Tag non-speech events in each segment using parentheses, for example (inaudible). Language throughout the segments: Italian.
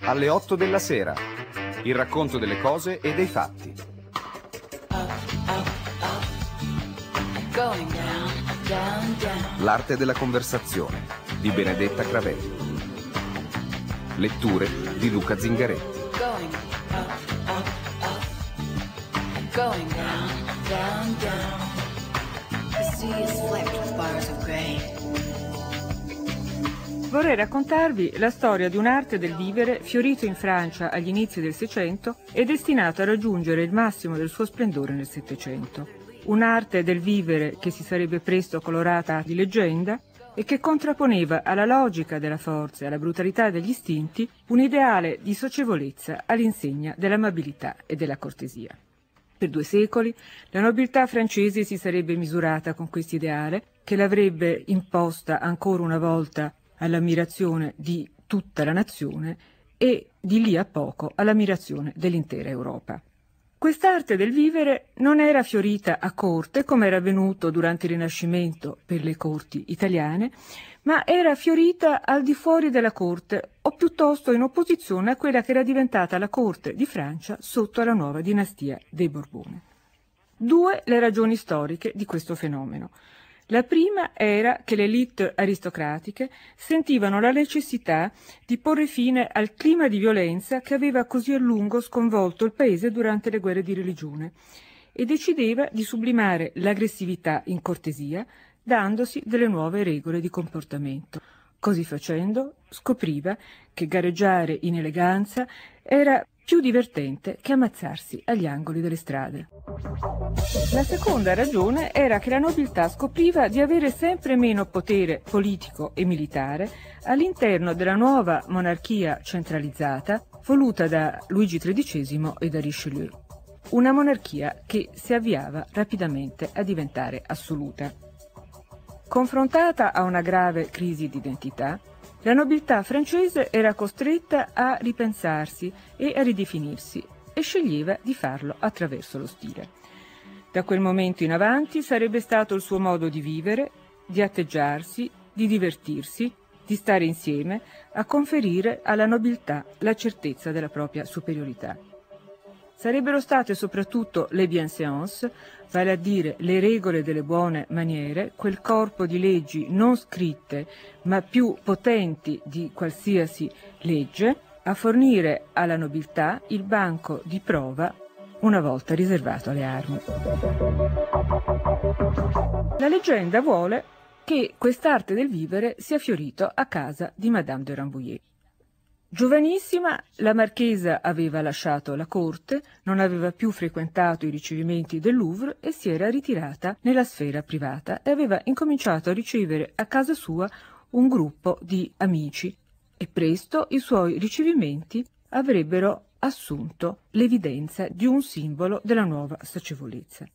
Alle 8 della sera, il racconto delle cose e dei fatti. L'arte della conversazione di Benedetta Cravelli. Letture di Luca Zingaretti. Going down, down, down. Vorrei raccontarvi la storia di un'arte del vivere fiorito in Francia agli inizi del Seicento e destinato a raggiungere il massimo del suo splendore nel Settecento. Un'arte del vivere che si sarebbe presto colorata di leggenda e che contrapponeva alla logica della forza e alla brutalità degli istinti un ideale di socievolezza all'insegna dell'amabilità e della cortesia. Per due secoli la nobiltà francese si sarebbe misurata con questo ideale, che l'avrebbe imposta ancora una volta all'ammirazione di tutta la nazione e di lì a poco all'ammirazione dell'intera Europa. Quest'arte del vivere non era fiorita a corte come era avvenuto durante il Rinascimento per le corti italiane, ma era fiorita al di fuori della corte o piuttosto in opposizione a quella che era diventata la corte di Francia sotto la nuova dinastia dei Borbone. Due le ragioni storiche di questo fenomeno. La prima era che le elite aristocratiche sentivano la necessità di porre fine al clima di violenza che aveva così a lungo sconvolto il paese durante le guerre di religione e decideva di sublimare l'aggressività in cortesia dandosi delle nuove regole di comportamento. Così facendo scopriva che gareggiare in eleganza era più divertente che ammazzarsi agli angoli delle strade. La seconda ragione era che la nobiltà scopriva di avere sempre meno potere politico e militare all'interno della nuova monarchia centralizzata voluta da Luigi XIII e da Richelieu. Una monarchia che si avviava rapidamente a diventare assoluta. Confrontata a una grave crisi di identità, la nobiltà francese era costretta a ripensarsi e a ridefinirsi e sceglieva di farlo attraverso lo stile. Da quel momento in avanti sarebbe stato il suo modo di vivere, di atteggiarsi, di divertirsi, di stare insieme, a conferire alla nobiltà la certezza della propria superiorità. Sarebbero state soprattutto le bienséances vale a dire le regole delle buone maniere, quel corpo di leggi non scritte ma più potenti di qualsiasi legge, a fornire alla nobiltà il banco di prova una volta riservato alle armi. La leggenda vuole che quest'arte del vivere sia fiorito a casa di Madame de Rambouillet. Giovanissima, la marchesa aveva lasciato la corte, non aveva più frequentato i ricevimenti del Louvre e si era ritirata nella sfera privata e aveva incominciato a ricevere a casa sua un gruppo di amici e presto i suoi ricevimenti avrebbero assunto l'evidenza di un simbolo della nuova sacevolezza.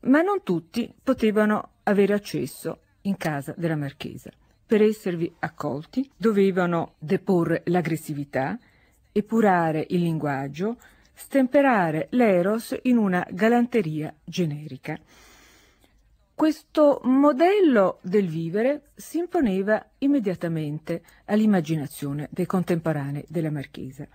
Ma non tutti potevano avere accesso in casa della marchesa per esservi accolti dovevano deporre l'aggressività, epurare il linguaggio, stemperare l'eros in una galanteria generica. Questo modello del vivere si imponeva immediatamente all'immaginazione dei contemporanei della Marchesa.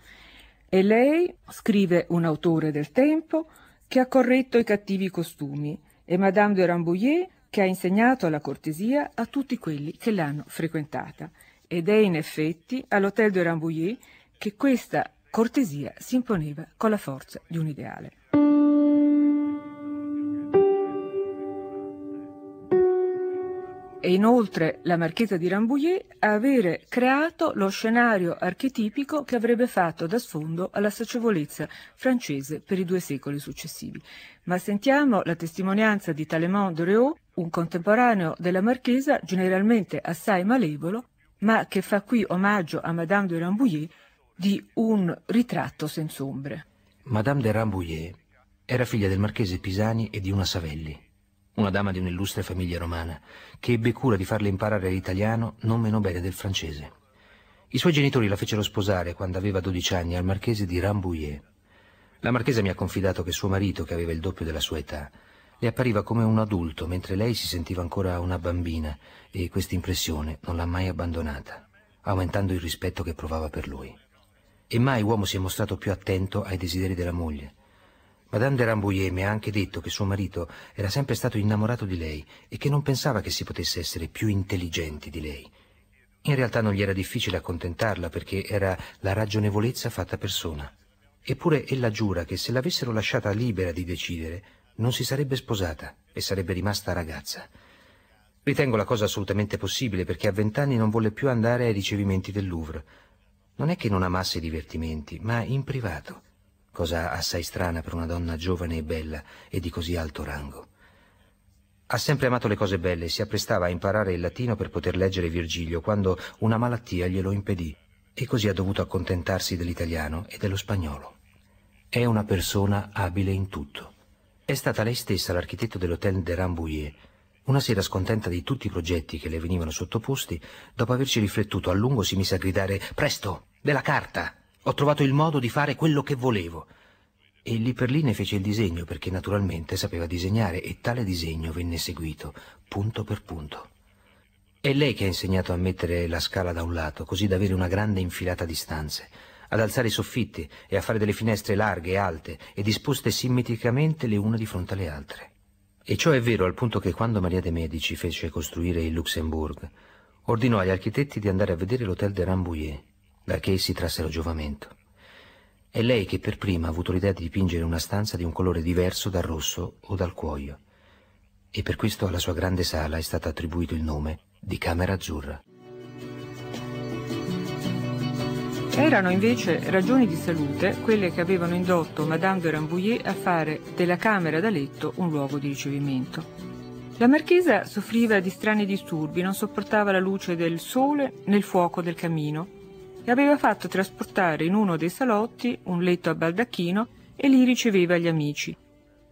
E lei, scrive un autore del tempo, che ha corretto i cattivi costumi, e Madame de Rambouillet che ha insegnato la cortesia a tutti quelli che l'hanno frequentata ed è in effetti all'Hôtel de Rambouillet che questa cortesia si imponeva con la forza di un ideale. E inoltre la marchesa di Rambouillet a avere creato lo scenario archetipico che avrebbe fatto da sfondo alla sacevolezza francese per i due secoli successivi. Ma sentiamo la testimonianza di Tallemant de Réau, un contemporaneo della marchesa generalmente assai malevolo, ma che fa qui omaggio a Madame de Rambouillet di un ritratto senza ombre. Madame de Rambouillet era figlia del marchese Pisani e di una Savelli una dama di un'illustre famiglia romana, che ebbe cura di farle imparare l'italiano non meno bene del francese. I suoi genitori la fecero sposare quando aveva 12 anni al marchese di Rambouillet. La marchesa mi ha confidato che suo marito, che aveva il doppio della sua età, Le appariva come un adulto, mentre lei si sentiva ancora una bambina e questa impressione non l'ha mai abbandonata, aumentando il rispetto che provava per lui. E mai uomo si è mostrato più attento ai desideri della moglie. Madame de Rambouillet mi ha anche detto che suo marito era sempre stato innamorato di lei e che non pensava che si potesse essere più intelligenti di lei. In realtà non gli era difficile accontentarla perché era la ragionevolezza fatta persona. Eppure ella giura che se l'avessero lasciata libera di decidere non si sarebbe sposata e sarebbe rimasta ragazza. Ritengo la cosa assolutamente possibile perché a vent'anni non volle più andare ai ricevimenti del Louvre. Non è che non amasse i divertimenti, ma in privato cosa assai strana per una donna giovane e bella e di così alto rango. Ha sempre amato le cose belle e si apprestava a imparare il latino per poter leggere Virgilio quando una malattia glielo impedì e così ha dovuto accontentarsi dell'italiano e dello spagnolo. È una persona abile in tutto. È stata lei stessa l'architetto dell'Hôtel de Rambouillet. Una sera scontenta di tutti i progetti che le venivano sottoposti, dopo averci riflettuto a lungo si mise a gridare «Presto! Della carta!» Ho trovato il modo di fare quello che volevo. E lì per lì ne fece il disegno perché naturalmente sapeva disegnare e tale disegno venne seguito, punto per punto. È lei che ha insegnato a mettere la scala da un lato, così da avere una grande infilata di stanze, ad alzare i soffitti e a fare delle finestre larghe e alte e disposte simmetricamente le une di fronte alle altre. E ciò è vero al punto che quando Maria de Medici fece costruire il Luxembourg, ordinò agli architetti di andare a vedere l'Hotel de Rambouillet che essi trassero giovamento. È lei che per prima ha avuto l'idea di dipingere una stanza di un colore diverso dal rosso o dal cuoio, e per questo alla sua grande sala è stato attribuito il nome di Camera Azzurra. Erano invece ragioni di salute quelle che avevano indotto Madame de Rambouillet a fare della camera da letto un luogo di ricevimento. La marchesa soffriva di strani disturbi, non sopportava la luce del sole né il fuoco del camino e aveva fatto trasportare in uno dei salotti un letto a baldacchino e lì riceveva gli amici.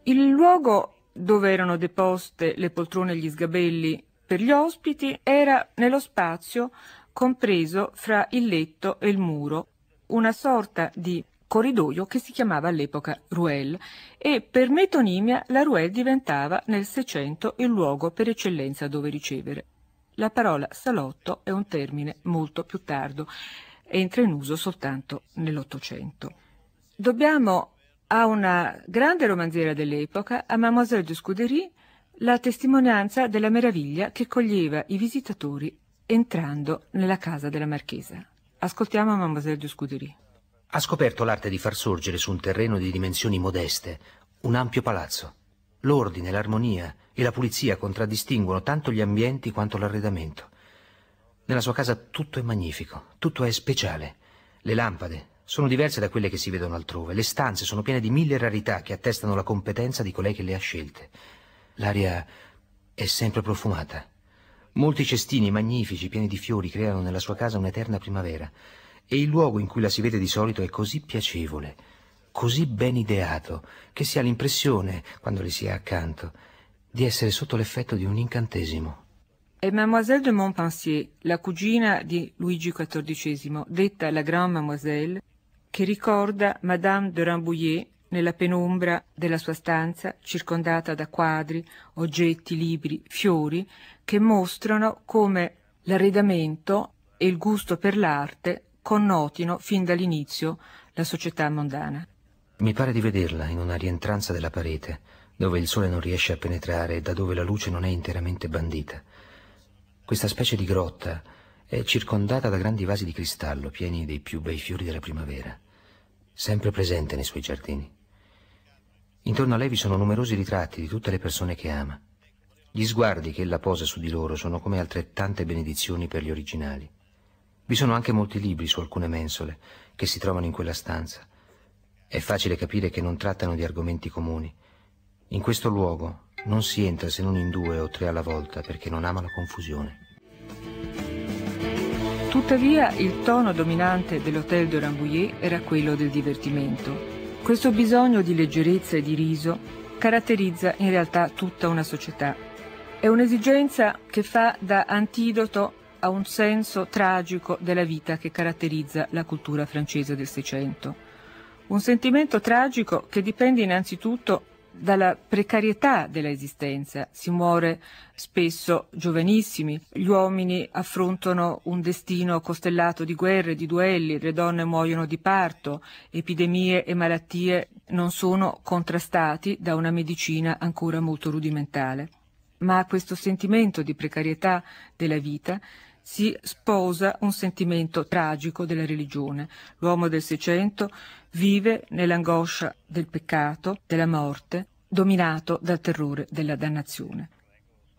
Il luogo dove erano deposte le poltrone e gli sgabelli per gli ospiti era nello spazio compreso fra il letto e il muro, una sorta di corridoio che si chiamava all'epoca Ruelle e per metonimia la Ruelle diventava nel Seicento il luogo per eccellenza dove ricevere. La parola salotto è un termine molto più tardo entra in uso soltanto nell'Ottocento. Dobbiamo a una grande romanziera dell'epoca, a Mademoiselle de Scudéry, la testimonianza della meraviglia che coglieva i visitatori entrando nella casa della marchesa. Ascoltiamo Mademoiselle de Scudéry. Ha scoperto l'arte di far sorgere su un terreno di dimensioni modeste un ampio palazzo. L'ordine, l'armonia e la pulizia contraddistinguono tanto gli ambienti quanto l'arredamento. Nella sua casa tutto è magnifico, tutto è speciale. Le lampade sono diverse da quelle che si vedono altrove. Le stanze sono piene di mille rarità che attestano la competenza di colei che le ha scelte. L'aria è sempre profumata. Molti cestini magnifici, pieni di fiori, creano nella sua casa un'eterna primavera. E il luogo in cui la si vede di solito è così piacevole, così ben ideato, che si ha l'impressione, quando le si è accanto, di essere sotto l'effetto di un incantesimo. È Mademoiselle de Montpensier, la cugina di Luigi XIV, detta la Grande Mademoiselle, che ricorda Madame de Rambouillet nella penombra della sua stanza, circondata da quadri, oggetti, libri, fiori, che mostrano come l'arredamento e il gusto per l'arte connotino fin dall'inizio la società mondana. Mi pare di vederla in una rientranza della parete, dove il sole non riesce a penetrare e da dove la luce non è interamente bandita. Questa specie di grotta è circondata da grandi vasi di cristallo pieni dei più bei fiori della primavera, sempre presente nei suoi giardini. Intorno a lei vi sono numerosi ritratti di tutte le persone che ama. Gli sguardi che ella posa su di loro sono come altrettante benedizioni per gli originali. Vi sono anche molti libri su alcune mensole che si trovano in quella stanza. È facile capire che non trattano di argomenti comuni. In questo luogo non si entra se non in due o tre alla volta perché non ama la confusione. Tuttavia il tono dominante dell'Hotel de Rambouillet era quello del divertimento. Questo bisogno di leggerezza e di riso caratterizza in realtà tutta una società. È un'esigenza che fa da antidoto a un senso tragico della vita che caratterizza la cultura francese del Seicento. Un sentimento tragico che dipende innanzitutto dalla precarietà dell'esistenza. Si muore spesso giovanissimi, gli uomini affrontano un destino costellato di guerre, di duelli, le donne muoiono di parto, epidemie e malattie non sono contrastati da una medicina ancora molto rudimentale. Ma questo sentimento di precarietà della vita si sposa un sentimento tragico della religione. L'uomo del Seicento vive nell'angoscia del peccato, della morte, dominato dal terrore della dannazione.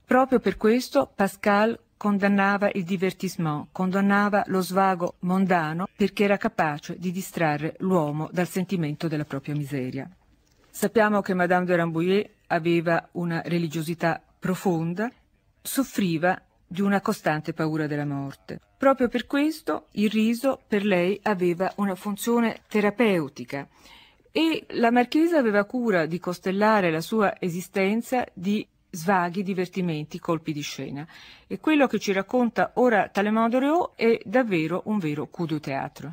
Proprio per questo Pascal condannava il divertissement, condannava lo svago mondano perché era capace di distrarre l'uomo dal sentimento della propria miseria. Sappiamo che Madame de Rambouillet aveva una religiosità profonda, soffriva di una costante paura della morte. Proprio per questo il riso per lei aveva una funzione terapeutica e la marchesa aveva cura di costellare la sua esistenza di svaghi, divertimenti, colpi di scena. E quello che ci racconta ora Tallemant d'Oreau è davvero un vero coup de théâtre.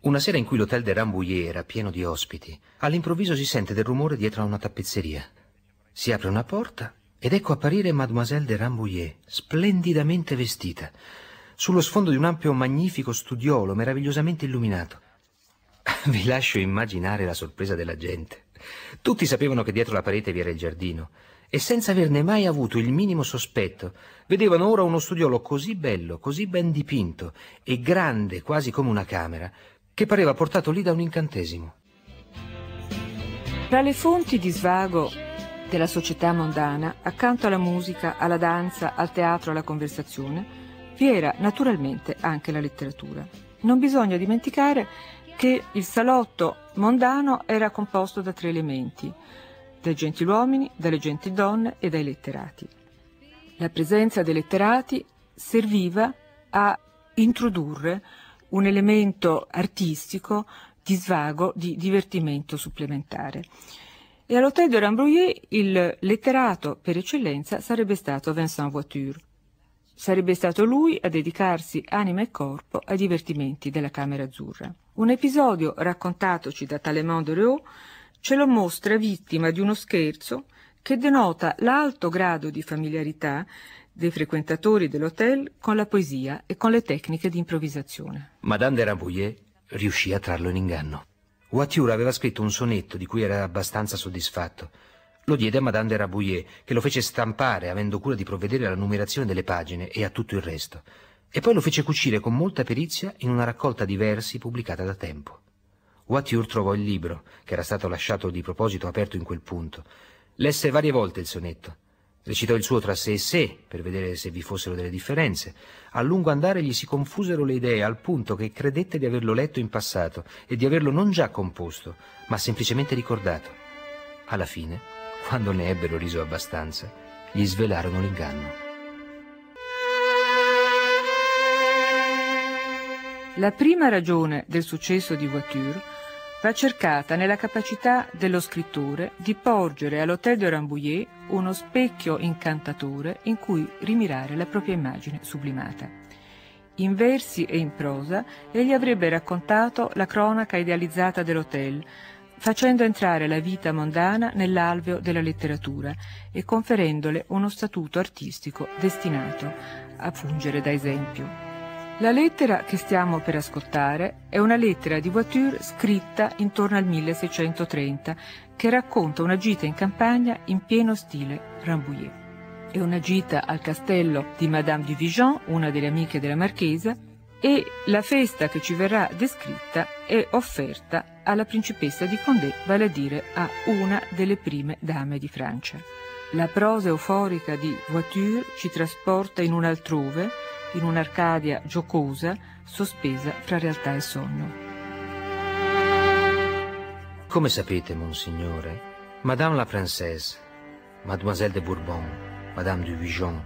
Una sera in cui l'hotel de Rambouillet era pieno di ospiti, all'improvviso si sente del rumore dietro a una tappezzeria. Si apre una porta ed ecco apparire Mademoiselle de Rambouillet, splendidamente vestita, sullo sfondo di un ampio magnifico studiolo meravigliosamente illuminato. (laughs) Vi lascio immaginare la sorpresa della gente. Tutti sapevano che dietro la parete vi era il giardino e senza averne mai avuto il minimo sospetto, vedevano ora uno studiolo così bello, così ben dipinto e grande quasi come una camera, che pareva portato lì da un incantesimo. Tra le fonti di svago della società mondana, accanto alla musica, alla danza, al teatro, alla conversazione, vi era naturalmente anche la letteratura. Non bisogna dimenticare che il salotto mondano era composto da tre elementi, dai gentiluomini, dalle gentildonne e dai letterati. La presenza dei letterati serviva a introdurre un elemento artistico di svago, di divertimento supplementare. E all'Hôtel de Rambrouillet il letterato per eccellenza sarebbe stato Vincent Voiture. Sarebbe stato lui a dedicarsi anima e corpo ai divertimenti della Camera Azzurra. Un episodio raccontatoci da Tallemant de Réau ce lo mostra vittima di uno scherzo che denota l'alto grado di familiarità dei frequentatori dell'hotel con la poesia e con le tecniche di improvvisazione. Madame de Rambouillet riuscì a trarlo in inganno. Voiture aveva scritto un sonetto di cui era abbastanza soddisfatto. Lo diede a Madame de Rabouillet, che lo fece stampare, avendo cura di provvedere alla numerazione delle pagine e a tutto il resto. E poi lo fece cucire con molta perizia in una raccolta di versi pubblicata da tempo. Voiture trovò il libro, che era stato lasciato di proposito aperto in quel punto. Lesse varie volte il sonetto. Recitò il suo tra sé e sé, per vedere se vi fossero delle differenze. A lungo andare gli si confusero le idee, al punto che credette di averlo letto in passato e di averlo non già composto, ma semplicemente ricordato. Alla fine, quando ne ebbero riso abbastanza, gli svelarono l'inganno. La prima ragione del successo di Voiture va cercata nella capacità dello scrittore di porgere all'Hôtel de Rambouillet uno specchio incantatore in cui rimirare la propria immagine sublimata. In versi e in prosa egli avrebbe raccontato la cronaca idealizzata dell'hotel, facendo entrare la vita mondana nell'alveo della letteratura e conferendole uno statuto artistico destinato a fungere da esempio. La lettera che stiamo per ascoltare è una lettera di Voiture scritta intorno al 1630 che racconta una gita in campagna in pieno stile Rambouillet. È una gita al castello di Madame du Vigeon, una delle amiche della marchesa, e la festa che ci verrà descritta è offerta alla principessa di Condé, vale a dire a una delle prime dame di Francia. La prosa euforica di Voiture ci trasporta in un altrove in un'Arcadia giocosa sospesa fra realtà e sonno. Come sapete, monsignore, Madame la Princesse, Mademoiselle de Bourbon, Madame du Vigeon,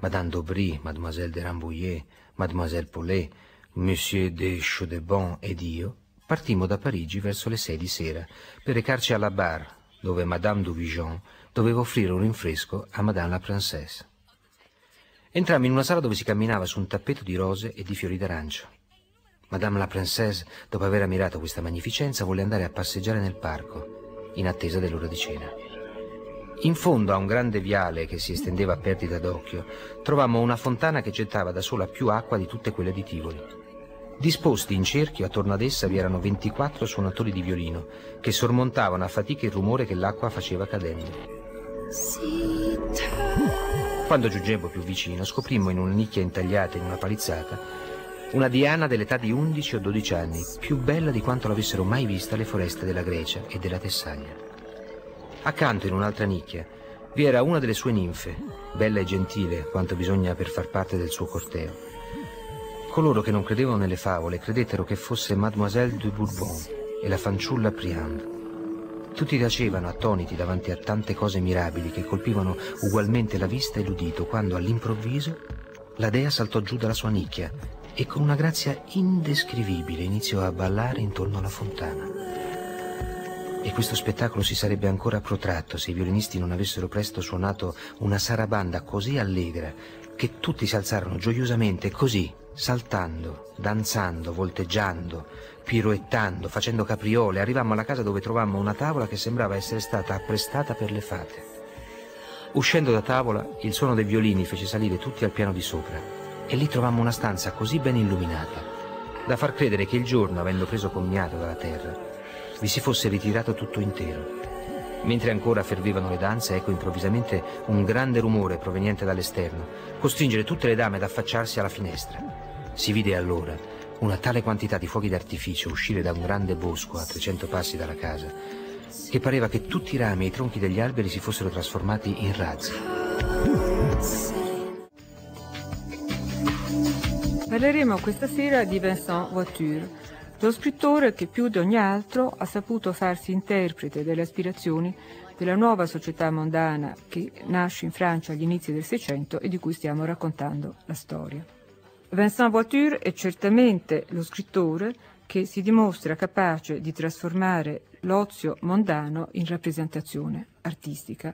Madame d'Aubry, Mademoiselle de Rambouillet, Mademoiselle Paulet, Monsieur de Chaudebon ed io partimmo da Parigi verso le sei di sera per recarci alla bar dove Madame du Vigeon doveva offrire un rinfresco a Madame la Princesse. Entrammo in una sala dove si camminava su un tappeto di rose e di fiori d'arancio. Madame la Princesse, dopo aver ammirato questa magnificenza, volle andare a passeggiare nel parco, in attesa dell'ora di cena. In fondo a un grande viale che si estendeva a perdita d'occhio, trovammo una fontana che gettava da sola più acqua di tutte quelle di Tivoli. Disposti in cerchio attorno ad essa vi erano 24 suonatori di violino che sormontavano a fatica il rumore che l'acqua faceva cadendo. Quando giungemmo più vicino, scoprimmo in una nicchia intagliata in una palizzata una Diana dell'età di 11 o 12 anni, più bella di quanto l'avessero mai vista le foreste della Grecia e della Tessaglia. Accanto, in un'altra nicchia, vi era una delle sue ninfe, bella e gentile quanto bisogna per far parte del suo corteo. Coloro che non credevano nelle favole credettero che fosse Mademoiselle de Bourbon e la fanciulla Priand. Tutti tacevano attoniti davanti a tante cose mirabili che colpivano ugualmente la vista e l'udito quando all'improvviso la dea saltò giù dalla sua nicchia e con una grazia indescrivibile iniziò a ballare intorno alla fontana. E questo spettacolo si sarebbe ancora protratto se i violinisti non avessero presto suonato una sarabanda così allegra che tutti si alzarono gioiosamente così, saltando, danzando, volteggiando, piroettando, facendo capriole, arrivammo alla casa dove trovammo una tavola che sembrava essere stata apprestata per le fate. Uscendo da tavola, il suono dei violini fece salire tutti al piano di sopra e lì trovammo una stanza così ben illuminata da far credere che il giorno, avendo preso commiato dalla terra, vi si fosse ritirato tutto intero. Mentre ancora fervevano le danze, ecco improvvisamente un grande rumore proveniente dall'esterno, costringere tutte le dame ad affacciarsi alla finestra. Si vide allora una tale quantità di fuochi d'artificio uscire da un grande bosco a 300 passi dalla casa, che pareva che tutti i rami e i tronchi degli alberi si fossero trasformati in razzi. Parleremo questa sera di Vincent Voiture, lo scrittore che più di ogni altro ha saputo farsi interprete delle aspirazioni della nuova società mondana che nasce in Francia agli inizi del Seicento e di cui stiamo raccontando la storia. Vincent Voiture è certamente lo scrittore che si dimostra capace di trasformare l'ozio mondano in rappresentazione artistica.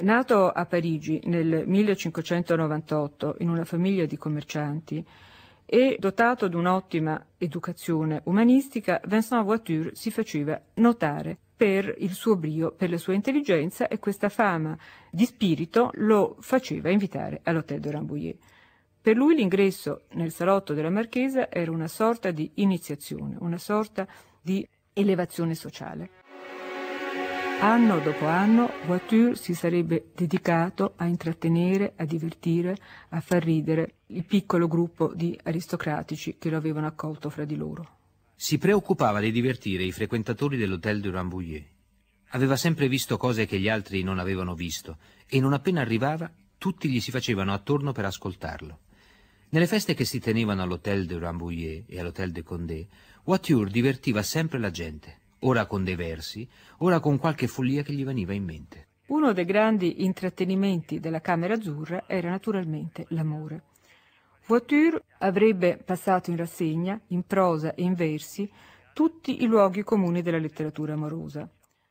Nato a Parigi nel 1598 in una famiglia di commercianti, e dotato di un'ottima educazione umanistica, Vincent Voiture si faceva notare per il suo brio, per la sua intelligenza e questa fama di spirito lo faceva invitare all'Hôtel de Rambouillet. Per lui l'ingresso nel salotto della marchesa era una sorta di iniziazione, una sorta di elevazione sociale. Anno dopo anno Voiture si sarebbe dedicato a intrattenere, a divertire, a far ridere il piccolo gruppo di aristocratici che lo avevano accolto fra di loro. Si preoccupava di divertire i frequentatori dell'Hôtel de Rambouillet. Aveva sempre visto cose che gli altri non avevano visto e non appena arrivava tutti gli si facevano attorno per ascoltarlo. Nelle feste che si tenevano all'Hôtel de Rambouillet e all'Hôtel de Condé, Voiture divertiva sempre la gente ora con dei versi, ora con qualche follia che gli veniva in mente. Uno dei grandi intrattenimenti della Camera Azzurra era naturalmente l'amore. Voiture avrebbe passato in rassegna, in prosa e in versi, tutti i luoghi comuni della letteratura amorosa.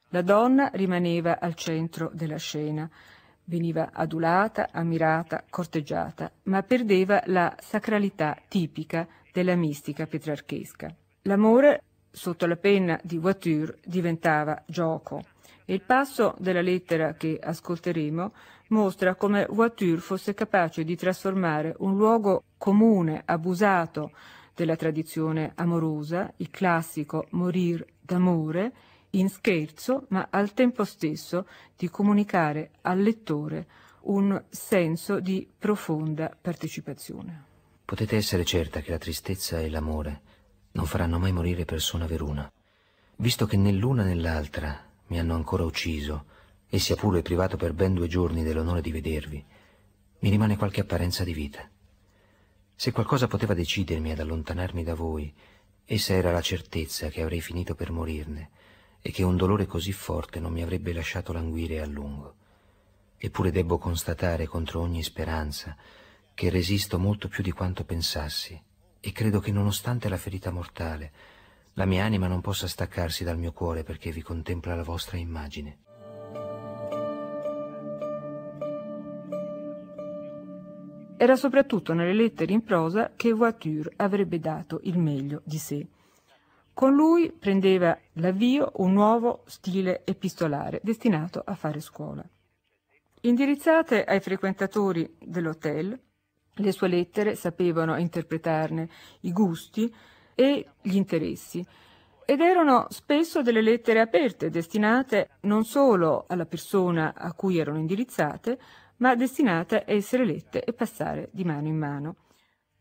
La donna rimaneva al centro della scena, veniva adulata, ammirata, corteggiata, ma perdeva la sacralità tipica della mistica petrarchesca. L'amore sotto la penna di Voiture diventava gioco. E il passo della lettera che ascolteremo mostra come Voiture fosse capace di trasformare un luogo comune, abusato della tradizione amorosa, il classico morir d'amore, in scherzo, ma al tempo stesso di comunicare al lettore un senso di profonda partecipazione. Potete essere certa che la tristezza e l'amore non faranno mai morire persona veruna, visto che né l'una né l'altra mi hanno ancora ucciso e sia pure privato per ben due giorni dell'onore di vedervi, mi rimane qualche apparenza di vita. Se qualcosa poteva decidermi ad allontanarmi da voi, essa era la certezza che avrei finito per morirne e che un dolore così forte non mi avrebbe lasciato languire a lungo. Eppure debbo constatare contro ogni speranza che resisto molto più di quanto pensassi e credo che nonostante la ferita mortale, la mia anima non possa staccarsi dal mio cuore perché vi contempla la vostra immagine. Era soprattutto nelle lettere in prosa che Voiture avrebbe dato il meglio di sé. Con lui prendeva l'avvio un nuovo stile epistolare destinato a fare scuola. indirizzate ai frequentatori dell'hotel. Le sue lettere sapevano interpretarne i gusti e gli interessi ed erano spesso delle lettere aperte, destinate non solo alla persona a cui erano indirizzate, ma destinate a essere lette e passare di mano in mano.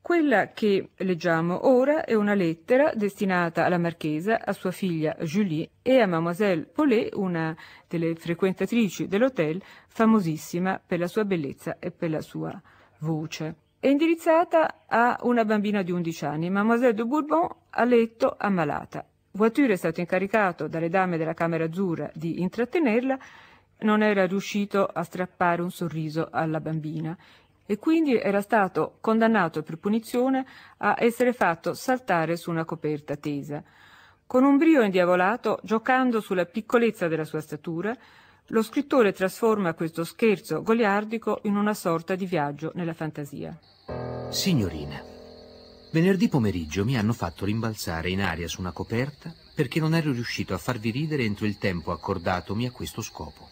Quella che leggiamo ora è una lettera destinata alla marchesa, a sua figlia Julie e a mademoiselle Paulet, una delle frequentatrici dell'hotel, famosissima per la sua bellezza e per la sua voce. È indirizzata a una bambina di 11 anni, mademoiselle de Bourbon, a letto ammalata. Voiture è stato incaricato dalle dame della Camera Azzurra di intrattenerla, non era riuscito a strappare un sorriso alla bambina e quindi era stato condannato per punizione a essere fatto saltare su una coperta tesa. Con un brio indiavolato, giocando sulla piccolezza della sua statura, lo scrittore trasforma questo scherzo goliardico in una sorta di viaggio nella fantasia. Signorina, venerdì pomeriggio mi hanno fatto rimbalzare in aria su una coperta perché non ero riuscito a farvi ridere entro il tempo accordatomi a questo scopo.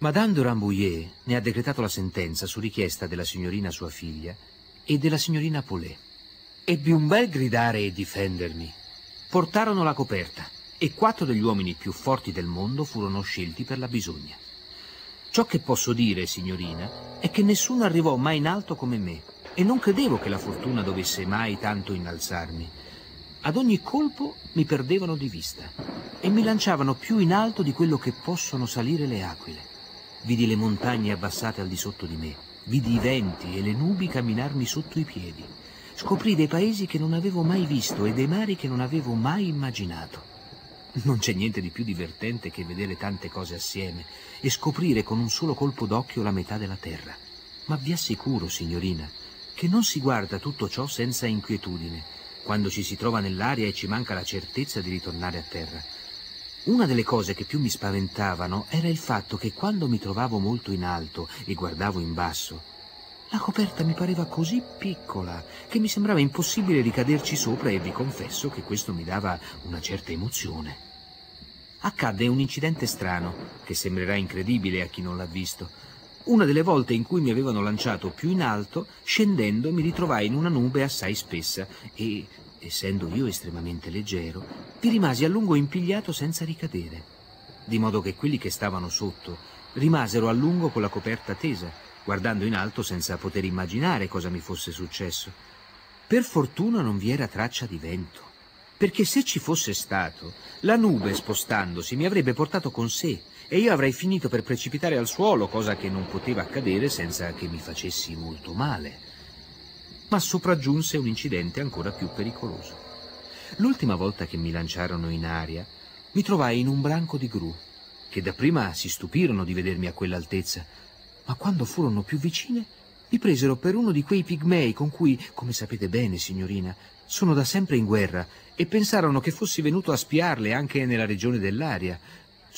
Madame de Rambouillet ne ha decretato la sentenza su richiesta della signorina sua figlia e della signorina Paulet. Ebbi un bel gridare e difendermi. Portarono la coperta e quattro degli uomini più forti del mondo furono scelti per la bisogna. Ciò che posso dire, signorina, è che nessuno arrivò mai in alto come me e non credevo che la fortuna dovesse mai tanto innalzarmi. Ad ogni colpo mi perdevano di vista e mi lanciavano più in alto di quello che possono salire le aquile. Vidi le montagne abbassate al di sotto di me, vidi i venti e le nubi camminarmi sotto i piedi. Scoprì dei paesi che non avevo mai visto e dei mari che non avevo mai immaginato. Non c'è niente di più divertente che vedere tante cose assieme e scoprire con un solo colpo d'occhio la metà della terra. Ma vi assicuro, signorina, che non si guarda tutto ciò senza inquietudine, quando ci si trova nell'aria e ci manca la certezza di ritornare a terra. Una delle cose che più mi spaventavano era il fatto che quando mi trovavo molto in alto e guardavo in basso, la coperta mi pareva così piccola che mi sembrava impossibile ricaderci sopra e vi confesso che questo mi dava una certa emozione. Accadde un incidente strano, che sembrerà incredibile a chi non l'ha visto. Una delle volte in cui mi avevano lanciato più in alto, scendendo mi ritrovai in una nube assai spessa e, essendo io estremamente leggero, vi rimasi a lungo impigliato senza ricadere, di modo che quelli che stavano sotto rimasero a lungo con la coperta tesa, guardando in alto senza poter immaginare cosa mi fosse successo. Per fortuna non vi era traccia di vento, perché se ci fosse stato, la nube spostandosi mi avrebbe portato con sé e io avrei finito per precipitare al suolo, cosa che non poteva accadere senza che mi facessi molto male ma sopraggiunse un incidente ancora più pericoloso. L'ultima volta che mi lanciarono in aria, mi trovai in un branco di gru, che dapprima si stupirono di vedermi a quell'altezza, ma quando furono più vicine mi presero per uno di quei pigmei con cui, come sapete bene, signorina, sono da sempre in guerra e pensarono che fossi venuto a spiarle anche nella regione dell'aria,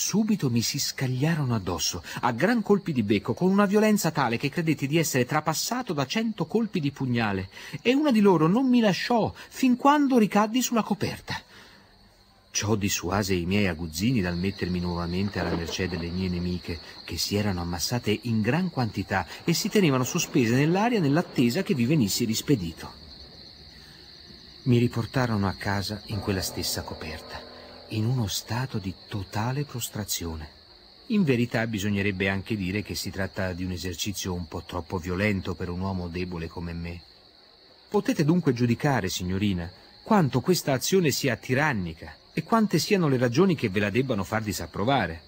Subito mi si scagliarono addosso, a gran colpi di becco, con una violenza tale che credetti di essere trapassato da cento colpi di pugnale, e una di loro non mi lasciò fin quando ricaddi sulla coperta. Ciò dissuase i miei aguzzini dal mettermi nuovamente alla mercé delle mie nemiche, che si erano ammassate in gran quantità e si tenevano sospese nell'aria nell'attesa che vi venissi rispedito. Mi riportarono a casa in quella stessa coperta in uno stato di totale prostrazione. In verità bisognerebbe anche dire che si tratta di un esercizio un po' troppo violento per un uomo debole come me. Potete dunque giudicare, signorina, quanto questa azione sia tirannica e quante siano le ragioni che ve la debbano far disapprovare.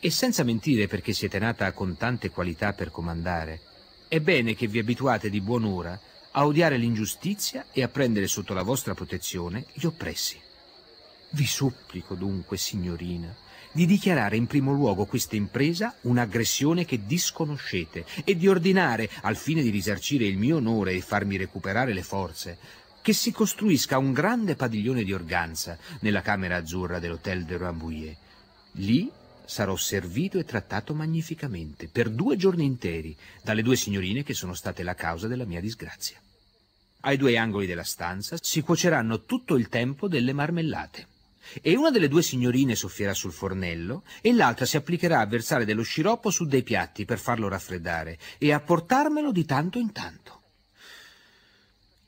E senza mentire perché siete nata con tante qualità per comandare, è bene che vi abituate di buon'ora a odiare l'ingiustizia e a prendere sotto la vostra protezione gli oppressi. Vi supplico dunque, signorina, di dichiarare in primo luogo questa impresa un'aggressione che disconoscete e di ordinare, al fine di risarcire il mio onore e farmi recuperare le forze, che si costruisca un grande padiglione di organza nella camera azzurra dell'Hotel de Rambouillet. Lì sarò servito e trattato magnificamente per due giorni interi dalle due signorine che sono state la causa della mia disgrazia. Ai due angoli della stanza si cuoceranno tutto il tempo delle marmellate e una delle due signorine soffierà sul fornello e l'altra si applicherà a versare dello sciroppo su dei piatti per farlo raffreddare e a portarmelo di tanto in tanto.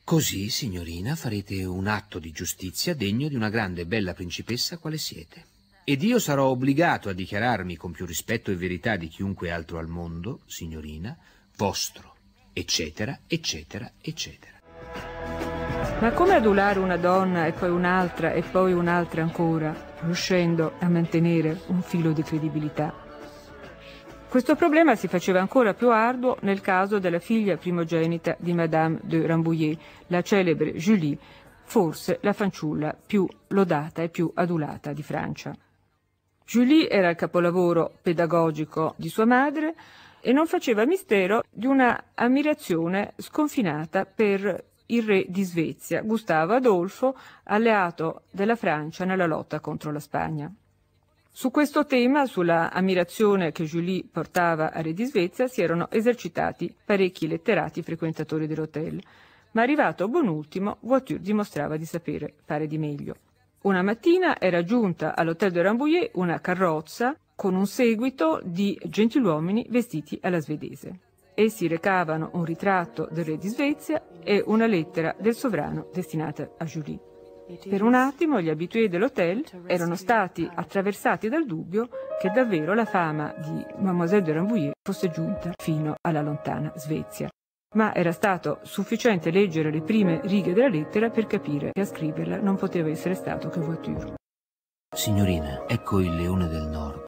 Così, signorina, farete un atto di giustizia degno di una grande e bella principessa quale siete. Ed io sarò obbligato a dichiararmi con più rispetto e verità di chiunque altro al mondo, signorina, vostro, eccetera, eccetera, eccetera. Ma come adulare una donna e poi un'altra e poi un'altra ancora, riuscendo a mantenere un filo di credibilità? Questo problema si faceva ancora più arduo nel caso della figlia primogenita di Madame de Rambouillet, la celebre Julie, forse la fanciulla più lodata e più adulata di Francia. Julie era il capolavoro pedagogico di sua madre e non faceva mistero di una ammirazione sconfinata per il re di Svezia, Gustavo Adolfo, alleato della Francia nella lotta contro la Spagna. Su questo tema, sulla ammirazione che Julie portava al re di Svezia, si erano esercitati parecchi letterati frequentatori dell'hotel, ma arrivato a buon ultimo, Voiture dimostrava di sapere fare di meglio. Una mattina era giunta all'hotel de Rambouillet una carrozza con un seguito di gentiluomini vestiti alla svedese. Essi recavano un ritratto del re di Svezia e una lettera del sovrano destinata a Julie. Per un attimo gli abitué dell'hotel erano stati attraversati dal dubbio che davvero la fama di Mademoiselle de Rambouillet fosse giunta fino alla lontana Svezia. Ma era stato sufficiente leggere le prime righe della lettera per capire che a scriverla non poteva essere stato che Voiture. Signorina, ecco il leone del nord,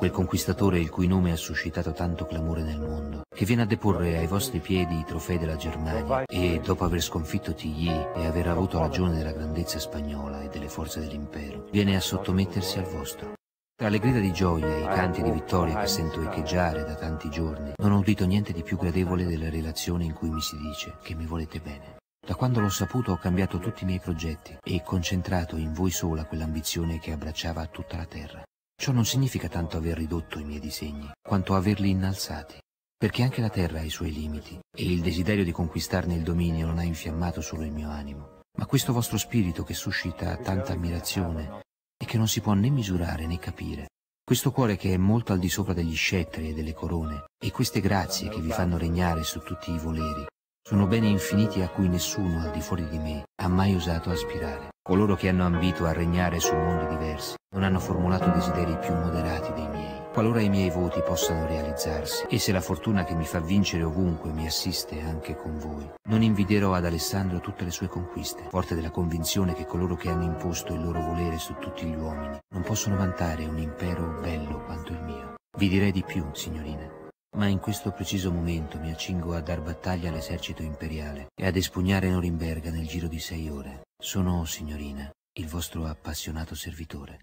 quel conquistatore il cui nome ha suscitato tanto clamore nel mondo, che viene a deporre ai vostri piedi i trofei della Germania e, dopo aver sconfitto Tilly e aver avuto ragione della grandezza spagnola e delle forze dell'impero, viene a sottomettersi al vostro. Tra le grida di gioia e i canti di vittoria che sento echeggiare da tanti giorni, non ho udito niente di più gradevole della relazione in cui mi si dice che mi volete bene. Da quando l'ho saputo ho cambiato tutti i miei progetti e concentrato in voi sola quell'ambizione che abbracciava tutta la terra. Ciò non significa tanto aver ridotto i miei disegni, quanto averli innalzati, perché anche la terra ha i suoi limiti, e il desiderio di conquistarne il dominio non ha infiammato solo il mio animo, ma questo vostro spirito che suscita tanta ammirazione e che non si può né misurare né capire, questo cuore che è molto al di sopra degli scettri e delle corone, e queste grazie che vi fanno regnare su tutti i voleri, sono beni infiniti a cui nessuno al di fuori di me ha mai osato aspirare. Coloro che hanno ambito a regnare su mondi diversi non hanno formulato desideri più moderati dei miei. Qualora i miei voti possano realizzarsi, e se la fortuna che mi fa vincere ovunque mi assiste anche con voi, non inviderò ad Alessandro tutte le sue conquiste, forte della convinzione che coloro che hanno imposto il loro volere su tutti gli uomini non possono vantare un impero bello quanto il mio. Vi direi di più, signorina. Ma in questo preciso momento mi accingo a dar battaglia all'esercito imperiale e ad espugnare Norimberga nel giro di sei ore. Sono, signorina, il vostro appassionato servitore,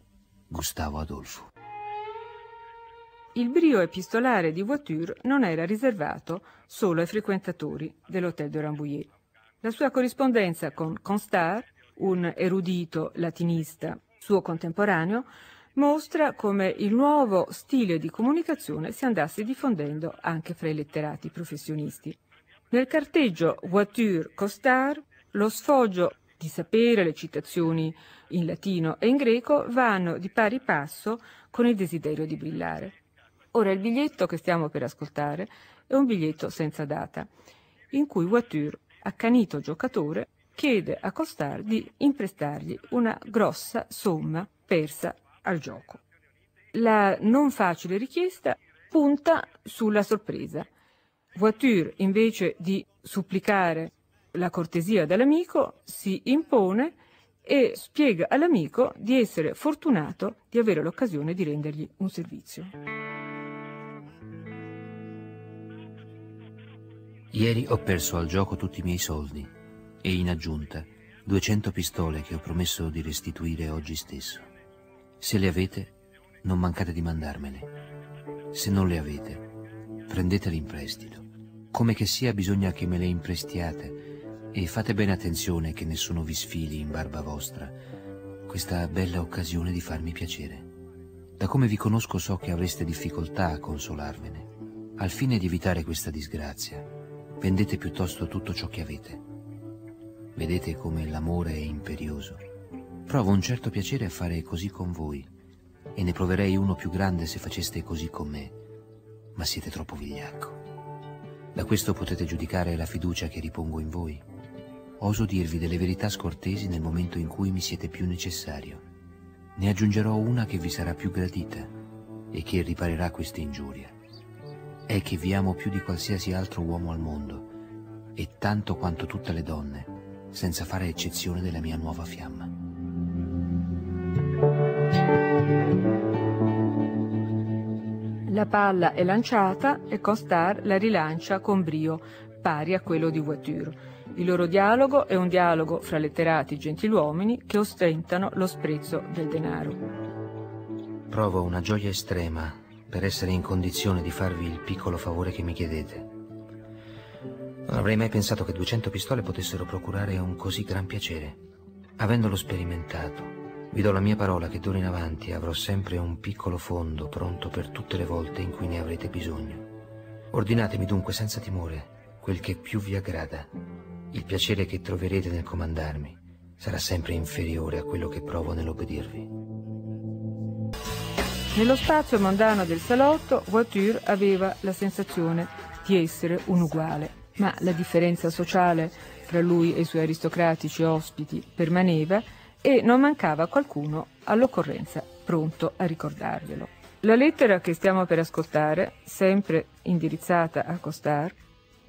Gustavo Adolfo. Il brio epistolare di Voiture non era riservato solo ai frequentatori dell'Hôtel de Rambouillet. La sua corrispondenza con Constar, un erudito latinista suo contemporaneo, mostra come il nuovo stile di comunicazione si andasse diffondendo anche fra i letterati professionisti. Nel carteggio Voiture-Costard lo sfoggio di sapere, le citazioni in latino e in greco vanno di pari passo con il desiderio di brillare. Ora il biglietto che stiamo per ascoltare è un biglietto senza data, in cui Voiture, accanito giocatore, chiede a Costard di imprestargli una grossa somma persa al gioco. La non facile richiesta punta sulla sorpresa. Voiture, invece di supplicare la cortesia dell'amico, si impone e spiega all'amico di essere fortunato di avere l'occasione di rendergli un servizio. Ieri ho perso al gioco tutti i miei soldi e in aggiunta 200 pistole che ho promesso di restituire oggi stesso. Se le avete, non mancate di mandarmele. Se non le avete, prendetele in prestito. Come che sia bisogna che me le imprestiate e fate bene attenzione che nessuno vi sfili in barba vostra questa bella occasione di farmi piacere. Da come vi conosco so che avreste difficoltà a consolarvene. Al fine di evitare questa disgrazia, vendete piuttosto tutto ciò che avete. Vedete come l'amore è imperioso Provo un certo piacere a fare così con voi, e ne proverei uno più grande se faceste così con me, ma siete troppo vigliacco. Da questo potete giudicare la fiducia che ripongo in voi. Oso dirvi delle verità scortesi nel momento in cui mi siete più necessario. Ne aggiungerò una che vi sarà più gradita e che riparerà questa ingiuria. È che vi amo più di qualsiasi altro uomo al mondo e tanto quanto tutte le donne, senza fare eccezione della mia nuova fiamma. La palla è lanciata e Costar la rilancia con brio, pari a quello di Voiture. Il loro dialogo è un dialogo fra letterati gentiluomini che ostentano lo sprezzo del denaro. Provo una gioia estrema per essere in condizione di farvi il piccolo favore che mi chiedete. Non avrei mai pensato che 200 pistole potessero procurare un così gran piacere. Avendolo sperimentato, vi do la mia parola che d'ora in avanti avrò sempre un piccolo fondo pronto per tutte le volte in cui ne avrete bisogno. Ordinatemi dunque senza timore quel che più vi aggrada il piacere che troverete nel comandarmi sarà sempre inferiore a quello che provo nell'obbedirvi. Nello spazio mondano del salotto, Voiture aveva la sensazione di essere un uguale, ma la differenza sociale fra lui e i suoi aristocratici ospiti permaneva e non mancava qualcuno all'occorrenza pronto a ricordarglielo. La lettera che stiamo per ascoltare, sempre indirizzata a Costar,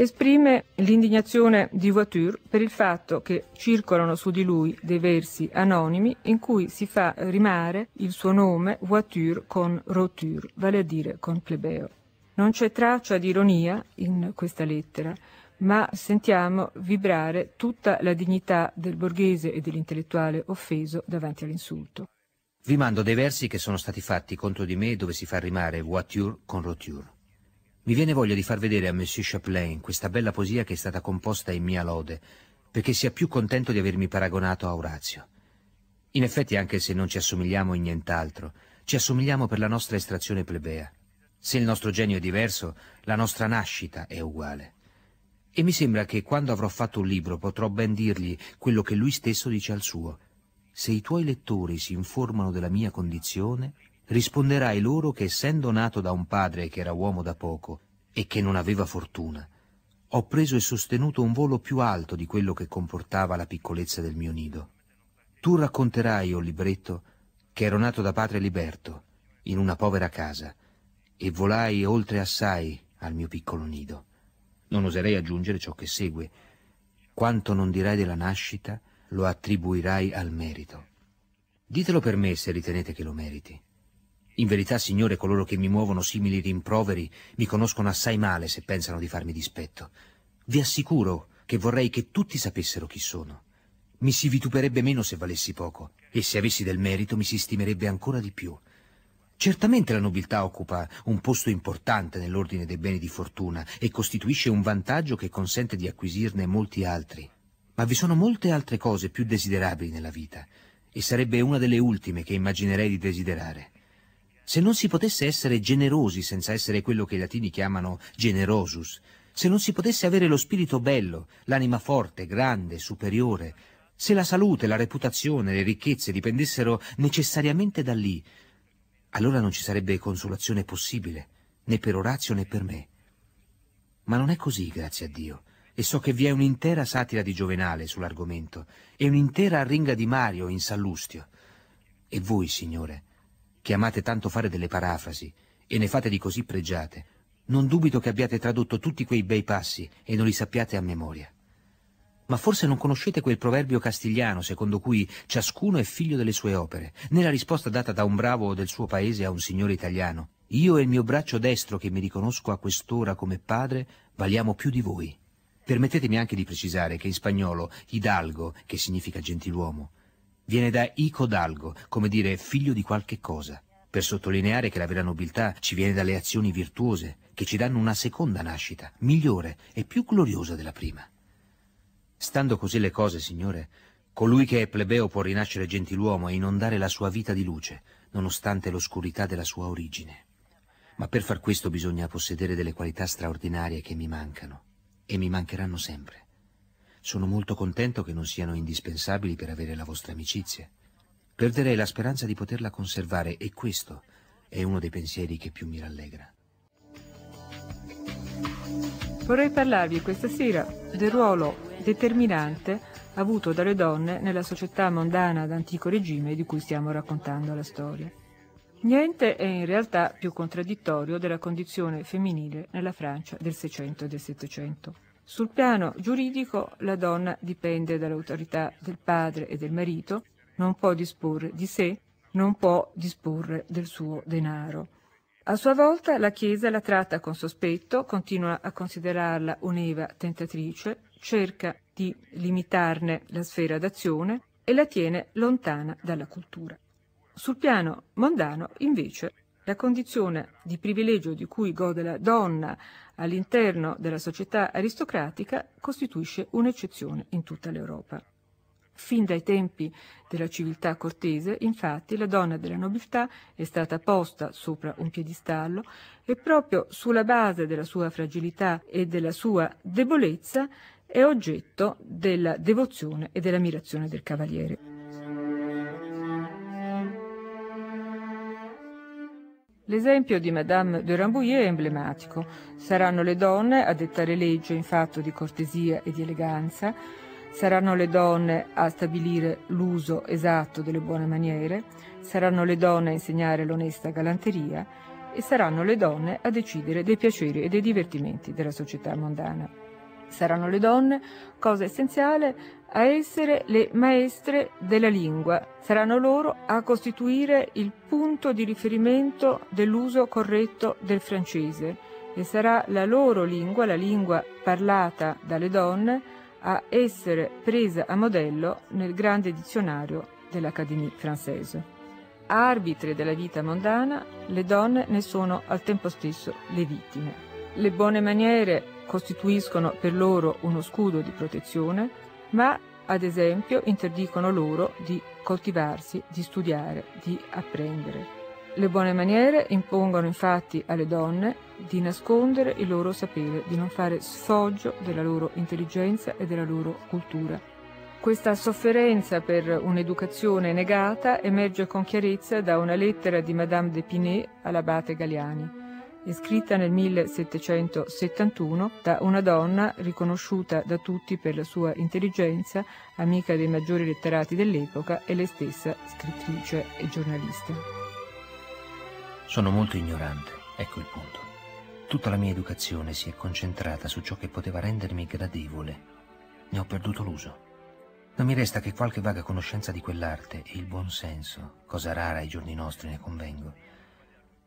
esprime l'indignazione di Voiture per il fatto che circolano su di lui dei versi anonimi in cui si fa rimare il suo nome Voiture con Roture, vale a dire con plebeo. Non c'è traccia di ironia in questa lettera, ma sentiamo vibrare tutta la dignità del borghese e dell'intellettuale offeso davanti all'insulto. Vi mando dei versi che sono stati fatti contro di me dove si fa rimare voiture con roture. Mi viene voglia di far vedere a Monsieur Chaplain questa bella poesia che è stata composta in mia lode, perché sia più contento di avermi paragonato a Orazio. In effetti, anche se non ci assomigliamo in nient'altro, ci assomigliamo per la nostra estrazione plebea. Se il nostro genio è diverso, la nostra nascita è uguale. E mi sembra che quando avrò fatto un libro potrò ben dirgli quello che lui stesso dice al suo. Se i tuoi lettori si informano della mia condizione, risponderai loro che essendo nato da un padre che era uomo da poco e che non aveva fortuna, ho preso e sostenuto un volo più alto di quello che comportava la piccolezza del mio nido. Tu racconterai, o libretto, che ero nato da padre liberto, in una povera casa, e volai oltre assai al mio piccolo nido. Non oserei aggiungere ciò che segue. Quanto non dirai della nascita, lo attribuirai al merito. Ditelo per me se ritenete che lo meriti. In verità, signore, coloro che mi muovono simili rimproveri mi conoscono assai male se pensano di farmi dispetto. Vi assicuro che vorrei che tutti sapessero chi sono. Mi si vituperebbe meno se valessi poco, e se avessi del merito mi si stimerebbe ancora di più. Certamente la nobiltà occupa un posto importante nell'ordine dei beni di fortuna e costituisce un vantaggio che consente di acquisirne molti altri. Ma vi sono molte altre cose più desiderabili nella vita, e sarebbe una delle ultime che immaginerei di desiderare. Se non si potesse essere generosi senza essere quello che i latini chiamano generosus, se non si potesse avere lo spirito bello, l'anima forte, grande, superiore, se la salute, la reputazione, le ricchezze dipendessero necessariamente da lì, allora non ci sarebbe consolazione possibile, né per Orazio né per me. Ma non è così, grazie a Dio, e so che vi è un'intera satira di Giovenale sull'argomento, e un'intera arringa di Mario in Sallustio. E voi, Signore, che amate tanto fare delle parafrasi e ne fate di così pregiate, non dubito che abbiate tradotto tutti quei bei passi e non li sappiate a memoria. Ma forse non conoscete quel proverbio castigliano secondo cui ciascuno è figlio delle sue opere, né la risposta data da un bravo del suo paese a un signore italiano. Io e il mio braccio destro che mi riconosco a quest'ora come padre valiamo più di voi. Permettetemi anche di precisare che in spagnolo hidalgo, che significa gentiluomo, viene da icodalgo, come dire figlio di qualche cosa, per sottolineare che la vera nobiltà ci viene dalle azioni virtuose, che ci danno una seconda nascita, migliore e più gloriosa della prima. Stando così le cose, signore, colui che è plebeo può rinascere gentiluomo e inondare la sua vita di luce, nonostante l'oscurità della sua origine. Ma per far questo bisogna possedere delle qualità straordinarie che mi mancano, e mi mancheranno sempre. Sono molto contento che non siano indispensabili per avere la vostra amicizia. perderei la speranza di poterla conservare e questo è uno dei pensieri che più mi rallegra. Vorrei parlarvi questa sera del ruolo determinante avuto dalle donne nella società mondana d'antico regime di cui stiamo raccontando la storia. Niente è in realtà più contraddittorio della condizione femminile nella Francia del Seicento e del Settecento. Sul piano giuridico la donna dipende dall'autorità del padre e del marito, non può disporre di sé, non può disporre del suo denaro. A sua volta la Chiesa la tratta con sospetto, continua a considerarla un'Eva tentatrice, cerca di limitarne la sfera d'azione e la tiene lontana dalla cultura. Sul piano mondano, invece, la condizione di privilegio di cui gode la donna all'interno della società aristocratica costituisce un'eccezione in tutta l'Europa. Fin dai tempi della civiltà cortese, infatti, la donna della nobiltà è stata posta sopra un piedistallo e proprio sulla base della sua fragilità e della sua debolezza è oggetto della devozione e dell'ammirazione del cavaliere. L'esempio di Madame de Rambouillet è emblematico. Saranno le donne a dettare legge in fatto di cortesia e di eleganza, Saranno le donne a stabilire l'uso esatto delle buone maniere, saranno le donne a insegnare l'onesta galanteria e saranno le donne a decidere dei piaceri e dei divertimenti della società mondana. Saranno le donne, cosa essenziale, a essere le maestre della lingua, saranno loro a costituire il punto di riferimento dell'uso corretto del francese e sarà la loro lingua, la lingua parlata dalle donne, a essere presa a modello nel grande dizionario dell'Académie française. Arbitre della vita mondana, le donne ne sono al tempo stesso le vittime. Le buone maniere costituiscono per loro uno scudo di protezione, ma ad esempio interdicono loro di coltivarsi, di studiare, di apprendere. Le buone maniere impongono infatti alle donne di nascondere il loro sapere, di non fare sfoggio della loro intelligenza e della loro cultura. Questa sofferenza per un'educazione negata emerge con chiarezza da una lettera di Madame de Pinet all'abate Galiani, scritta nel 1771 da una donna riconosciuta da tutti per la sua intelligenza, amica dei maggiori letterati dell'epoca e lei stessa scrittrice e giornalista. Sono molto ignorante, ecco il punto. Tutta la mia educazione si è concentrata su ciò che poteva rendermi gradevole. Ne ho perduto l'uso. Non mi resta che qualche vaga conoscenza di quell'arte e il buon senso, cosa rara ai giorni nostri ne convengo,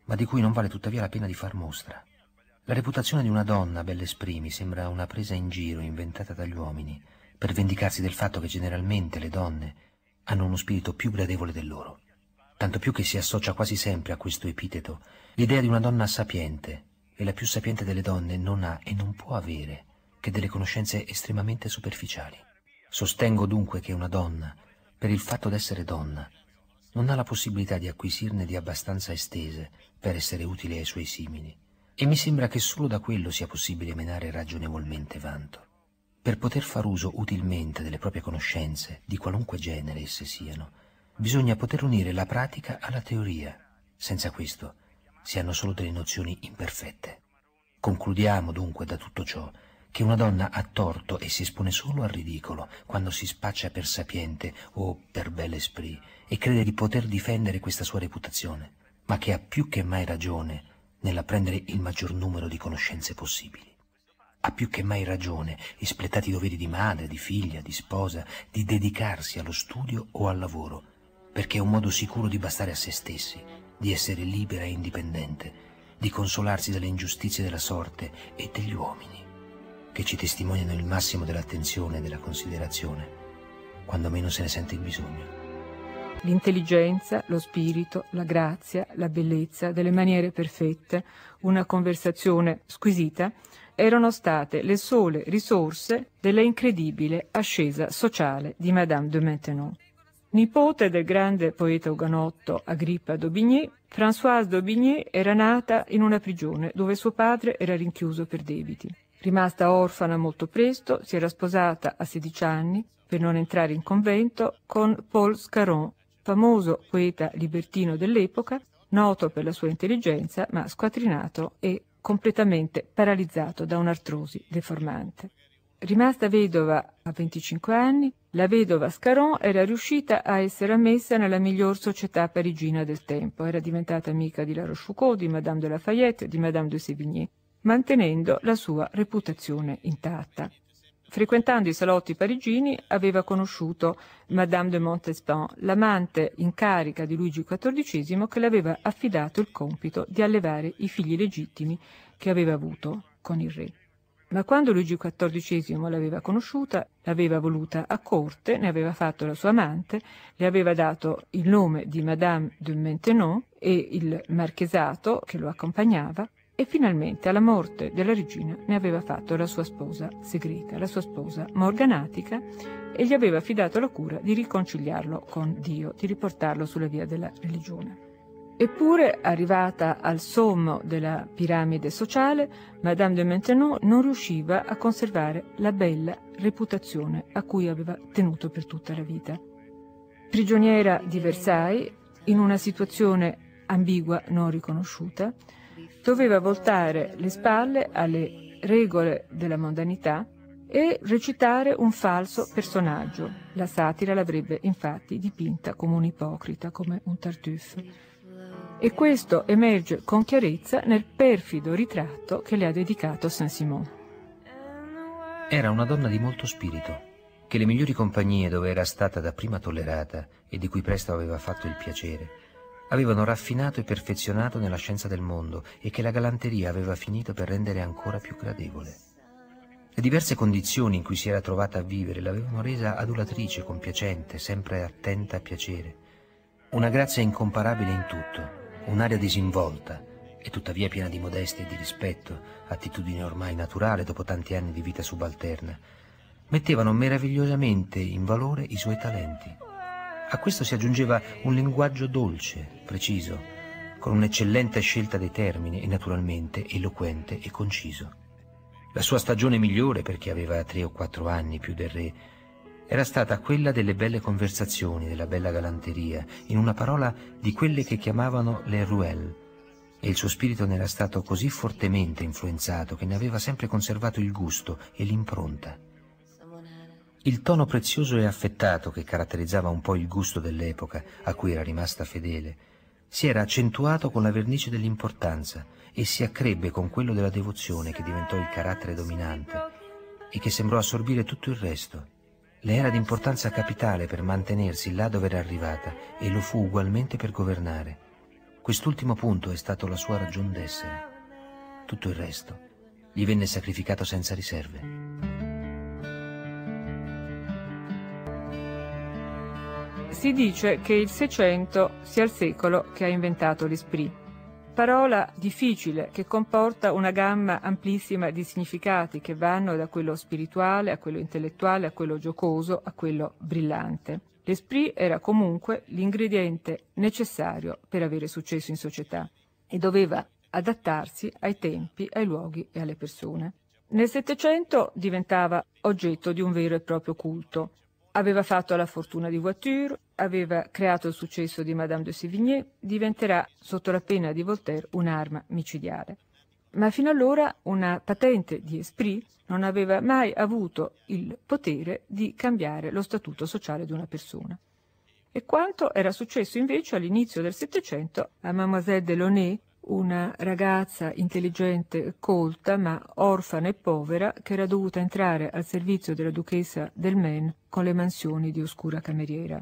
ma di cui non vale tuttavia la pena di far mostra. La reputazione di una donna belle esprimi sembra una presa in giro inventata dagli uomini per vendicarsi del fatto che generalmente le donne hanno uno spirito più gradevole del loro. Tanto più che si associa quasi sempre a questo epiteto l'idea di una donna sapiente, e la più sapiente delle donne non ha e non può avere che delle conoscenze estremamente superficiali. Sostengo dunque che una donna, per il fatto d'essere donna, non ha la possibilità di acquisirne di abbastanza estese per essere utile ai suoi simili, e mi sembra che solo da quello sia possibile menare ragionevolmente vanto. Per poter far uso utilmente delle proprie conoscenze, di qualunque genere esse siano, bisogna poter unire la pratica alla teoria. Senza questo si hanno solo delle nozioni imperfette. Concludiamo dunque da tutto ciò che una donna ha torto e si espone solo al ridicolo quando si spaccia per sapiente o per bel esprit e crede di poter difendere questa sua reputazione, ma che ha più che mai ragione nell'apprendere il maggior numero di conoscenze possibili. Ha più che mai ragione, espletati i doveri di madre, di figlia, di sposa, di dedicarsi allo studio o al lavoro, perché è un modo sicuro di bastare a se stessi di essere libera e indipendente, di consolarsi delle ingiustizie della sorte e degli uomini, che ci testimoniano il massimo dell'attenzione e della considerazione, quando meno se ne sente il bisogno. L'intelligenza, lo spirito, la grazia, la bellezza, delle maniere perfette, una conversazione squisita, erano state le sole risorse della incredibile ascesa sociale di Madame de Maintenon. Nipote del grande poeta uganotto Agrippa d'Aubigné, Françoise d'Aubigné era nata in una prigione dove suo padre era rinchiuso per debiti. Rimasta orfana molto presto, si era sposata a 16 anni per non entrare in convento con Paul Scarron, famoso poeta libertino dell'epoca, noto per la sua intelligenza, ma squatrinato e completamente paralizzato da un'artrosi deformante. Rimasta vedova a 25 anni, la vedova Scaron era riuscita a essere ammessa nella miglior società parigina del tempo. Era diventata amica di La Rochefoucauld, di Madame de Lafayette, di Madame de Sévigné, mantenendo la sua reputazione intatta. Frequentando i salotti parigini aveva conosciuto Madame de Montespan, l'amante in carica di Luigi XIV che le aveva affidato il compito di allevare i figli legittimi che aveva avuto con il re. Ma quando Luigi XIV l'aveva conosciuta, l'aveva voluta a corte, ne aveva fatto la sua amante, le aveva dato il nome di Madame de Maintenon e il marchesato che lo accompagnava, e finalmente alla morte della regina ne aveva fatto la sua sposa segreta, la sua sposa morganatica, e gli aveva affidato la cura di riconciliarlo con Dio, di riportarlo sulla via della religione. Eppure, arrivata al sommo della piramide sociale, Madame de Maintenon non riusciva a conservare la bella reputazione a cui aveva tenuto per tutta la vita. Prigioniera di Versailles, in una situazione ambigua non riconosciuta, doveva voltare le spalle alle regole della mondanità e recitare un falso personaggio. La satira l'avrebbe infatti dipinta come un ipocrita, come un tartuffe. E questo emerge con chiarezza nel perfido ritratto che le ha dedicato Saint-Simon. Era una donna di molto spirito, che le migliori compagnie dove era stata dapprima tollerata e di cui presto aveva fatto il piacere, avevano raffinato e perfezionato nella scienza del mondo e che la galanteria aveva finito per rendere ancora più gradevole. Le diverse condizioni in cui si era trovata a vivere l'avevano resa adulatrice, compiacente, sempre attenta a piacere. Una grazia incomparabile in tutto, un'aria disinvolta e tuttavia piena di modestia e di rispetto, attitudine ormai naturale dopo tanti anni di vita subalterna, mettevano meravigliosamente in valore i suoi talenti. A questo si aggiungeva un linguaggio dolce, preciso, con un'eccellente scelta dei termini e naturalmente eloquente e conciso. La sua stagione migliore, perché aveva tre o quattro anni più del re, era stata quella delle belle conversazioni, della bella galanteria, in una parola di quelle che chiamavano le ruelle, e il suo spirito ne era stato così fortemente influenzato che ne aveva sempre conservato il gusto e l'impronta. Il tono prezioso e affettato che caratterizzava un po' il gusto dell'epoca a cui era rimasta fedele si era accentuato con la vernice dell'importanza e si accrebbe con quello della devozione che diventò il carattere dominante e che sembrò assorbire tutto il resto. Le era d'importanza capitale per mantenersi là dove era arrivata e lo fu ugualmente per governare. Quest'ultimo punto è stato la sua ragion d'essere. Tutto il resto gli venne sacrificato senza riserve. Si dice che il Seicento sia il secolo che ha inventato l'esprit, parola difficile che comporta una gamma amplissima di significati che vanno da quello spirituale a quello intellettuale a quello giocoso a quello brillante. L'esprit era comunque l'ingrediente necessario per avere successo in società e doveva adattarsi ai tempi, ai luoghi e alle persone. Nel Settecento diventava oggetto di un vero e proprio culto. Aveva fatto la fortuna di Voiture, aveva creato il successo di Madame de Sévigné, diventerà, sotto la pena di Voltaire, un'arma micidiale. Ma fino allora una patente di esprit non aveva mai avuto il potere di cambiare lo statuto sociale di una persona. E quanto era successo invece all'inizio del Settecento a Mademoiselle Delaunay, una ragazza intelligente e colta, ma orfana e povera, che era dovuta entrare al servizio della duchessa del Maine con le mansioni di oscura cameriera.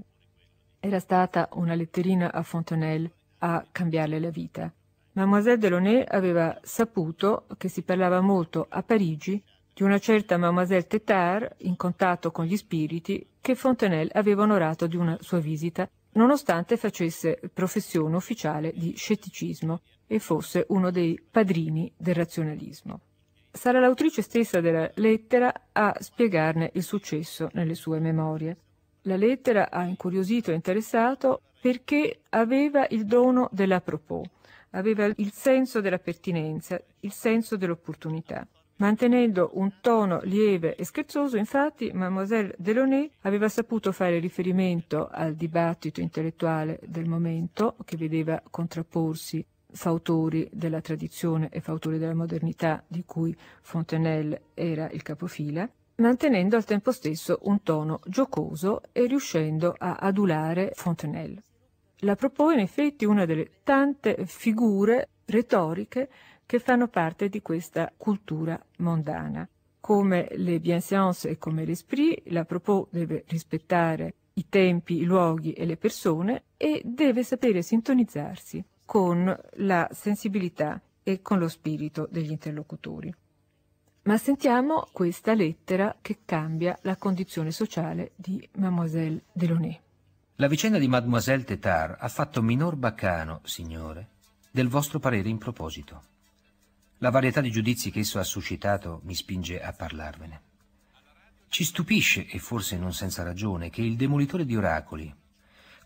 Era stata una letterina a Fontenelle a cambiarle la vita. Mademoiselle Delaunay aveva saputo che si parlava molto a Parigi di una certa Mademoiselle Tetard, in contatto con gli spiriti, che Fontenelle aveva onorato di una sua visita, nonostante facesse professione ufficiale di scetticismo e fosse uno dei padrini del razionalismo. Sarà l'autrice stessa della lettera a spiegarne il successo nelle sue memorie. La lettera ha incuriosito e interessato perché aveva il dono della propos, aveva il senso della pertinenza, il senso dell'opportunità. Mantenendo un tono lieve e scherzoso, infatti, Mademoiselle Delaunay aveva saputo fare riferimento al dibattito intellettuale del momento, che vedeva contrapporsi fautori della tradizione e fautori della modernità di cui Fontenelle era il capofila, mantenendo al tempo stesso un tono giocoso e riuscendo a adulare Fontenelle. La propone in effetti una delle tante figure retoriche che fanno parte di questa cultura mondana. Come le bienséances e come l'esprit, la propos deve rispettare i tempi, i luoghi e le persone e deve sapere sintonizzarsi con la sensibilità e con lo spirito degli interlocutori. Ma sentiamo questa lettera che cambia la condizione sociale di Mademoiselle Delaunay. La vicenda di Mademoiselle Tetard ha fatto minor baccano, signore, del vostro parere in proposito. La varietà di giudizi che esso ha suscitato mi spinge a parlarvene. Ci stupisce, e forse non senza ragione, che il demolitore di oracoli,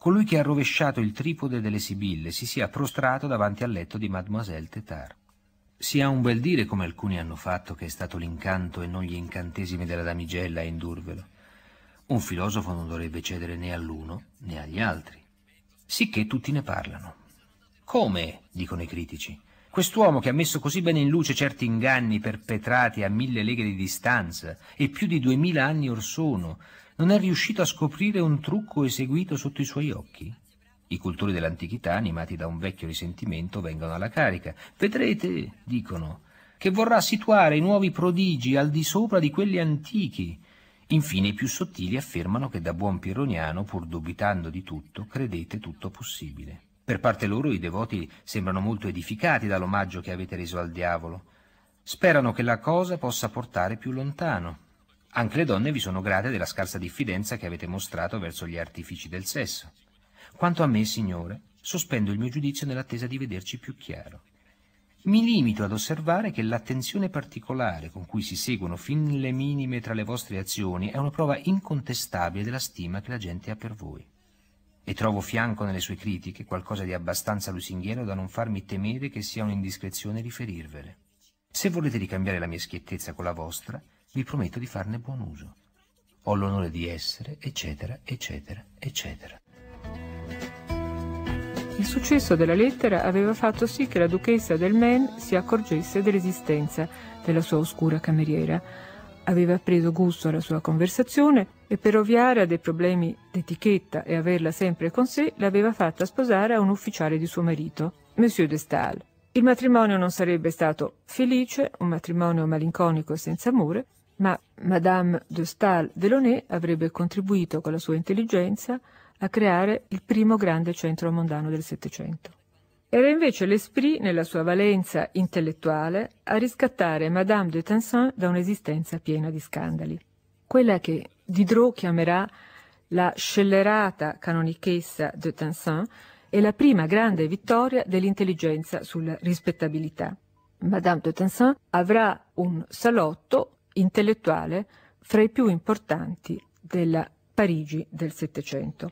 colui che ha rovesciato il tripode delle Sibille, si sia prostrato davanti al letto di Mademoiselle Tetard. Si ha un bel dire, come alcuni hanno fatto, che è stato l'incanto e non gli incantesimi della damigella a indurvelo. Un filosofo non dovrebbe cedere né all'uno né agli altri. Sicché tutti ne parlano. Come? dicono i critici. Quest'uomo che ha messo così bene in luce certi inganni perpetrati a mille leghe di distanza e più di duemila anni or sono, non è riuscito a scoprire un trucco eseguito sotto i suoi occhi? I cultori dell'antichità, animati da un vecchio risentimento, vengono alla carica. Vedrete, dicono, che vorrà situare i nuovi prodigi al di sopra di quelli antichi. Infine i più sottili affermano che da buon pironiano, pur dubitando di tutto, credete tutto possibile. Per parte loro i devoti sembrano molto edificati dall'omaggio che avete reso al diavolo. Sperano che la cosa possa portare più lontano. Anche le donne vi sono grate della scarsa diffidenza che avete mostrato verso gli artifici del sesso. Quanto a me, signore, sospendo il mio giudizio nell'attesa di vederci più chiaro. Mi limito ad osservare che l'attenzione particolare con cui si seguono fin le minime tra le vostre azioni è una prova incontestabile della stima che la gente ha per voi e trovo fianco nelle sue critiche qualcosa di abbastanza lusinghiero da non farmi temere che sia un'indiscrezione riferirvele. Se volete ricambiare la mia schiettezza con la vostra, vi prometto di farne buon uso. Ho l'onore di essere, eccetera, eccetera, eccetera. Il successo della lettera aveva fatto sì che la duchessa del Maine si accorgesse dell'esistenza della sua oscura cameriera. Aveva preso gusto alla sua conversazione e per ovviare a dei problemi d'etichetta e averla sempre con sé l'aveva fatta sposare a un ufficiale di suo marito, Monsieur de Stael. Il matrimonio non sarebbe stato felice, un matrimonio malinconico e senza amore, ma Madame de Stael Delaunay avrebbe contribuito con la sua intelligenza a creare il primo grande centro mondano del Settecento. Era invece l'esprit, nella sua valenza intellettuale, a riscattare Madame de Tencin da un'esistenza piena di scandali. Quella che Diderot chiamerà la scellerata canonichessa de Tencin è la prima grande vittoria dell'intelligenza sulla rispettabilità. Madame de Tencin avrà un salotto intellettuale fra i più importanti della Parigi del Settecento.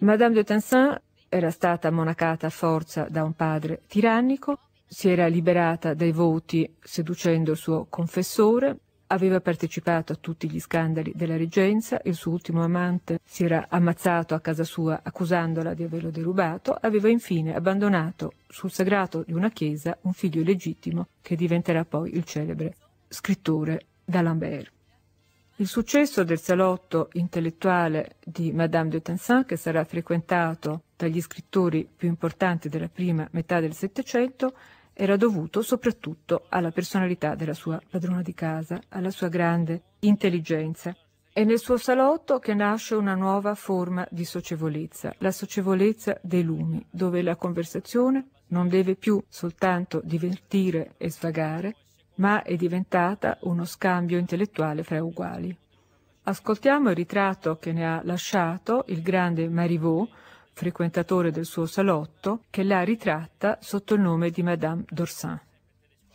Madame de Tencin era stata monacata a forza da un padre tirannico, si era liberata dai voti seducendo il suo confessore, Aveva partecipato a tutti gli scandali della reggenza, il suo ultimo amante si era ammazzato a casa sua accusandola di averlo derubato, aveva infine abbandonato sul sagrato di una chiesa un figlio illegittimo che diventerà poi il celebre scrittore d'Alembert. Il successo del salotto intellettuale di Madame de Tencin, che sarà frequentato dagli scrittori più importanti della prima metà del Settecento, era dovuto soprattutto alla personalità della sua padrona di casa, alla sua grande intelligenza. È nel suo salotto che nasce una nuova forma di socievolezza, la socievolezza dei lumi, dove la conversazione non deve più soltanto divertire e svagare, ma è diventata uno scambio intellettuale fra uguali. Ascoltiamo il ritratto che ne ha lasciato il grande Marivaux frequentatore del suo salotto, che l'ha ritratta sotto il nome di Madame d'Orsan.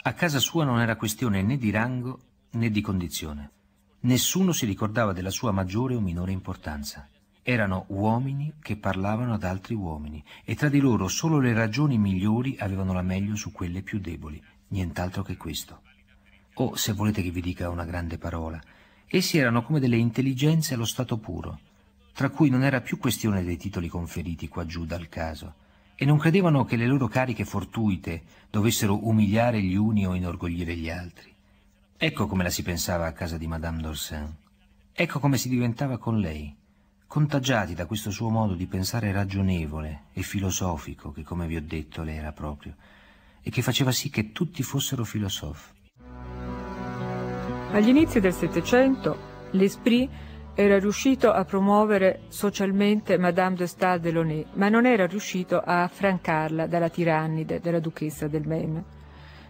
A casa sua non era questione né di rango né di condizione. Nessuno si ricordava della sua maggiore o minore importanza. Erano uomini che parlavano ad altri uomini e tra di loro solo le ragioni migliori avevano la meglio su quelle più deboli, nient'altro che questo. O, se volete che vi dica una grande parola, essi erano come delle intelligenze allo stato puro, tra cui non era più questione dei titoli conferiti qua giù dal caso, e non credevano che le loro cariche fortuite dovessero umiliare gli uni o inorgoglire gli altri. Ecco come la si pensava a casa di Madame d'Orsin. Ecco come si diventava con lei, contagiati da questo suo modo di pensare ragionevole e filosofico che, come vi ho detto, le era proprio, e che faceva sì che tutti fossero filosofi. Agli inizi del Settecento, l'Esprit era riuscito a promuovere socialmente Madame de Stael Delaunay, ma non era riuscito a affrancarla dalla tirannide della duchessa del Maine.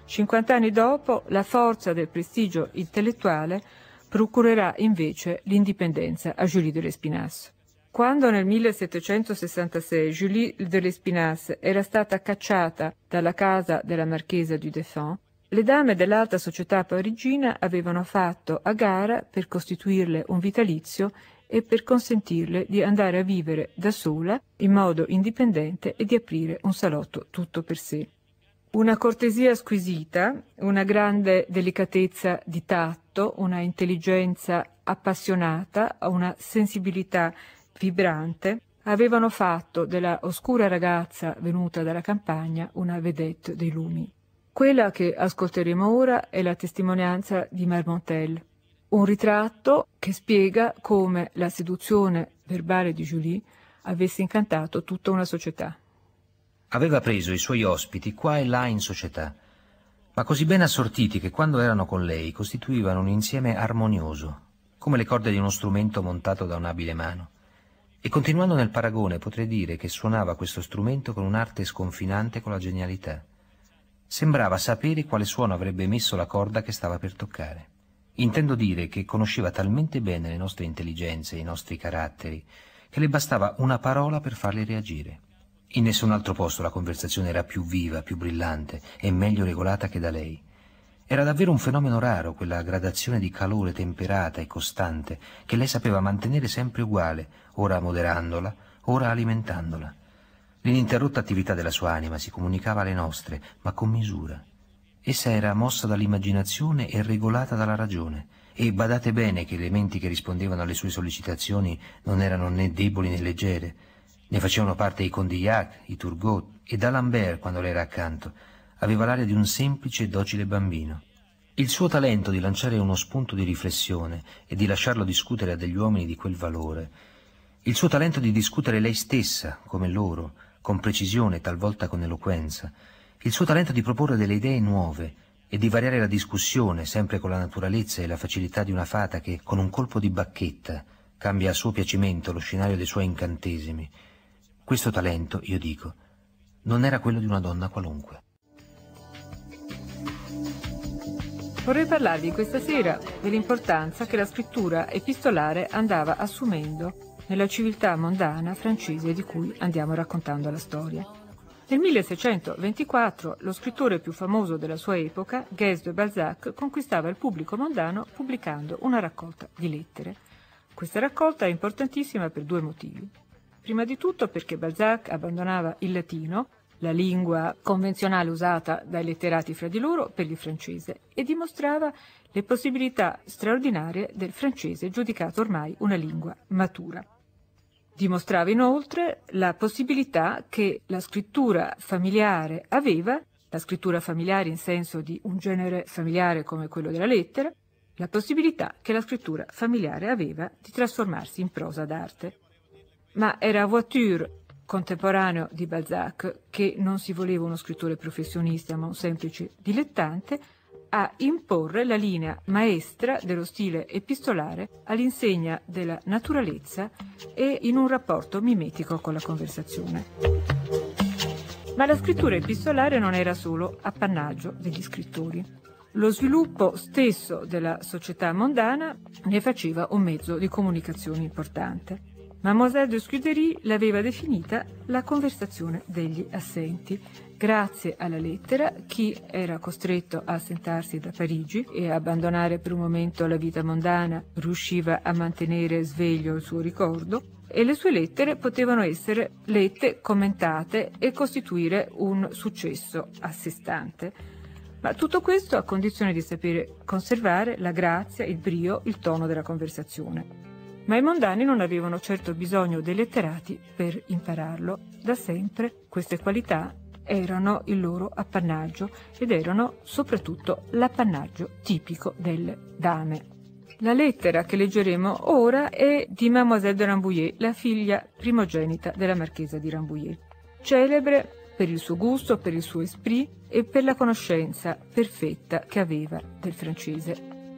Cinquant'anni dopo, la forza del prestigio intellettuale procurerà invece l'indipendenza a Julie de Lespinasse. Quando nel 1766 Julie de Lespinasse era stata cacciata dalla casa della marchesa du Deffand, le dame dell'alta società parigina avevano fatto a gara per costituirle un vitalizio e per consentirle di andare a vivere da sola in modo indipendente e di aprire un salotto tutto per sé. Una cortesia squisita, una grande delicatezza di tatto, una intelligenza appassionata, una sensibilità vibrante, avevano fatto della oscura ragazza venuta dalla campagna una vedette dei lumi. Quella che ascolteremo ora è la testimonianza di Marmontel, un ritratto che spiega come la seduzione verbale di Julie avesse incantato tutta una società. Aveva preso i suoi ospiti qua e là in società, ma così ben assortiti che quando erano con lei costituivano un insieme armonioso, come le corde di uno strumento montato da un'abile mano. E continuando nel paragone potrei dire che suonava questo strumento con un'arte sconfinante con la genialità. Sembrava sapere quale suono avrebbe emesso la corda che stava per toccare. Intendo dire che conosceva talmente bene le nostre intelligenze e i nostri caratteri che le bastava una parola per farli reagire. In nessun altro posto la conversazione era più viva, più brillante e meglio regolata che da lei. Era davvero un fenomeno raro quella gradazione di calore temperata e costante che lei sapeva mantenere sempre uguale, ora moderandola, ora alimentandola. L'ininterrotta attività della sua anima si comunicava alle nostre, ma con misura. Essa era mossa dall'immaginazione e regolata dalla ragione, e badate bene che i elementi che rispondevano alle sue sollecitazioni non erano né deboli né leggere. Ne facevano parte i Condillac, i Turgot, e d'Alembert, quando le era accanto, aveva l'aria di un semplice e docile bambino. Il suo talento di lanciare uno spunto di riflessione e di lasciarlo discutere a degli uomini di quel valore, il suo talento di discutere lei stessa, come loro, con precisione e talvolta con eloquenza, il suo talento di proporre delle idee nuove e di variare la discussione sempre con la naturalezza e la facilità di una fata che, con un colpo di bacchetta, cambia a suo piacimento lo scenario dei suoi incantesimi. Questo talento, io dico, non era quello di una donna qualunque. Vorrei parlarvi questa sera dell'importanza che la scrittura epistolare andava assumendo nella civiltà mondana francese di cui andiamo raccontando la storia. Nel 1624 lo scrittore più famoso della sua epoca, Gues de Balzac, conquistava il pubblico mondano pubblicando una raccolta di lettere. Questa raccolta è importantissima per due motivi. Prima di tutto perché Balzac abbandonava il latino, la lingua convenzionale usata dai letterati fra di loro, per il francese e dimostrava le possibilità straordinarie del francese giudicato ormai una lingua matura. Dimostrava inoltre la possibilità che la scrittura familiare aveva, la scrittura familiare in senso di un genere familiare come quello della lettera, la possibilità che la scrittura familiare aveva di trasformarsi in prosa d'arte. Ma era Voiture, contemporaneo di Balzac, che non si voleva uno scrittore professionista ma un semplice dilettante, a imporre la linea maestra dello stile epistolare all'insegna della naturalezza e in un rapporto mimetico con la conversazione. Ma la scrittura epistolare non era solo appannaggio degli scrittori. Lo sviluppo stesso della società mondana ne faceva un mezzo di comunicazione importante. Mademoiselle de Scudery l'aveva definita la conversazione degli assenti Grazie alla lettera, chi era costretto a assentarsi da Parigi e abbandonare per un momento la vita mondana riusciva a mantenere sveglio il suo ricordo e le sue lettere potevano essere lette, commentate e costituire un successo a sé stante. Ma tutto questo a condizione di sapere conservare la grazia, il brio, il tono della conversazione. Ma i mondani non avevano certo bisogno dei letterati per impararlo. Da sempre queste qualità erano il loro appannaggio ed erano soprattutto l'appannaggio tipico delle dame. La lettera che leggeremo ora è di Mademoiselle de Rambouillet, la figlia primogenita della marchesa di Rambouillet, celebre per il suo gusto, per il suo esprit e per la conoscenza perfetta che aveva del francese.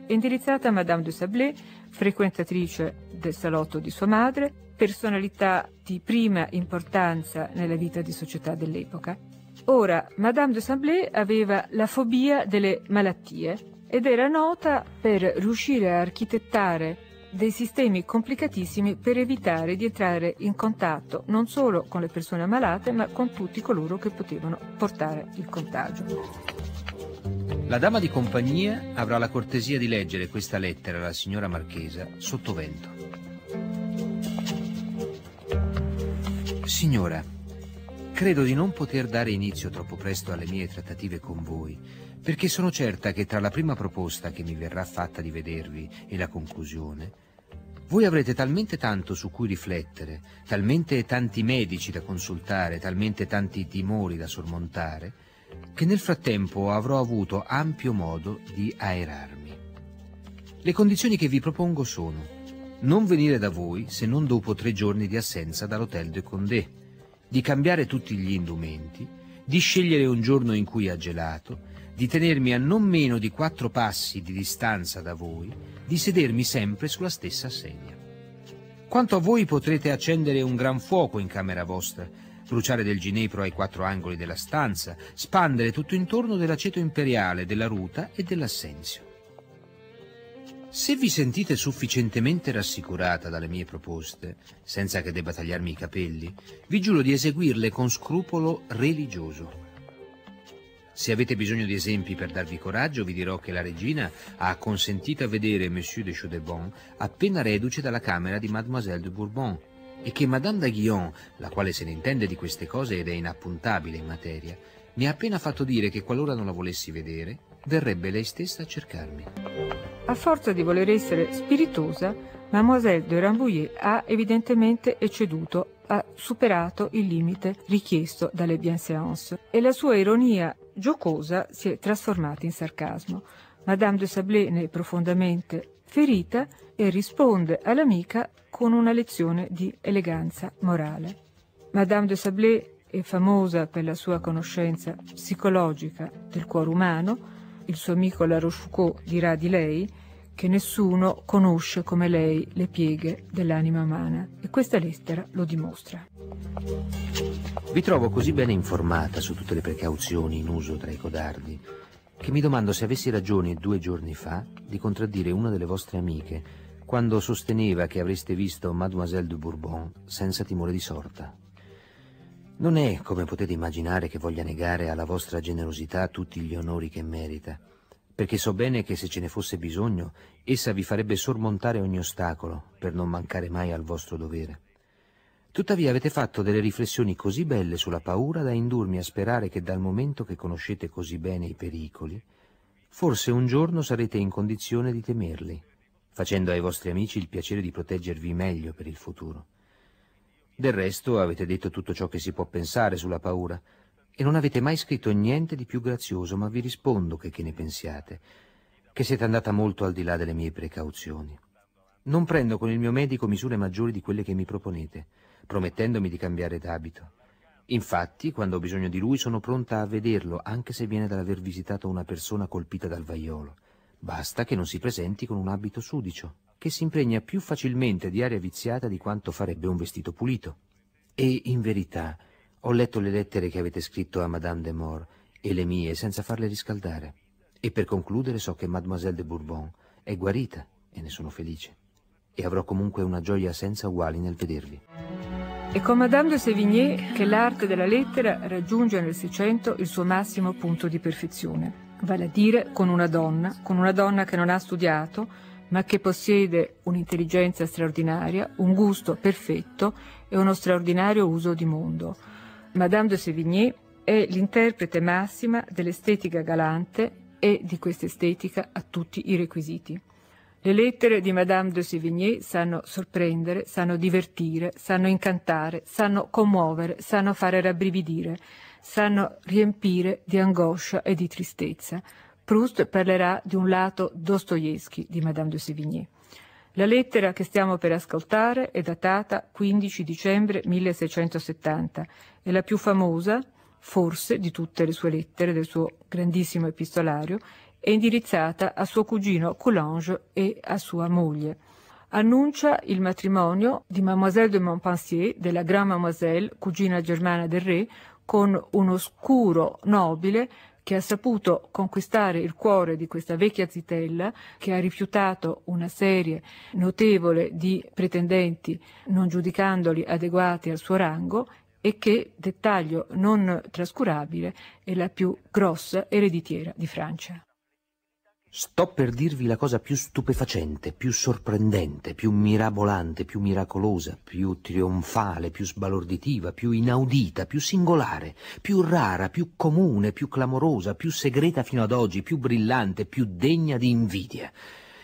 È indirizzata a Madame de Sablé, frequentatrice del salotto di sua madre, personalità di prima importanza nella vita di società dell'epoca. Ora, Madame de Sablé aveva la fobia delle malattie ed era nota per riuscire a architettare dei sistemi complicatissimi per evitare di entrare in contatto non solo con le persone ammalate, ma con tutti coloro che potevano portare il contagio. La dama di compagnia avrà la cortesia di leggere questa lettera alla signora Marchesa sottovento. Signora, credo di non poter dare inizio troppo presto alle mie trattative con voi, perché sono certa che tra la prima proposta che mi verrà fatta di vedervi e la conclusione, voi avrete talmente tanto su cui riflettere, talmente tanti medici da consultare, talmente tanti timori da sormontare, che nel frattempo avrò avuto ampio modo di aerarmi. Le condizioni che vi propongo sono non venire da voi se non dopo tre giorni di assenza dall'Hotel de Condé, di cambiare tutti gli indumenti, di scegliere un giorno in cui ha gelato, di tenermi a non meno di quattro passi di distanza da voi, di sedermi sempre sulla stessa sedia. Quanto a voi potrete accendere un gran fuoco in camera vostra, bruciare del ginepro ai quattro angoli della stanza, spandere tutto intorno dell'aceto imperiale, della ruta e dell'assenzio. Se vi sentite sufficientemente rassicurata dalle mie proposte, senza che debba tagliarmi i capelli, vi giuro di eseguirle con scrupolo religioso. Se avete bisogno di esempi per darvi coraggio, vi dirò che la regina ha consentito a vedere Monsieur de Chaudebon appena reduce dalla camera di Mademoiselle de Bourbon, e che Madame d'Aguillon, la quale se ne intende di queste cose ed è inappuntabile in materia, mi ha appena fatto dire che qualora non la volessi vedere, verrebbe lei stessa a cercarmi. A forza di voler essere spiritosa, Mademoiselle de Rambouillet ha evidentemente ecceduto, ha superato il limite richiesto dalle bienséance e la sua ironia giocosa si è trasformata in sarcasmo. Madame de Sablé ne è profondamente ferita e risponde all'amica con una lezione di eleganza morale. Madame de Sablé è famosa per la sua conoscenza psicologica del cuore umano, il suo amico La Rochefoucauld dirà di lei che nessuno conosce come lei le pieghe dell'anima umana e questa lettera lo dimostra. Vi trovo così bene informata su tutte le precauzioni in uso tra i codardi che mi domando se avessi ragione due giorni fa di contraddire una delle vostre amiche quando sosteneva che avreste visto Mademoiselle de Bourbon senza timore di sorta. Non è, come potete immaginare, che voglia negare alla vostra generosità tutti gli onori che merita, perché so bene che se ce ne fosse bisogno, essa vi farebbe sormontare ogni ostacolo per non mancare mai al vostro dovere. Tuttavia avete fatto delle riflessioni così belle sulla paura da indurmi a sperare che dal momento che conoscete così bene i pericoli, forse un giorno sarete in condizione di temerli facendo ai vostri amici il piacere di proteggervi meglio per il futuro. Del resto avete detto tutto ciò che si può pensare sulla paura e non avete mai scritto niente di più grazioso, ma vi rispondo che che ne pensiate, che siete andata molto al di là delle mie precauzioni. Non prendo con il mio medico misure maggiori di quelle che mi proponete, promettendomi di cambiare d'abito. Infatti, quando ho bisogno di lui, sono pronta a vederlo, anche se viene dall'aver visitato una persona colpita dal vaiolo. Basta che non si presenti con un abito sudicio, che si impregna più facilmente di aria viziata di quanto farebbe un vestito pulito. E, in verità, ho letto le lettere che avete scritto a Madame de Moore e le mie senza farle riscaldare. E per concludere so che Mademoiselle de Bourbon è guarita e ne sono felice. E avrò comunque una gioia senza uguali nel vedervi. È con Madame de Sévigné che l'arte della lettera raggiunge nel Seicento il suo massimo punto di perfezione vale a dire con una donna, con una donna che non ha studiato, ma che possiede un'intelligenza straordinaria, un gusto perfetto e uno straordinario uso di mondo. Madame de Sévigné è l'interprete massima dell'estetica galante e di questa estetica a tutti i requisiti. Le lettere di Madame de Sévigné sanno sorprendere, sanno divertire, sanno incantare, sanno commuovere, sanno fare rabbrividire, sanno riempire di angoscia e di tristezza. Proust parlerà di un lato Dostoevsky di Madame de Sévigné. La lettera che stiamo per ascoltare è datata 15 dicembre 1670, è la più famosa, forse, di tutte le sue lettere del suo grandissimo epistolario è indirizzata a suo cugino Coulange e a sua moglie. Annuncia il matrimonio di Mademoiselle de Montpensier, della Grand Mademoiselle, cugina germana del re, con un oscuro nobile che ha saputo conquistare il cuore di questa vecchia zitella, che ha rifiutato una serie notevole di pretendenti non giudicandoli adeguati al suo rango e che, dettaglio non trascurabile, è la più grossa ereditiera di Francia. Sto per dirvi la cosa più stupefacente, più sorprendente, più mirabolante, più miracolosa, più trionfale, più sbalorditiva, più inaudita, più singolare, più rara, più comune, più clamorosa, più segreta fino ad oggi, più brillante, più degna di invidia.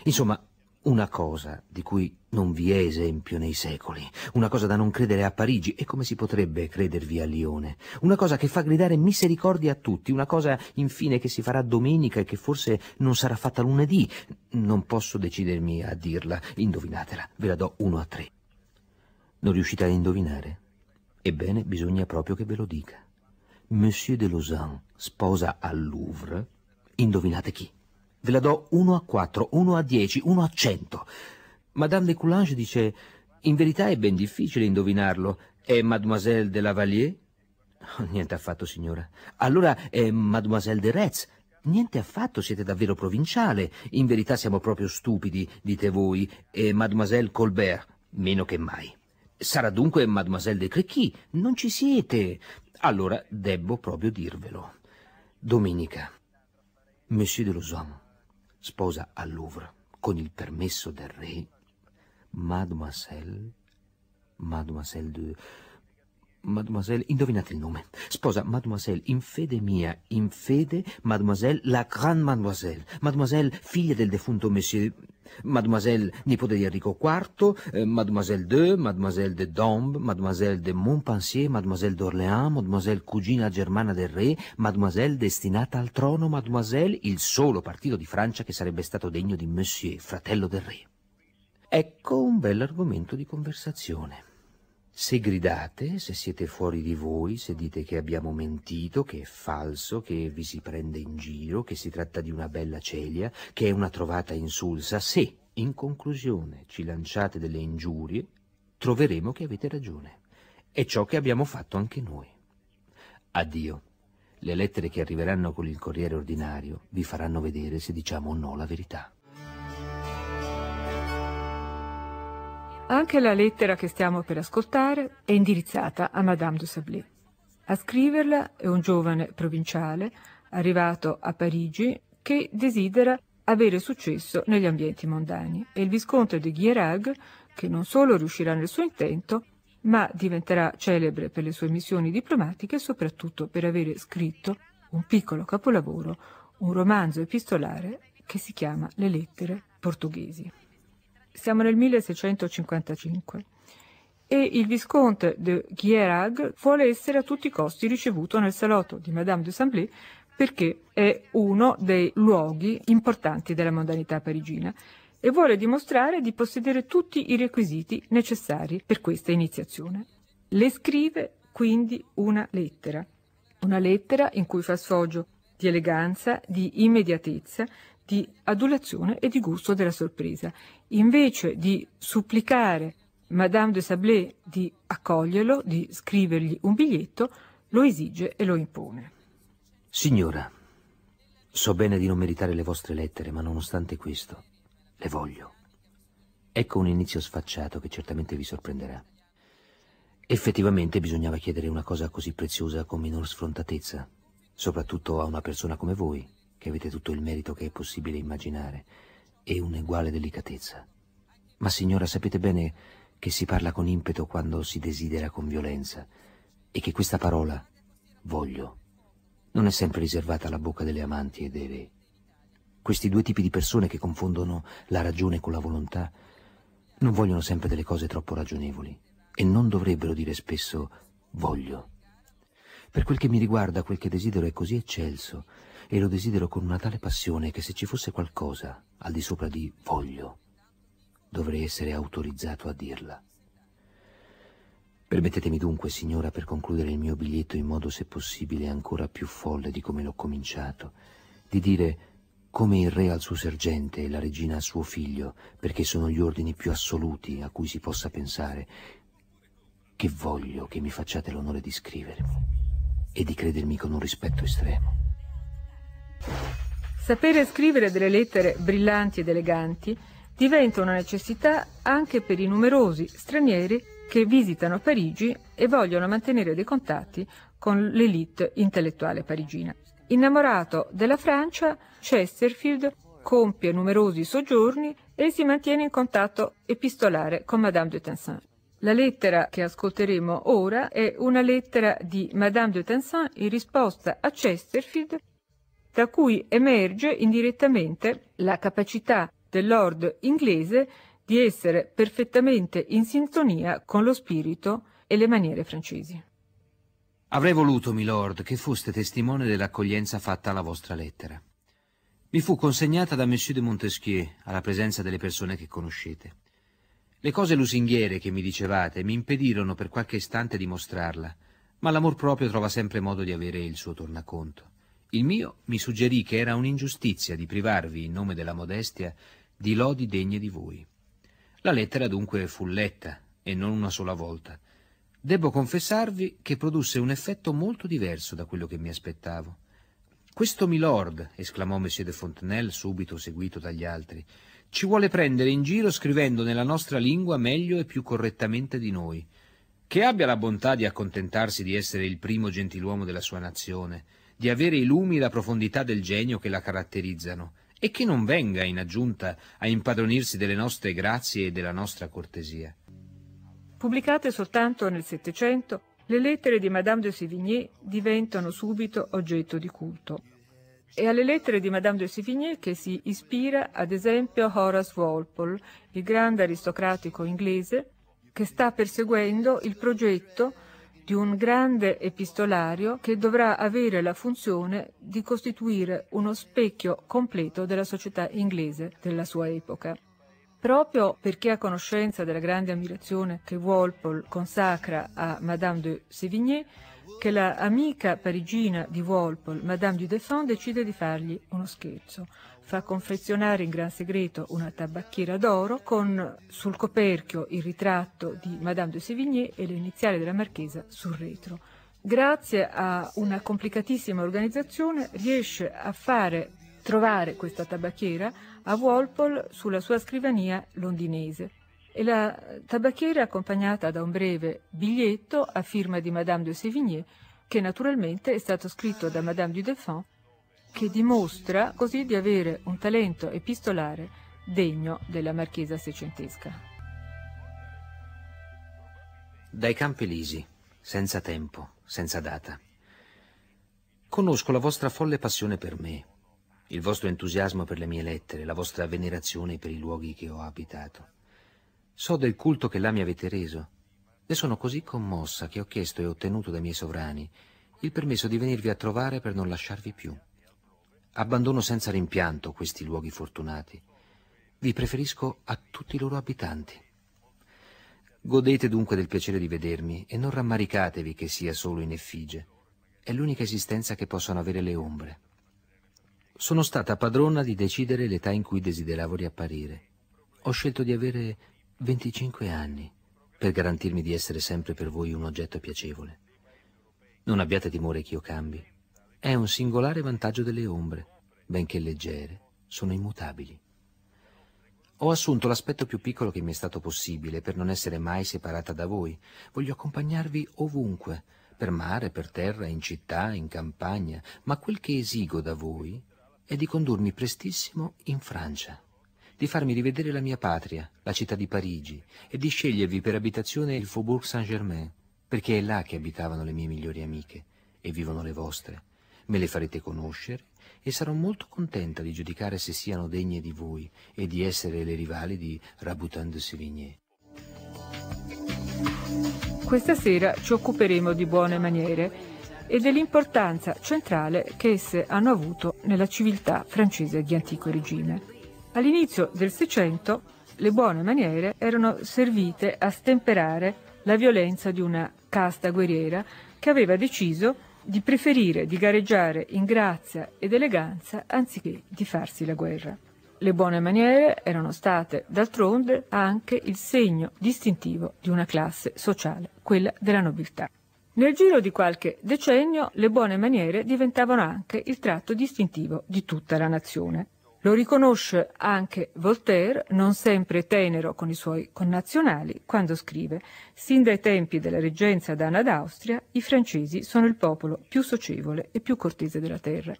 Insomma, una cosa di cui non vi è esempio nei secoli, una cosa da non credere a Parigi e come si potrebbe credervi a Lione, una cosa che fa gridare misericordia a tutti, una cosa infine che si farà domenica e che forse non sarà fatta lunedì. Non posso decidermi a dirla, indovinatela, ve la do uno a tre. Non riuscite a indovinare? Ebbene, bisogna proprio che ve lo dica. Monsieur de Lausanne sposa al Louvre, indovinate chi? Ve la do 1 a 4, 1 a 10, 1 a 100. Madame de Coulanges dice, in verità è ben difficile indovinarlo. È Mademoiselle de Lavalier? Oh, niente affatto, signora. Allora è Mademoiselle de Retz. Niente affatto, siete davvero provinciale. In verità siamo proprio stupidi, dite voi. E Mademoiselle Colbert? Meno che mai. Sarà dunque Mademoiselle de Crequi? Non ci siete. Allora debbo proprio dirvelo. Domenica. Monsieur de Lausanne sposa al Louvre con il permesso del re Mademoiselle Mademoiselle de Mademoiselle, indovinate il nome. Sposa Mademoiselle in fede mia, in fede Mademoiselle, la Grande Mademoiselle. Mademoiselle, figlia del defunto Monsieur Mademoiselle, nipote di Enrico IV, eh, Mademoiselle de, Mademoiselle de Dombe, Mademoiselle de Montpensier, Mademoiselle d'Orléans, Mademoiselle cugina germana del re, Mademoiselle destinata al trono, Mademoiselle il solo partito di Francia che sarebbe stato degno di Monsieur, fratello del re. Ecco un bel argomento di conversazione. Se gridate, se siete fuori di voi, se dite che abbiamo mentito, che è falso, che vi si prende in giro, che si tratta di una bella celia, che è una trovata insulsa, se, in conclusione, ci lanciate delle ingiurie, troveremo che avete ragione. È ciò che abbiamo fatto anche noi. Addio. Le lettere che arriveranno con il corriere ordinario vi faranno vedere se diciamo o no la verità. Anche la lettera che stiamo per ascoltare è indirizzata a Madame de Sablé. A scriverla è un giovane provinciale arrivato a Parigi che desidera avere successo negli ambienti mondani e il visconte de Guierag che non solo riuscirà nel suo intento, ma diventerà celebre per le sue missioni diplomatiche e soprattutto per avere scritto un piccolo capolavoro, un romanzo epistolare che si chiama Le lettere portoghesi. Siamo nel 1655 e il visconte de Guierag vuole essere a tutti i costi ricevuto nel salotto di Madame de Saint-Blé perché è uno dei luoghi importanti della mondanità parigina e vuole dimostrare di possedere tutti i requisiti necessari per questa iniziazione. Le scrive quindi una lettera, una lettera in cui fa sfoggio di eleganza, di immediatezza, di adulazione e di gusto della sorpresa. Invece di supplicare Madame de Sablé di accoglierlo, di scrivergli un biglietto, lo esige e lo impone. Signora, so bene di non meritare le vostre lettere, ma nonostante questo, le voglio. Ecco un inizio sfacciato che certamente vi sorprenderà. Effettivamente bisognava chiedere una cosa così preziosa con minor sfrontatezza, soprattutto a una persona come voi, che avete tutto il merito che è possibile immaginare, e un'eguale delicatezza. Ma signora, sapete bene che si parla con impeto quando si desidera con violenza, e che questa parola, voglio, non è sempre riservata alla bocca delle amanti e dei re. Questi due tipi di persone che confondono la ragione con la volontà non vogliono sempre delle cose troppo ragionevoli e non dovrebbero dire spesso voglio. Per quel che mi riguarda, quel che desidero è così eccelso e lo desidero con una tale passione che se ci fosse qualcosa al di sopra di voglio, dovrei essere autorizzato a dirla. Permettetemi dunque, signora, per concludere il mio biglietto in modo se possibile ancora più folle di come l'ho cominciato, di dire come il re al suo sergente e la regina al suo figlio, perché sono gli ordini più assoluti a cui si possa pensare, che voglio che mi facciate l'onore di scrivermi e di credermi con un rispetto estremo. Sapere scrivere delle lettere brillanti ed eleganti diventa una necessità anche per i numerosi stranieri che visitano Parigi e vogliono mantenere dei contatti con l'elite intellettuale parigina. Innamorato della Francia, Chesterfield compie numerosi soggiorni e si mantiene in contatto epistolare con Madame de Tencin. La lettera che ascolteremo ora è una lettera di Madame de Tencin in risposta a Chesterfield, da cui emerge indirettamente la capacità del lord inglese di essere perfettamente in sintonia con lo spirito e le maniere francesi. Avrei voluto, milord, che foste testimone dell'accoglienza fatta alla vostra lettera. Mi fu consegnata da Monsieur de Montesquieu alla presenza delle persone che conoscete. Le cose lusinghiere che mi dicevate mi impedirono per qualche istante di mostrarla, ma l'amor proprio trova sempre modo di avere il suo tornaconto. Il mio mi suggerì che era un'ingiustizia di privarvi, in nome della modestia, di lodi degne di voi. La lettera dunque fu letta, e non una sola volta. Debbo confessarvi che produsse un effetto molto diverso da quello che mi aspettavo. Questo milord, esclamò Monsieur de Fontenelle, subito seguito dagli altri, ci vuole prendere in giro scrivendo nella nostra lingua meglio e più correttamente di noi. Che abbia la bontà di accontentarsi di essere il primo gentiluomo della sua nazione, di avere i lumi e la profondità del genio che la caratterizzano, e che non venga, in aggiunta, a impadronirsi delle nostre grazie e della nostra cortesia. Pubblicate soltanto nel Settecento, le lettere di Madame de Sévigné diventano subito oggetto di culto. È alle lettere di Madame de Sévigné che si ispira, ad esempio, Horace Walpole, il grande aristocratico inglese, che sta perseguendo il progetto di un grande epistolario che dovrà avere la funzione di costituire uno specchio completo della società inglese della sua epoca. Proprio perché ha conoscenza della grande ammirazione che Walpole consacra a Madame de Sévigné, che la amica parigina di Walpole, Madame du Deffand, decide di fargli uno scherzo fa confezionare in gran segreto una tabacchiera d'oro con sul coperchio il ritratto di Madame de Sévigné e le iniziali della marchesa sul retro. Grazie a una complicatissima organizzazione riesce a fare trovare questa tabacchiera a Walpole sulla sua scrivania londinese e la tabacchiera è accompagnata da un breve biglietto a firma di Madame de Sévigné che naturalmente è stato scritto da Madame du Deffand che dimostra così di avere un talento epistolare degno della marchesa seicentesca. Dai Campi Elisi, senza tempo, senza data. Conosco la vostra folle passione per me, il vostro entusiasmo per le mie lettere, la vostra venerazione per i luoghi che ho abitato. So del culto che là mi avete reso e sono così commossa che ho chiesto e ottenuto dai miei sovrani il permesso di venirvi a trovare per non lasciarvi più. Abbandono senza rimpianto questi luoghi fortunati. Vi preferisco a tutti i loro abitanti. Godete dunque del piacere di vedermi e non rammaricatevi che sia solo in effigie. È l'unica esistenza che possono avere le ombre. Sono stata padrona di decidere l'età in cui desideravo riapparire. Ho scelto di avere 25 anni per garantirmi di essere sempre per voi un oggetto piacevole. Non abbiate timore che io cambi. È un singolare vantaggio delle ombre, benché leggere, sono immutabili. Ho assunto l'aspetto più piccolo che mi è stato possibile per non essere mai separata da voi. Voglio accompagnarvi ovunque, per mare, per terra, in città, in campagna, ma quel che esigo da voi è di condurmi prestissimo in Francia, di farmi rivedere la mia patria, la città di Parigi, e di scegliervi per abitazione il Faubourg Saint-Germain, perché è là che abitavano le mie migliori amiche e vivono le vostre me le farete conoscere e sarò molto contenta di giudicare se siano degne di voi e di essere le rivali di Raboutin de Sévigné. Questa sera ci occuperemo di buone maniere e dell'importanza centrale che esse hanno avuto nella civiltà francese di antico regime. All'inizio del Seicento le buone maniere erano servite a stemperare la violenza di una casta guerriera che aveva deciso di preferire di gareggiare in grazia ed eleganza anziché di farsi la guerra. Le buone maniere erano state, d'altronde, anche il segno distintivo di una classe sociale, quella della nobiltà. Nel giro di qualche decennio le buone maniere diventavano anche il tratto distintivo di tutta la nazione. Lo riconosce anche Voltaire, non sempre tenero con i suoi connazionali, quando scrive «Sin dai tempi della reggenza d'Anna d'Austria, i francesi sono il popolo più socievole e più cortese della terra».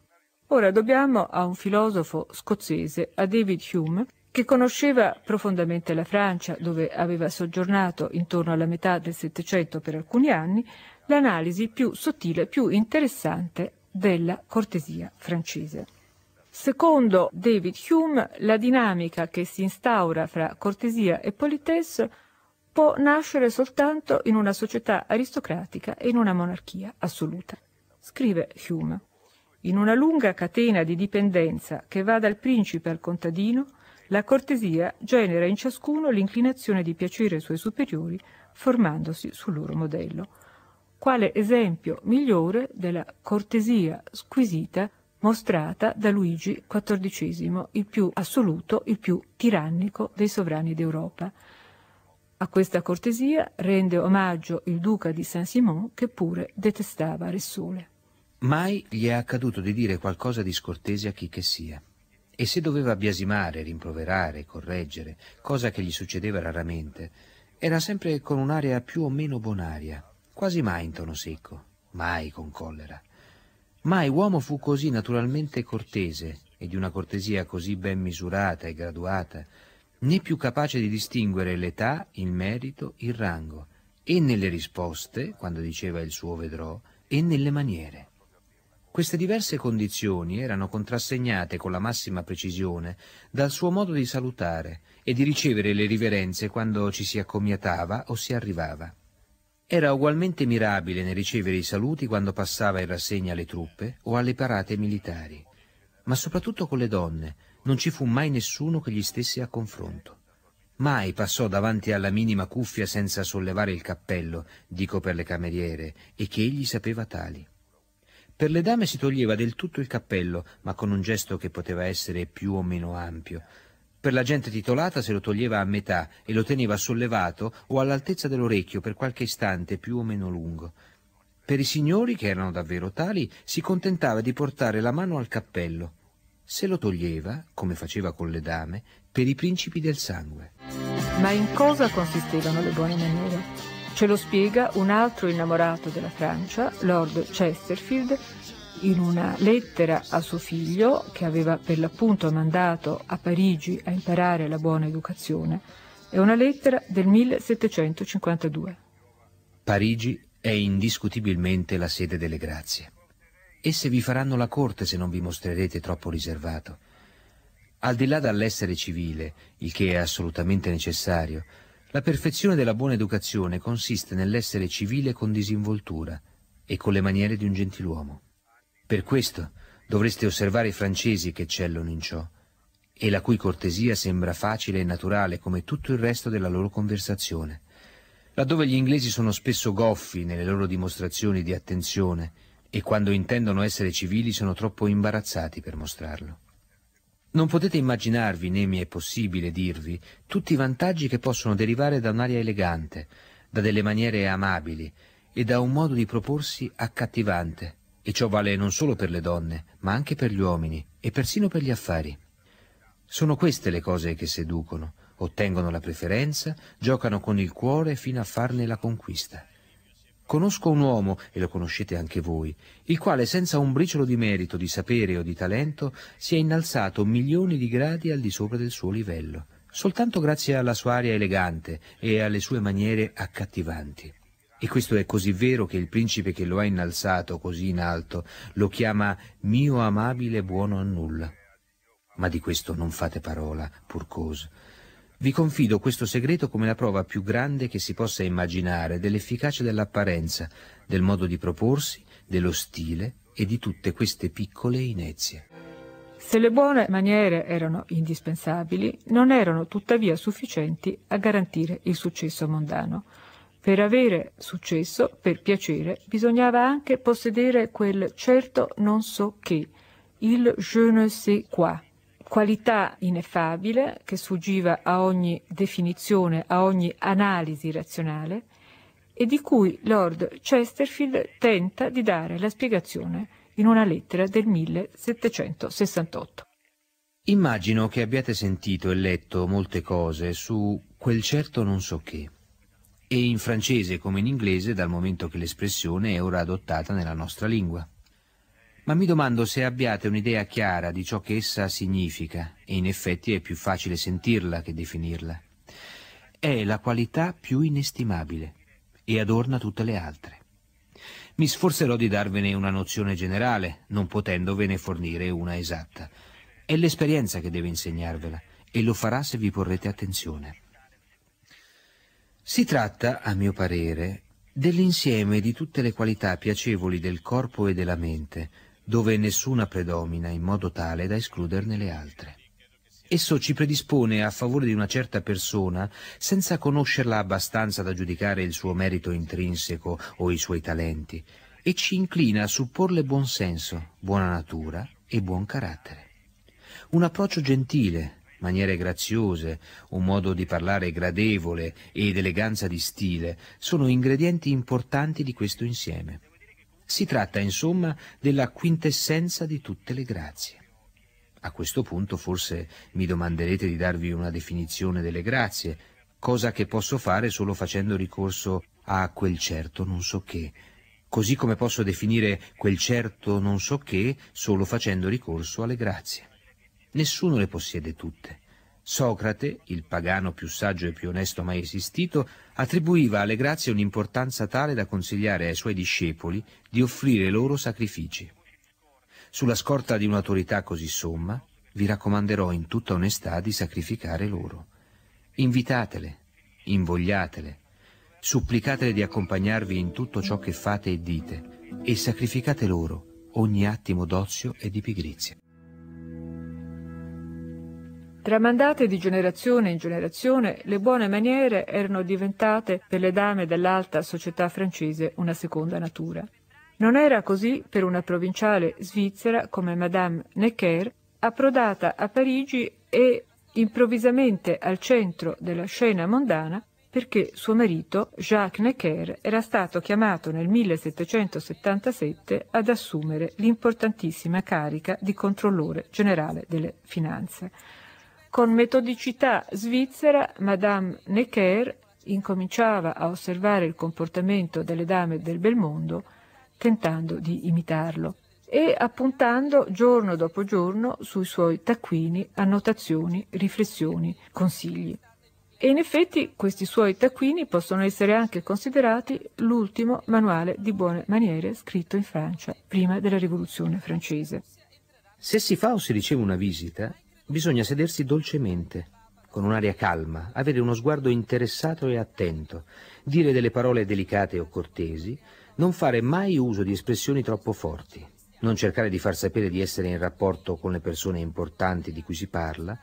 Ora dobbiamo a un filosofo scozzese, a David Hume, che conosceva profondamente la Francia, dove aveva soggiornato intorno alla metà del Settecento per alcuni anni, l'analisi più sottile, più interessante della cortesia francese. Secondo David Hume, la dinamica che si instaura fra cortesia e politesse può nascere soltanto in una società aristocratica e in una monarchia assoluta. Scrive Hume, in una lunga catena di dipendenza che va dal principe al contadino, la cortesia genera in ciascuno l'inclinazione di piacere ai suoi superiori, formandosi sul loro modello. Quale esempio migliore della cortesia squisita mostrata da Luigi XIV, il più assoluto, il più tirannico dei sovrani d'Europa. A questa cortesia rende omaggio il duca di Saint-Simon che pure detestava Re Sole. Mai gli è accaduto di dire qualcosa di scortese a chi che sia. E se doveva biasimare, rimproverare, correggere, cosa che gli succedeva raramente, era sempre con un'aria più o meno bonaria, quasi mai in tono secco, mai con collera. Mai uomo fu così naturalmente cortese e di una cortesia così ben misurata e graduata, né più capace di distinguere l'età, il merito, il rango, e nelle risposte, quando diceva il suo vedrò, e nelle maniere. Queste diverse condizioni erano contrassegnate con la massima precisione dal suo modo di salutare e di ricevere le riverenze quando ci si accomiatava o si arrivava. Era ugualmente mirabile nel ricevere i saluti quando passava in rassegna alle truppe o alle parate militari, ma soprattutto con le donne non ci fu mai nessuno che gli stesse a confronto. Mai passò davanti alla minima cuffia senza sollevare il cappello, dico per le cameriere, e che egli sapeva tali. Per le dame si toglieva del tutto il cappello, ma con un gesto che poteva essere più o meno ampio, per la gente titolata se lo toglieva a metà e lo teneva sollevato o all'altezza dell'orecchio per qualche istante più o meno lungo. Per i signori, che erano davvero tali, si contentava di portare la mano al cappello. Se lo toglieva, come faceva con le dame, per i principi del sangue. Ma in cosa consistevano le buone maniere? Ce lo spiega un altro innamorato della Francia, Lord Chesterfield, in una lettera a suo figlio, che aveva per l'appunto mandato a Parigi a imparare la buona educazione, è una lettera del 1752. Parigi è indiscutibilmente la sede delle grazie. Esse vi faranno la corte se non vi mostrerete troppo riservato. Al di là dall'essere civile, il che è assolutamente necessario, la perfezione della buona educazione consiste nell'essere civile con disinvoltura e con le maniere di un gentiluomo. Per questo dovreste osservare i francesi che eccellono in ciò, e la cui cortesia sembra facile e naturale come tutto il resto della loro conversazione. Laddove gli inglesi sono spesso goffi nelle loro dimostrazioni di attenzione e quando intendono essere civili sono troppo imbarazzati per mostrarlo. Non potete immaginarvi, né mi è possibile dirvi, tutti i vantaggi che possono derivare da un'aria elegante, da delle maniere amabili e da un modo di proporsi accattivante, e ciò vale non solo per le donne, ma anche per gli uomini e persino per gli affari. Sono queste le cose che seducono, ottengono la preferenza, giocano con il cuore fino a farne la conquista. Conosco un uomo, e lo conoscete anche voi, il quale senza un briciolo di merito, di sapere o di talento si è innalzato milioni di gradi al di sopra del suo livello, soltanto grazie alla sua aria elegante e alle sue maniere accattivanti. E questo è così vero che il principe che lo ha innalzato così in alto lo chiama mio amabile buono a nulla. Ma di questo non fate parola, pur cosa. Vi confido questo segreto come la prova più grande che si possa immaginare dell'efficacia dell'apparenza, del modo di proporsi, dello stile e di tutte queste piccole inezie. Se le buone maniere erano indispensabili, non erano tuttavia sufficienti a garantire il successo mondano. Per avere successo, per piacere, bisognava anche possedere quel certo non so che, il je ne sais quoi, qualità ineffabile che sfuggiva a ogni definizione, a ogni analisi razionale e di cui Lord Chesterfield tenta di dare la spiegazione in una lettera del 1768. Immagino che abbiate sentito e letto molte cose su quel certo non so che e in francese come in inglese dal momento che l'espressione è ora adottata nella nostra lingua. Ma mi domando se abbiate un'idea chiara di ciò che essa significa, e in effetti è più facile sentirla che definirla. È la qualità più inestimabile e adorna tutte le altre. Mi sforzerò di darvene una nozione generale, non potendovene fornire una esatta. È l'esperienza che deve insegnarvela, e lo farà se vi porrete attenzione. Si tratta, a mio parere, dell'insieme di tutte le qualità piacevoli del corpo e della mente, dove nessuna predomina in modo tale da escluderne le altre. Esso ci predispone a favore di una certa persona senza conoscerla abbastanza da giudicare il suo merito intrinseco o i suoi talenti e ci inclina a supporle buon senso, buona natura e buon carattere. Un approccio gentile, maniere graziose, un modo di parlare gradevole ed eleganza di stile sono ingredienti importanti di questo insieme. Si tratta, insomma, della quintessenza di tutte le grazie. A questo punto forse mi domanderete di darvi una definizione delle grazie, cosa che posso fare solo facendo ricorso a quel certo non so che, così come posso definire quel certo non so che solo facendo ricorso alle grazie. Nessuno le possiede tutte. Socrate, il pagano più saggio e più onesto mai esistito, attribuiva alle grazie un'importanza tale da consigliare ai suoi discepoli di offrire loro sacrifici. Sulla scorta di un'autorità così somma, vi raccomanderò in tutta onestà di sacrificare loro. Invitatele, invogliatele, supplicatele di accompagnarvi in tutto ciò che fate e dite, e sacrificate loro ogni attimo d'ozio e di pigrizia. Tramandate di generazione in generazione, le buone maniere erano diventate per le dame dell'alta società francese una seconda natura. Non era così per una provinciale svizzera come Madame Necker, approdata a Parigi e improvvisamente al centro della scena mondana perché suo marito, Jacques Necker, era stato chiamato nel 1777 ad assumere l'importantissima carica di controllore generale delle finanze. Con metodicità svizzera, Madame Necker incominciava a osservare il comportamento delle dame del bel mondo, tentando di imitarlo e appuntando giorno dopo giorno sui suoi taccuini annotazioni, riflessioni, consigli. E in effetti questi suoi taccuini possono essere anche considerati l'ultimo manuale di buone maniere scritto in Francia prima della rivoluzione francese. Se si fa o si riceve una visita, Bisogna sedersi dolcemente, con un'aria calma, avere uno sguardo interessato e attento, dire delle parole delicate o cortesi, non fare mai uso di espressioni troppo forti, non cercare di far sapere di essere in rapporto con le persone importanti di cui si parla,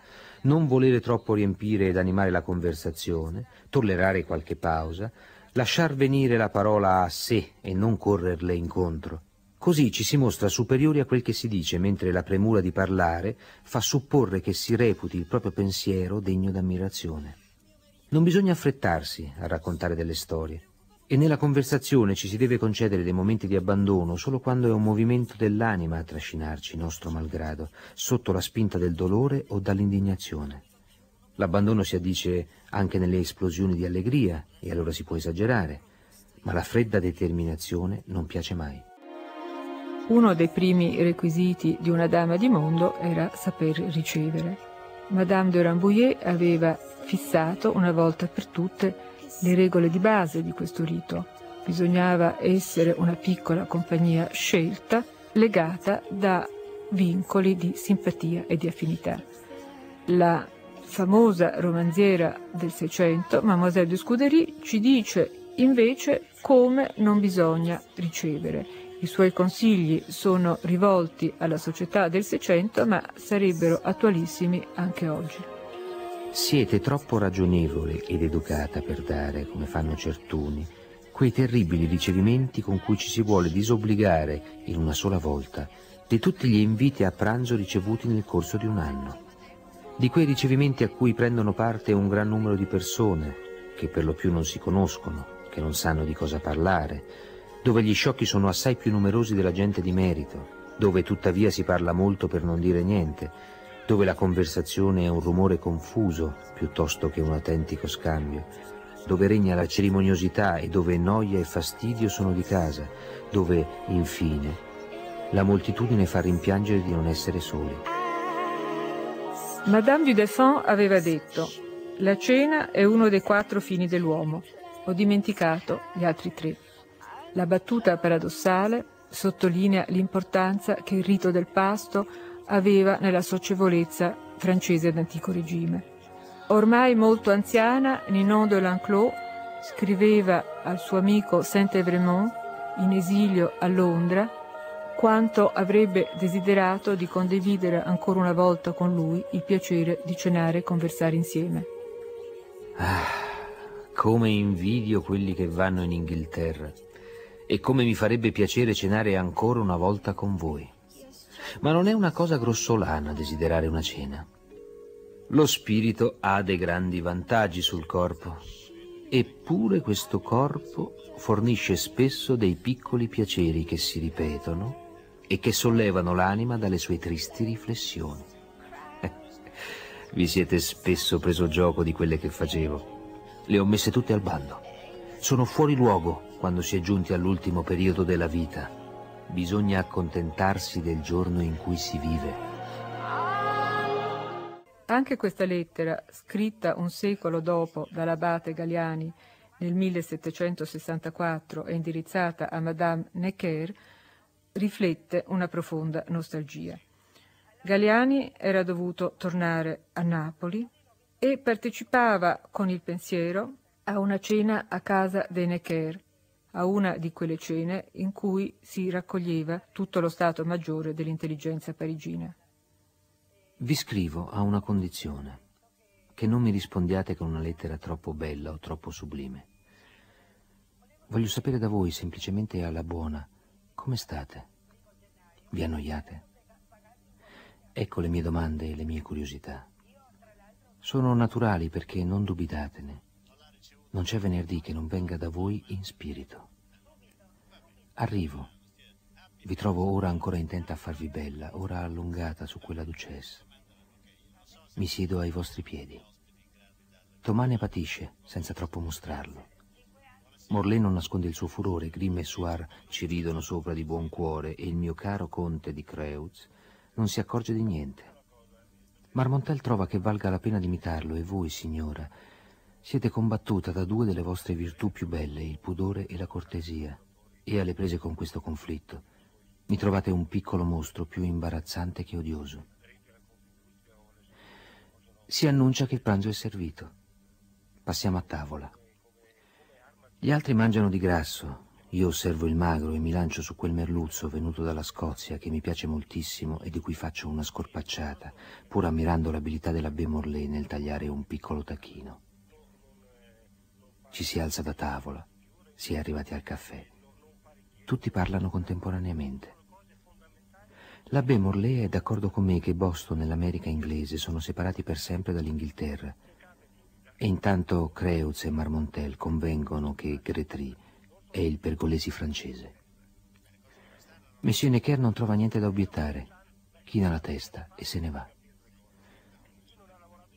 non volere troppo riempire ed animare la conversazione, tollerare qualche pausa, lasciar venire la parola a sé e non correrle incontro, Così ci si mostra superiori a quel che si dice, mentre la premura di parlare fa supporre che si reputi il proprio pensiero degno d'ammirazione. Non bisogna affrettarsi a raccontare delle storie, e nella conversazione ci si deve concedere dei momenti di abbandono solo quando è un movimento dell'anima a trascinarci, nostro malgrado, sotto la spinta del dolore o dall'indignazione. L'abbandono si addice anche nelle esplosioni di allegria, e allora si può esagerare, ma la fredda determinazione non piace mai. Uno dei primi requisiti di una dama di mondo era saper ricevere. Madame de Rambouillet aveva fissato una volta per tutte le regole di base di questo rito. Bisognava essere una piccola compagnia scelta, legata da vincoli di simpatia e di affinità. La famosa romanziera del Seicento, Mademoiselle de Scudéry, ci dice invece come non bisogna ricevere. I suoi consigli sono rivolti alla società del Seicento, ma sarebbero attualissimi anche oggi. Siete troppo ragionevole ed educata per dare, come fanno certuni, quei terribili ricevimenti con cui ci si vuole disobbligare in una sola volta di tutti gli inviti a pranzo ricevuti nel corso di un anno, di quei ricevimenti a cui prendono parte un gran numero di persone che per lo più non si conoscono, che non sanno di cosa parlare, dove gli sciocchi sono assai più numerosi della gente di merito, dove tuttavia si parla molto per non dire niente, dove la conversazione è un rumore confuso piuttosto che un autentico scambio, dove regna la cerimoniosità e dove noia e fastidio sono di casa, dove, infine, la moltitudine fa rimpiangere di non essere soli. Madame du Deffand aveva detto la cena è uno dei quattro fini dell'uomo. Ho dimenticato gli altri tre. La battuta paradossale sottolinea l'importanza che il rito del pasto aveva nella socievolezza francese d'antico regime. Ormai molto anziana, Ninon de L'Enclos scriveva al suo amico Saint-Evremont, in esilio a Londra, quanto avrebbe desiderato di condividere ancora una volta con lui il piacere di cenare e conversare insieme. Ah, come invidio quelli che vanno in Inghilterra e come mi farebbe piacere cenare ancora una volta con voi. Ma non è una cosa grossolana desiderare una cena. Lo spirito ha dei grandi vantaggi sul corpo, eppure questo corpo fornisce spesso dei piccoli piaceri che si ripetono e che sollevano l'anima dalle sue tristi riflessioni. (laughs) Vi siete spesso preso gioco di quelle che facevo. Le ho messe tutte al bando. Sono fuori luogo quando si è giunti all'ultimo periodo della vita. Bisogna accontentarsi del giorno in cui si vive. Anche questa lettera, scritta un secolo dopo dall'abate Galiani nel 1764 e indirizzata a Madame Necker, riflette una profonda nostalgia. Galiani era dovuto tornare a Napoli e partecipava con il pensiero a una cena a casa dei Necker, a una di quelle cene in cui si raccoglieva tutto lo Stato Maggiore dell'intelligenza parigina. Vi scrivo a una condizione, che non mi rispondiate con una lettera troppo bella o troppo sublime. Voglio sapere da voi, semplicemente alla buona, come state? Vi annoiate? Ecco le mie domande e le mie curiosità. Sono naturali perché non dubitatene. Non c'è venerdì che non venga da voi in spirito. Arrivo. Vi trovo ora ancora intenta a farvi bella, ora allungata su quella duchesse. Mi siedo ai vostri piedi. Tomane patisce, senza troppo mostrarlo. Morlé non nasconde il suo furore, Grimm e Suar ci ridono sopra di buon cuore e il mio caro conte di Creuz non si accorge di niente. Marmontel trova che valga la pena di imitarlo e voi, signora, siete combattuta da due delle vostre virtù più belle, il pudore e la cortesia, e alle prese con questo conflitto. Mi trovate un piccolo mostro più imbarazzante che odioso. Si annuncia che il pranzo è servito. Passiamo a tavola. Gli altri mangiano di grasso. Io osservo il magro e mi lancio su quel merluzzo venuto dalla Scozia che mi piace moltissimo e di cui faccio una scorpacciata, pur ammirando l'abilità della Bémorlé nel tagliare un piccolo tacchino. Ci si alza da tavola, si è arrivati al caffè. Tutti parlano contemporaneamente. L'abbé Morley è d'accordo con me che Boston e l'America inglese sono separati per sempre dall'Inghilterra. E intanto Creuz e Marmontel convengono che Gretry è il pergolesi francese. Monsieur Necker non trova niente da obiettare, china la testa e se ne va.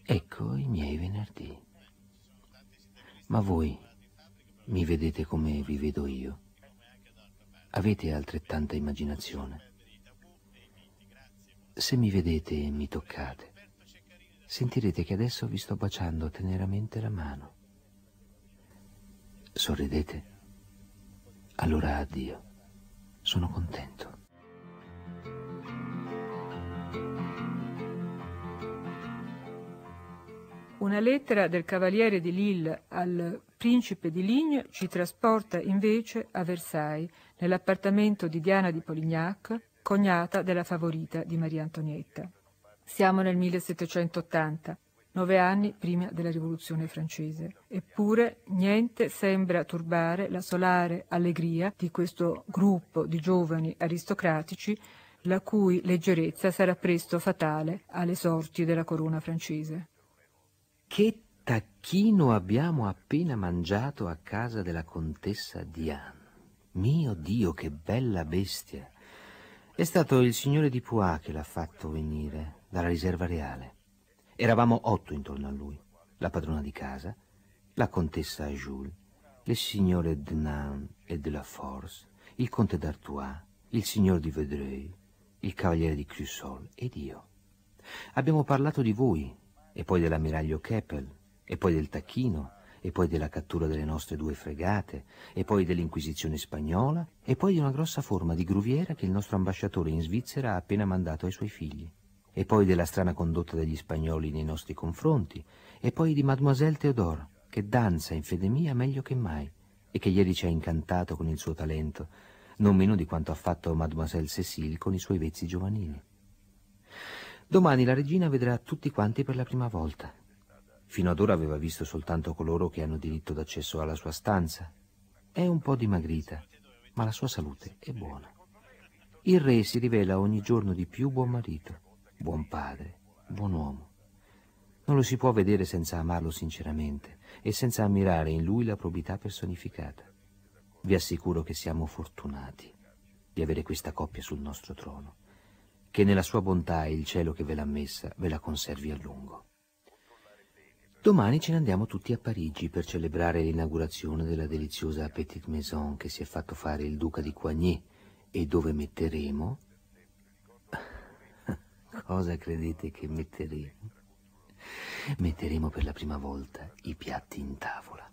Ecco i miei venerdì. Ma voi mi vedete come vi vedo io? Avete altrettanta immaginazione? Se mi vedete e mi toccate, sentirete che adesso vi sto baciando teneramente la mano. Sorridete? Allora addio. Sono contento. Una lettera del cavaliere di Lille al principe di Ligne ci trasporta invece a Versailles, nell'appartamento di Diana di Polignac, cognata della favorita di Maria Antonietta. Siamo nel 1780, nove anni prima della rivoluzione francese. Eppure niente sembra turbare la solare allegria di questo gruppo di giovani aristocratici la cui leggerezza sarà presto fatale alle sorti della corona francese. Che tacchino abbiamo appena mangiato a casa della contessa Diane. Mio Dio, che bella bestia! È stato il signore di Poix che l'ha fatto venire dalla riserva reale. Eravamo otto intorno a lui, la padrona di casa, la contessa Jules, le signore de Nain e de la Force, il conte d'Artois, il signor di Vaudreuil, il cavaliere di Clusol ed io. Abbiamo parlato di voi, e poi dell'ammiraglio Keppel, e poi del tacchino, e poi della cattura delle nostre due fregate, e poi dell'Inquisizione spagnola, e poi di una grossa forma di gruviera che il nostro ambasciatore in Svizzera ha appena mandato ai suoi figli, e poi della strana condotta degli spagnoli nei nostri confronti, e poi di Mademoiselle Theodore, che danza in fede mia meglio che mai, e che ieri ci ha incantato con il suo talento, non meno di quanto ha fatto Mademoiselle Cécile con i suoi vezzi giovanili. Domani la regina vedrà tutti quanti per la prima volta. Fino ad ora aveva visto soltanto coloro che hanno diritto d'accesso alla sua stanza. È un po' dimagrita, ma la sua salute è buona. Il re si rivela ogni giorno di più buon marito, buon padre, buon uomo. Non lo si può vedere senza amarlo sinceramente e senza ammirare in lui la probità personificata. Vi assicuro che siamo fortunati di avere questa coppia sul nostro trono che nella sua bontà il cielo che ve l'ha messa ve la conservi a lungo. Domani ce ne andiamo tutti a Parigi per celebrare l'inaugurazione della deliziosa Petite Maison che si è fatto fare il duca di Coigny e dove metteremo... (laughs) Cosa credete che metteremo? Metteremo per la prima volta i piatti in tavola.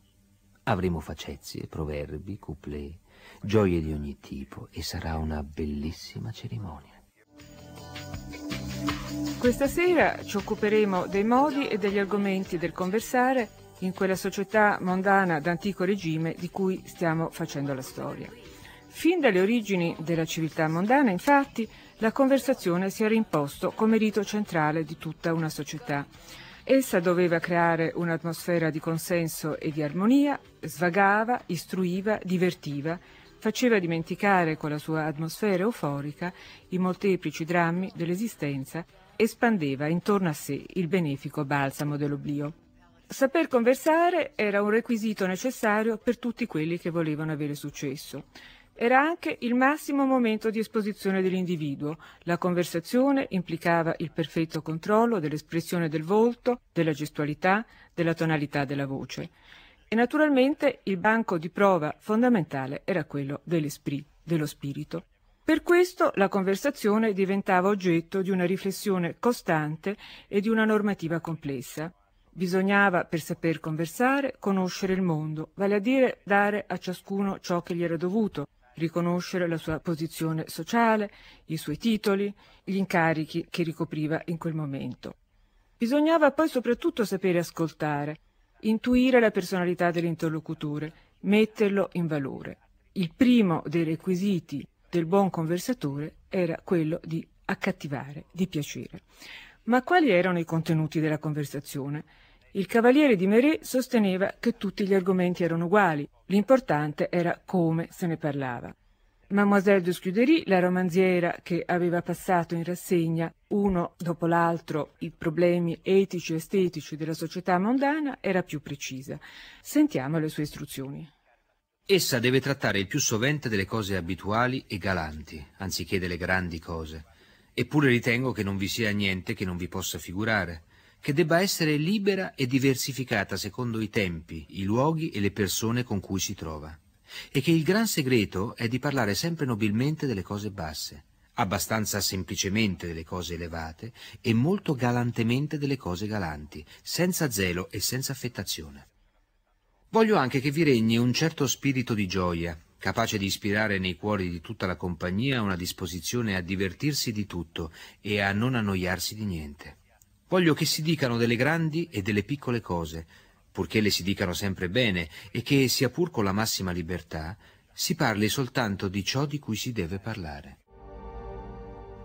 Avremo facezie, proverbi, couplet, gioie di ogni tipo e sarà una bellissima cerimonia. Questa sera ci occuperemo dei modi e degli argomenti del conversare in quella società mondana d'antico regime di cui stiamo facendo la storia. Fin dalle origini della civiltà mondana, infatti, la conversazione si era imposto come rito centrale di tutta una società. Essa doveva creare un'atmosfera di consenso e di armonia, svagava, istruiva, divertiva, faceva dimenticare con la sua atmosfera euforica i molteplici drammi dell'esistenza espandeva intorno a sé il benefico balsamo dell'oblio. Saper conversare era un requisito necessario per tutti quelli che volevano avere successo. Era anche il massimo momento di esposizione dell'individuo. La conversazione implicava il perfetto controllo dell'espressione del volto, della gestualità, della tonalità della voce. E naturalmente il banco di prova fondamentale era quello dell'esprit, dello spirito. Per questo la conversazione diventava oggetto di una riflessione costante e di una normativa complessa. Bisognava, per saper conversare, conoscere il mondo, vale a dire dare a ciascuno ciò che gli era dovuto, riconoscere la sua posizione sociale, i suoi titoli, gli incarichi che ricopriva in quel momento. Bisognava poi soprattutto sapere ascoltare, intuire la personalità dell'interlocutore, metterlo in valore. Il primo dei requisiti del buon conversatore era quello di accattivare, di piacere. Ma quali erano i contenuti della conversazione? Il cavaliere di Meret sosteneva che tutti gli argomenti erano uguali, l'importante era come se ne parlava. Mademoiselle de Scudery, la romanziera che aveva passato in rassegna uno dopo l'altro i problemi etici e estetici della società mondana, era più precisa. Sentiamo le sue istruzioni. Essa deve trattare il più sovente delle cose abituali e galanti, anziché delle grandi cose. Eppure ritengo che non vi sia niente che non vi possa figurare, che debba essere libera e diversificata secondo i tempi, i luoghi e le persone con cui si trova, e che il gran segreto è di parlare sempre nobilmente delle cose basse, abbastanza semplicemente delle cose elevate e molto galantemente delle cose galanti, senza zelo e senza affettazione. Voglio anche che vi regni un certo spirito di gioia, capace di ispirare nei cuori di tutta la compagnia una disposizione a divertirsi di tutto e a non annoiarsi di niente. Voglio che si dicano delle grandi e delle piccole cose, purché le si dicano sempre bene e che, sia pur con la massima libertà, si parli soltanto di ciò di cui si deve parlare.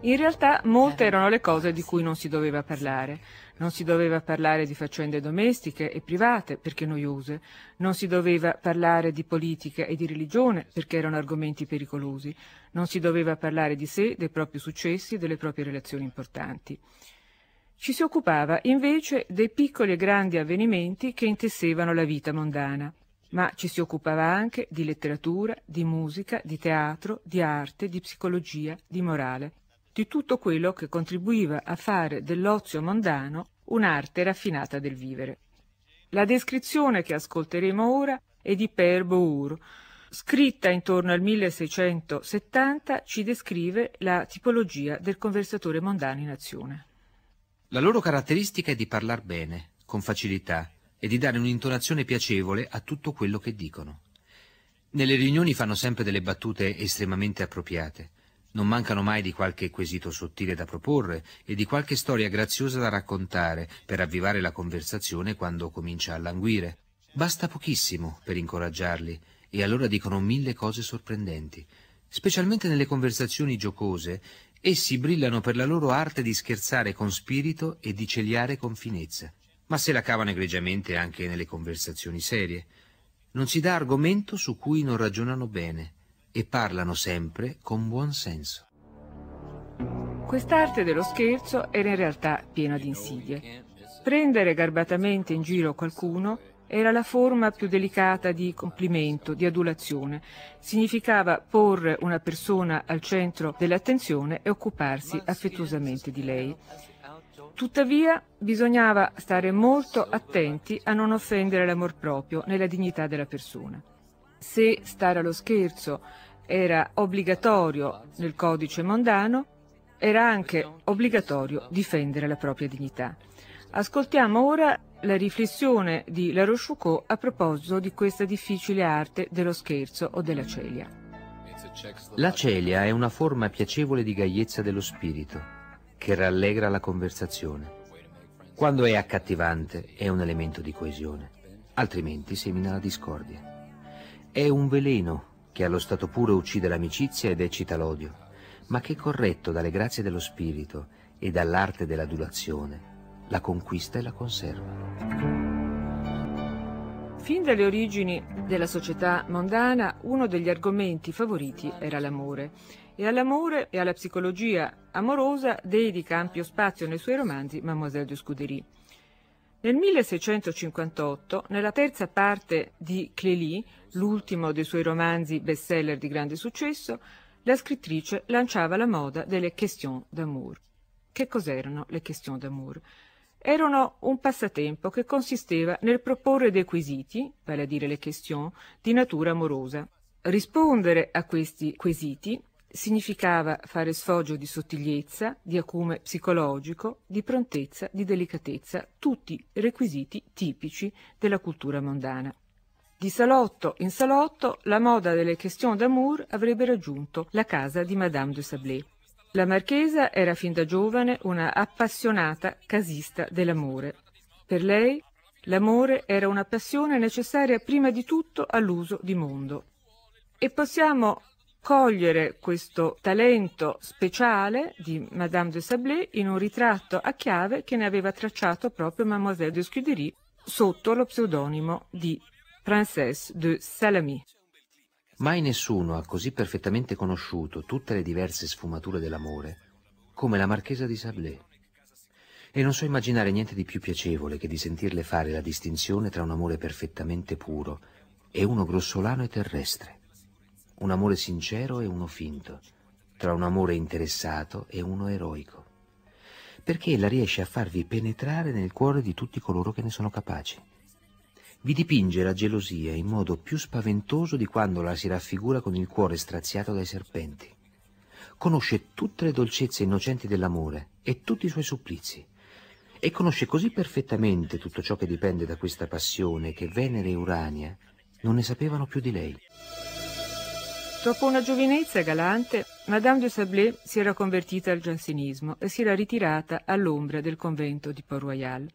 In realtà molte erano le cose di cui non si doveva parlare. Non si doveva parlare di faccende domestiche e private perché noiose, non si doveva parlare di politica e di religione perché erano argomenti pericolosi, non si doveva parlare di sé, dei propri successi e delle proprie relazioni importanti. Ci si occupava invece dei piccoli e grandi avvenimenti che intessevano la vita mondana, ma ci si occupava anche di letteratura, di musica, di teatro, di arte, di psicologia, di morale di tutto quello che contribuiva a fare dell'ozio mondano un'arte raffinata del vivere. La descrizione che ascolteremo ora è di Père Bour, scritta intorno al 1670, ci descrive la tipologia del conversatore mondano in azione. La loro caratteristica è di parlar bene, con facilità, e di dare un'intonazione piacevole a tutto quello che dicono. Nelle riunioni fanno sempre delle battute estremamente appropriate, non mancano mai di qualche quesito sottile da proporre e di qualche storia graziosa da raccontare per avvivare la conversazione quando comincia a languire. Basta pochissimo per incoraggiarli e allora dicono mille cose sorprendenti. Specialmente nelle conversazioni giocose, essi brillano per la loro arte di scherzare con spirito e di celiare con finezza, ma se la cavano egregiamente anche nelle conversazioni serie. Non si dà argomento su cui non ragionano bene e parlano sempre con buon senso. Quest'arte dello scherzo era in realtà piena di insidie. Prendere garbatamente in giro qualcuno era la forma più delicata di complimento, di adulazione. Significava porre una persona al centro dell'attenzione e occuparsi affettuosamente di lei. Tuttavia bisognava stare molto attenti a non offendere l'amor proprio nella dignità della persona. Se stare allo scherzo era obbligatorio nel codice mondano, era anche obbligatorio difendere la propria dignità. Ascoltiamo ora la riflessione di La Rochefoucauld a proposito di questa difficile arte dello scherzo o della celia. La celia è una forma piacevole di gaiezza dello spirito, che rallegra la conversazione. Quando è accattivante è un elemento di coesione, altrimenti semina la discordia. È un veleno che allo stato puro uccide l'amicizia ed eccita l'odio, ma che corretto dalle grazie dello spirito e dall'arte dell'adulazione, la conquista e la conserva. Fin dalle origini della società mondana, uno degli argomenti favoriti era l'amore. E all'amore e alla psicologia amorosa dedica ampio spazio nei suoi romanzi Mademoiselle de Scudéry. Nel 1658, nella terza parte di Clélie, l'ultimo dei suoi romanzi bestseller di grande successo, la scrittrice lanciava la moda delle question d'amour. Che cos'erano le question d'amour? Erano un passatempo che consisteva nel proporre dei quesiti, vale a dire le question, di natura amorosa. Rispondere a questi quesiti significava fare sfoggio di sottigliezza, di acume psicologico, di prontezza, di delicatezza, tutti requisiti tipici della cultura mondana. Di salotto in salotto, la moda delle question d'amour avrebbe raggiunto la casa di Madame de Sablé. La marchesa era fin da giovane una appassionata casista dell'amore. Per lei l'amore era una passione necessaria prima di tutto all'uso di mondo. E possiamo cogliere questo talento speciale di Madame de Sablé in un ritratto a chiave che ne aveva tracciato proprio Mademoiselle de Scudéry sotto lo pseudonimo di Princesse de Salami. Mai nessuno ha così perfettamente conosciuto tutte le diverse sfumature dell'amore come la marchesa di Sablé. E non so immaginare niente di più piacevole che di sentirle fare la distinzione tra un amore perfettamente puro e uno grossolano e terrestre un amore sincero e uno finto, tra un amore interessato e uno eroico, perché ella riesce a farvi penetrare nel cuore di tutti coloro che ne sono capaci. Vi dipinge la gelosia in modo più spaventoso di quando la si raffigura con il cuore straziato dai serpenti. Conosce tutte le dolcezze innocenti dell'amore e tutti i suoi supplizi, e conosce così perfettamente tutto ciò che dipende da questa passione che Venere e Urania non ne sapevano più di lei. Dopo una giovinezza galante, Madame de Sablé si era convertita al giansenismo e si era ritirata all'ombra del convento di Port-Royal.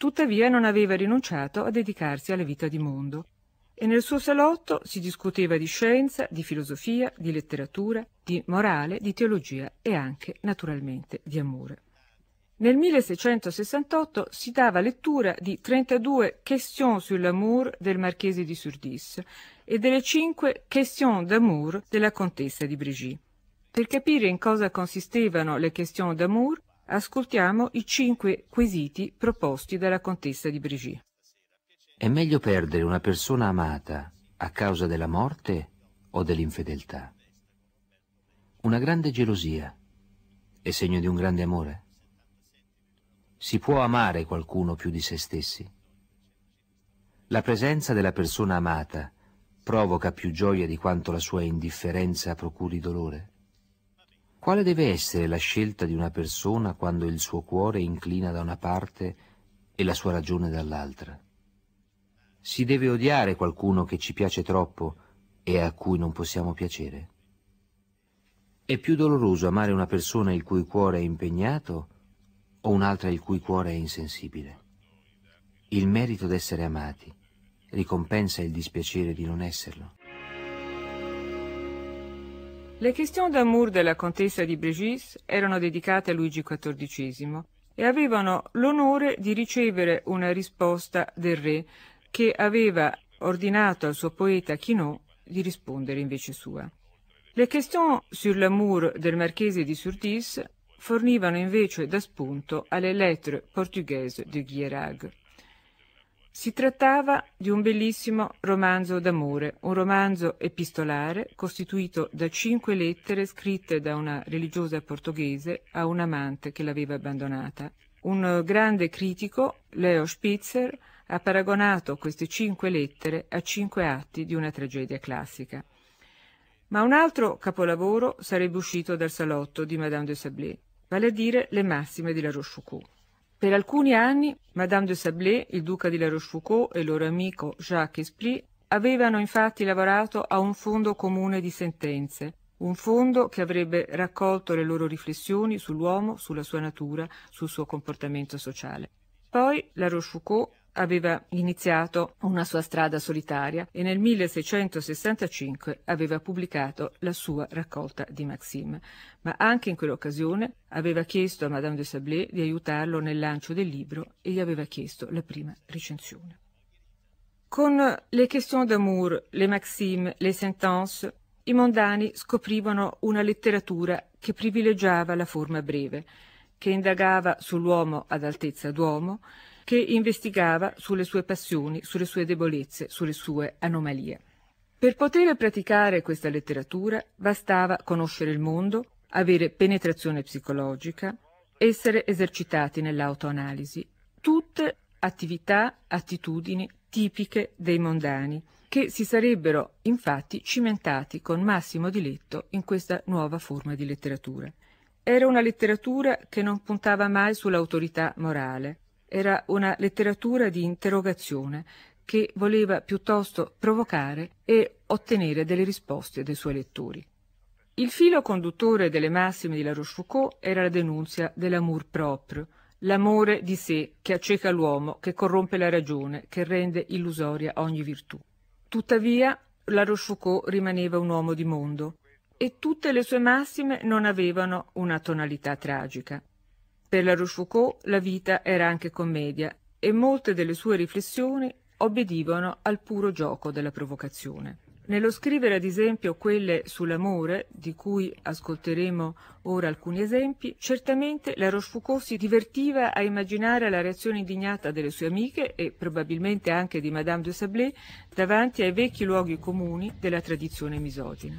Tuttavia non aveva rinunciato a dedicarsi alla vita di mondo e nel suo salotto si discuteva di scienza, di filosofia, di letteratura, di morale, di teologia e anche, naturalmente, di amore. Nel 1668 si dava lettura di 32 Questions sur l'amour del marchese di Surdis e delle 5 Questions d'amour della contessa di Brigitte. Per capire in cosa consistevano le Questions d'amour, ascoltiamo i cinque quesiti proposti dalla contessa di Brigitte. È meglio perdere una persona amata a causa della morte o dell'infedeltà? Una grande gelosia è segno di un grande amore? Si può amare qualcuno più di se stessi? La presenza della persona amata provoca più gioia di quanto la sua indifferenza procuri dolore? Quale deve essere la scelta di una persona quando il suo cuore inclina da una parte e la sua ragione dall'altra? Si deve odiare qualcuno che ci piace troppo e a cui non possiamo piacere? È più doloroso amare una persona il cui cuore è impegnato o un'altra il cui cuore è insensibile. Il merito d'essere amati ricompensa il dispiacere di non esserlo. Le questions d'amour della contessa di Brigitte erano dedicate a Luigi XIV e avevano l'onore di ricevere una risposta del re che aveva ordinato al suo poeta Quinault di rispondere invece sua. Le questions sur l'amour del marchese di Surdis fornivano invece da spunto alle lettere portoghese di Guillerag. Si trattava di un bellissimo romanzo d'amore, un romanzo epistolare costituito da cinque lettere scritte da una religiosa portoghese a un amante che l'aveva abbandonata. Un grande critico, Leo Spitzer, ha paragonato queste cinque lettere a cinque atti di una tragedia classica. Ma un altro capolavoro sarebbe uscito dal salotto di Madame de Sablé, vale a dire le massime di La Rochefoucauld. Per alcuni anni Madame de Sablé, il duca di La Rochefoucauld e il loro amico Jacques Esprit avevano infatti lavorato a un fondo comune di sentenze, un fondo che avrebbe raccolto le loro riflessioni sull'uomo, sulla sua natura, sul suo comportamento sociale. Poi La Rochefoucauld aveva iniziato una sua strada solitaria e nel 1665 aveva pubblicato la sua raccolta di Maxime, ma anche in quell'occasione aveva chiesto a Madame de Sablé di aiutarlo nel lancio del libro e gli aveva chiesto la prima recensione. Con le questions d'amour, le maxime, le sentences, i mondani scoprivano una letteratura che privilegiava la forma breve, che indagava sull'uomo ad altezza d'uomo, che investigava sulle sue passioni, sulle sue debolezze, sulle sue anomalie. Per poter praticare questa letteratura bastava conoscere il mondo, avere penetrazione psicologica, essere esercitati nell'autoanalisi, tutte attività, attitudini tipiche dei mondani, che si sarebbero infatti cimentati con massimo diletto in questa nuova forma di letteratura. Era una letteratura che non puntava mai sull'autorità morale, era una letteratura di interrogazione che voleva piuttosto provocare e ottenere delle risposte dai suoi lettori. Il filo conduttore delle massime di La Rochefoucauld era la denunzia dell'amour propre, l'amore di sé che acceca l'uomo, che corrompe la ragione, che rende illusoria ogni virtù. Tuttavia, La Rochefoucauld rimaneva un uomo di mondo e tutte le sue massime non avevano una tonalità tragica. Per la Rochefoucauld la vita era anche commedia e molte delle sue riflessioni obbedivano al puro gioco della provocazione. Nello scrivere ad esempio quelle sull'amore, di cui ascolteremo ora alcuni esempi, certamente la Rochefoucauld si divertiva a immaginare la reazione indignata delle sue amiche e probabilmente anche di Madame de Sablé davanti ai vecchi luoghi comuni della tradizione misogina.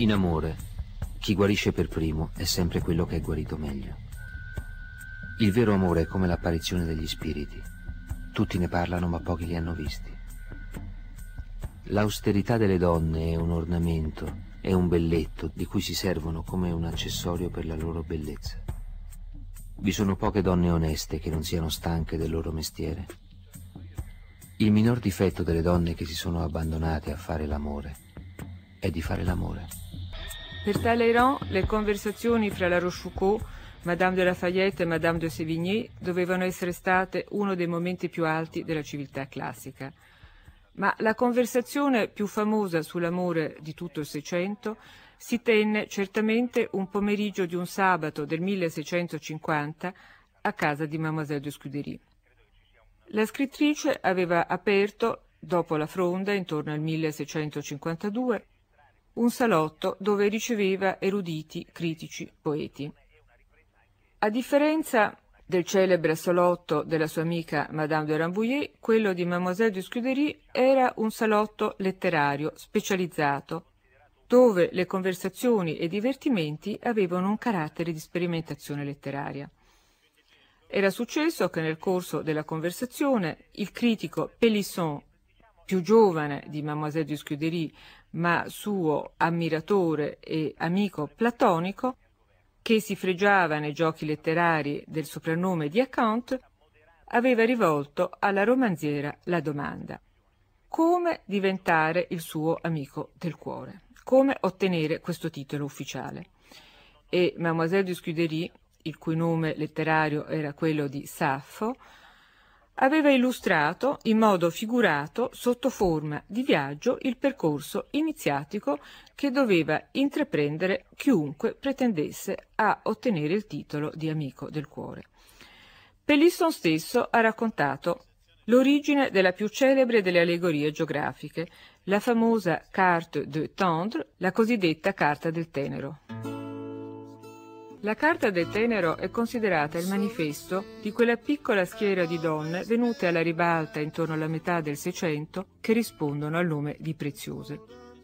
In amore, chi guarisce per primo è sempre quello che è guarito meglio. Il vero amore è come l'apparizione degli spiriti. Tutti ne parlano ma pochi li hanno visti. L'austerità delle donne è un ornamento, è un belletto di cui si servono come un accessorio per la loro bellezza. Vi sono poche donne oneste che non siano stanche del loro mestiere. Il minor difetto delle donne che si sono abbandonate a fare l'amore è di fare l'amore. Per Talleyrand le conversazioni fra la Rochefoucauld, Madame de Lafayette e Madame de Sévigné dovevano essere state uno dei momenti più alti della civiltà classica. Ma la conversazione più famosa sull'amore di tutto il Seicento si tenne certamente un pomeriggio di un sabato del 1650 a casa di Mademoiselle de Scudéry. La scrittrice aveva aperto, dopo la fronda, intorno al 1652, un salotto dove riceveva eruditi, critici, poeti. A differenza del celebre salotto della sua amica Madame de Rambouillet, quello di Mademoiselle de Scudéry era un salotto letterario specializzato dove le conversazioni e i divertimenti avevano un carattere di sperimentazione letteraria. Era successo che nel corso della conversazione il critico Pélisson, più giovane di Mademoiselle de Scudéry, ma suo ammiratore e amico platonico, che si fregiava nei giochi letterari del soprannome di Account, aveva rivolto alla romanziera la domanda come diventare il suo amico del cuore come ottenere questo titolo ufficiale. E Mademoiselle de Scudéry, il cui nome letterario era quello di Saffo, aveva illustrato in modo figurato, sotto forma di viaggio, il percorso iniziatico che doveva intraprendere chiunque pretendesse a ottenere il titolo di amico del cuore. Pellisson stesso ha raccontato l'origine della più celebre delle allegorie geografiche, la famosa Carte de Tendre, la cosiddetta Carta del Tenero. La Carta del Tenero è considerata il manifesto di quella piccola schiera di donne venute alla ribalta intorno alla metà del Seicento che rispondono al nome di preziose.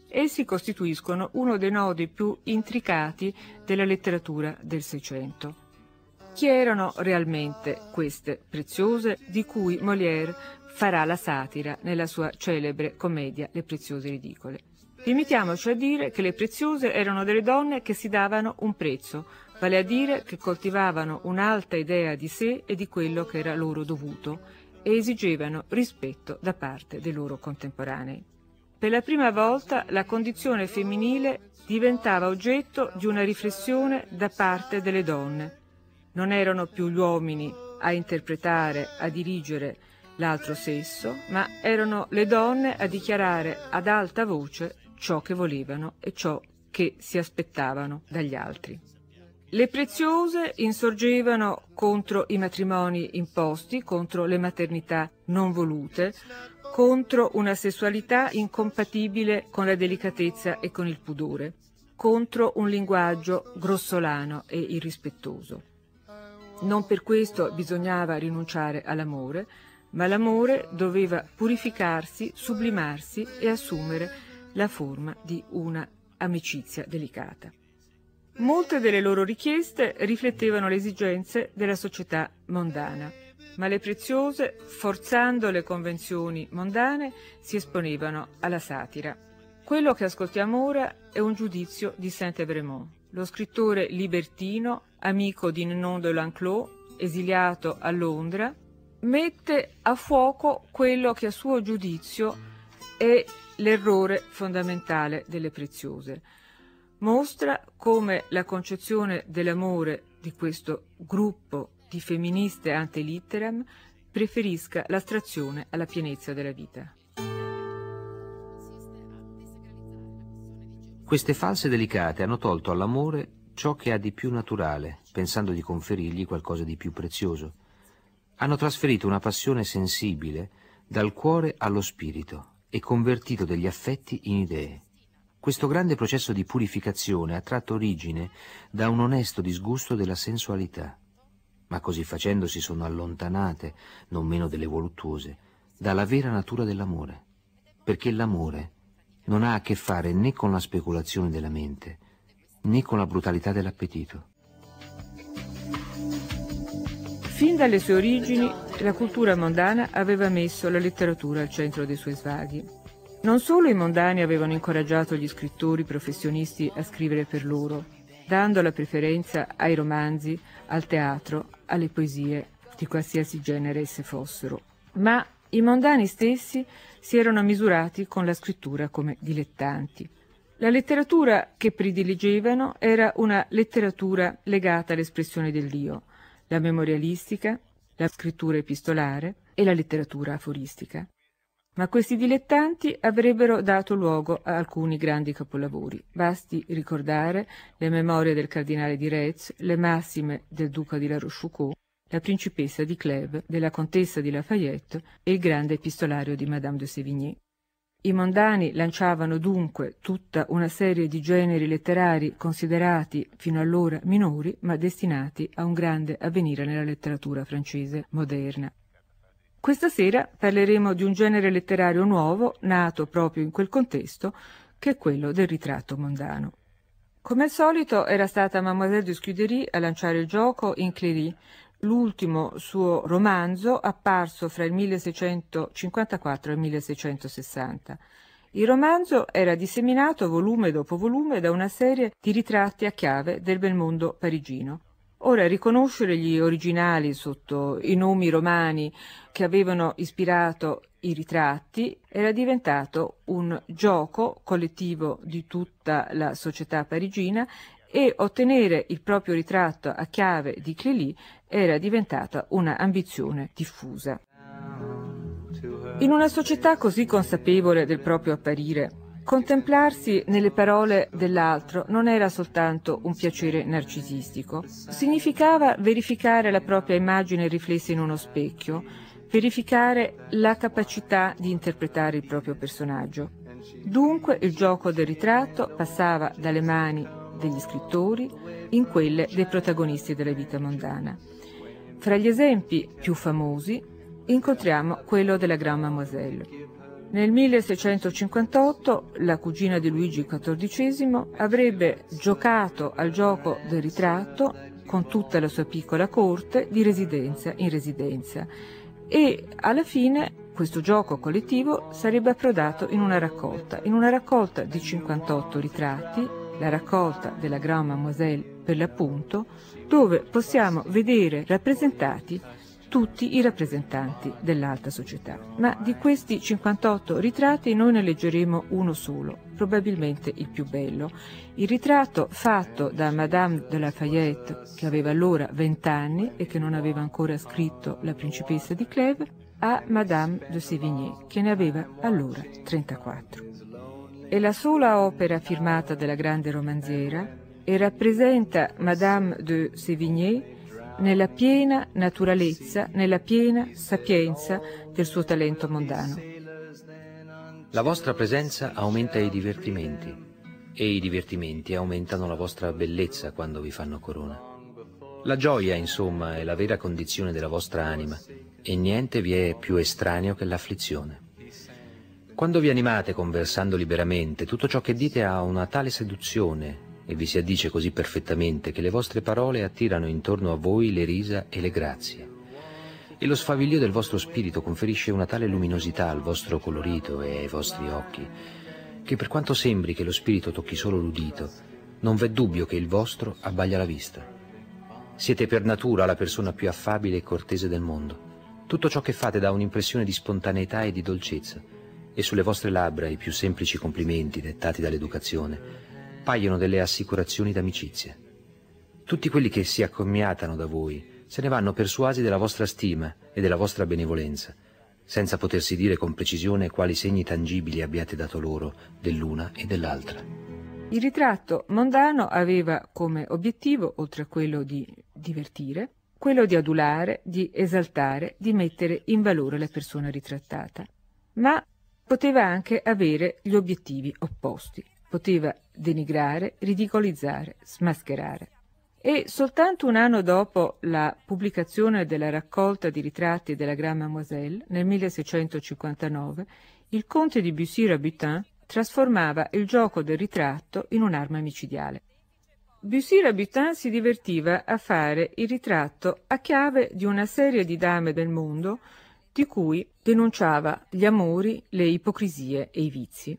Essi costituiscono uno dei nodi più intricati della letteratura del Seicento. Chi erano realmente queste preziose di cui Molière farà la satira nella sua celebre commedia Le preziose ridicole. Limitiamoci a dire che le preziose erano delle donne che si davano un prezzo, vale a dire che coltivavano un'alta idea di sé e di quello che era loro dovuto e esigevano rispetto da parte dei loro contemporanei. Per la prima volta la condizione femminile diventava oggetto di una riflessione da parte delle donne. Non erano più gli uomini a interpretare, a dirigere l'altro sesso, ma erano le donne a dichiarare ad alta voce ciò che volevano e ciò che si aspettavano dagli altri. Le preziose insorgevano contro i matrimoni imposti, contro le maternità non volute, contro una sessualità incompatibile con la delicatezza e con il pudore, contro un linguaggio grossolano e irrispettoso. Non per questo bisognava rinunciare all'amore, ma l'amore doveva purificarsi, sublimarsi e assumere la forma di una amicizia delicata. Molte delle loro richieste riflettevano le esigenze della società mondana, ma le preziose, forzando le convenzioni mondane, si esponevano alla satira. Quello che ascoltiamo ora è un giudizio di Saint-Evremont, lo scrittore libertino, amico di Ninon de L'Enclos, esiliato a Londra, mette a fuoco quello che a suo giudizio è l'errore fondamentale delle preziose. Mostra come la concezione dell'amore di questo gruppo di femministe ante litteram preferisca l'astrazione alla pienezza della vita. Queste false delicate hanno tolto all'amore ciò che ha di più naturale, pensando di conferirgli qualcosa di più prezioso hanno trasferito una passione sensibile dal cuore allo spirito e convertito degli affetti in idee. Questo grande processo di purificazione ha tratto origine da un onesto disgusto della sensualità, ma così facendo si sono allontanate, non meno delle voluttuose, dalla vera natura dell'amore, perché l'amore non ha a che fare né con la speculazione della mente, né con la brutalità dell'appetito. Fin dalle sue origini, la cultura mondana aveva messo la letteratura al centro dei suoi svaghi. Non solo i mondani avevano incoraggiato gli scrittori professionisti a scrivere per loro, dando la preferenza ai romanzi, al teatro, alle poesie di qualsiasi genere esse fossero. Ma i mondani stessi si erano misurati con la scrittura come dilettanti. La letteratura che prediligevano era una letteratura legata all'espressione dell'io, la memorialistica, la scrittura epistolare e la letteratura aforistica. Ma questi dilettanti avrebbero dato luogo a alcuni grandi capolavori. Basti ricordare le memorie del cardinale di Retz, le massime del duca di La Rochefoucauld, la principessa di Clèves, della contessa di Lafayette e il grande epistolario di Madame de Sévigné. I mondani lanciavano dunque tutta una serie di generi letterari considerati fino allora minori, ma destinati a un grande avvenire nella letteratura francese moderna. Questa sera parleremo di un genere letterario nuovo, nato proprio in quel contesto, che è quello del ritratto mondano. Come al solito era stata Mademoiselle de Scudery a lanciare il gioco in Cléry, l'ultimo suo romanzo apparso fra il 1654 e il 1660. Il romanzo era disseminato volume dopo volume da una serie di ritratti a chiave del bel mondo parigino. Ora, riconoscere gli originali sotto i nomi romani che avevano ispirato i ritratti era diventato un gioco collettivo di tutta la società parigina e ottenere il proprio ritratto a chiave di Clélie era diventata una ambizione diffusa. In una società così consapevole del proprio apparire, Contemplarsi nelle parole dell'altro non era soltanto un piacere narcisistico, significava verificare la propria immagine riflessa in uno specchio, verificare la capacità di interpretare il proprio personaggio. Dunque il gioco del ritratto passava dalle mani degli scrittori in quelle dei protagonisti della vita mondana. Fra gli esempi più famosi incontriamo quello della Grand Mademoiselle. Nel 1658 la cugina di Luigi XIV avrebbe giocato al gioco del ritratto con tutta la sua piccola corte di residenza in residenza e alla fine questo gioco collettivo sarebbe approdato in una raccolta, in una raccolta di 58 ritratti, la raccolta della Grand Mademoiselle per l'appunto, dove possiamo vedere rappresentati tutti i rappresentanti dell'alta società. Ma di questi 58 ritratti noi ne leggeremo uno solo, probabilmente il più bello. Il ritratto fatto da Madame de Lafayette, che aveva allora 20 anni e che non aveva ancora scritto La principessa di Clèves, a Madame de Sévigné, che ne aveva allora 34. È la sola opera firmata della grande romanziera e rappresenta Madame de Sévigné nella piena naturalezza, nella piena sapienza del suo talento mondano. La vostra presenza aumenta i divertimenti e i divertimenti aumentano la vostra bellezza quando vi fanno corona. La gioia, insomma, è la vera condizione della vostra anima e niente vi è più estraneo che l'afflizione. Quando vi animate conversando liberamente, tutto ciò che dite ha una tale seduzione e vi si addice così perfettamente che le vostre parole attirano intorno a voi le risa e le grazie. E lo sfavillio del vostro spirito conferisce una tale luminosità al vostro colorito e ai vostri occhi, che per quanto sembri che lo spirito tocchi solo l'udito, non v'è dubbio che il vostro abbaglia la vista. Siete per natura la persona più affabile e cortese del mondo. Tutto ciò che fate dà un'impressione di spontaneità e di dolcezza, e sulle vostre labbra i più semplici complimenti dettati dall'educazione paiono delle assicurazioni d'amicizia. Tutti quelli che si accomiatano da voi se ne vanno persuasi della vostra stima e della vostra benevolenza, senza potersi dire con precisione quali segni tangibili abbiate dato loro dell'una e dell'altra. Il ritratto mondano aveva come obiettivo, oltre a quello di divertire, quello di adulare, di esaltare, di mettere in valore la persona ritrattata, ma poteva anche avere gli obiettivi opposti poteva denigrare, ridicolizzare, smascherare. E soltanto un anno dopo la pubblicazione della raccolta di ritratti della Grand Mademoiselle, nel 1659, il conte di Bussy-Rabutin trasformava il gioco del ritratto in un'arma micidiale. Bussy-Rabutin si divertiva a fare il ritratto a chiave di una serie di dame del mondo di cui denunciava gli amori, le ipocrisie e i vizi.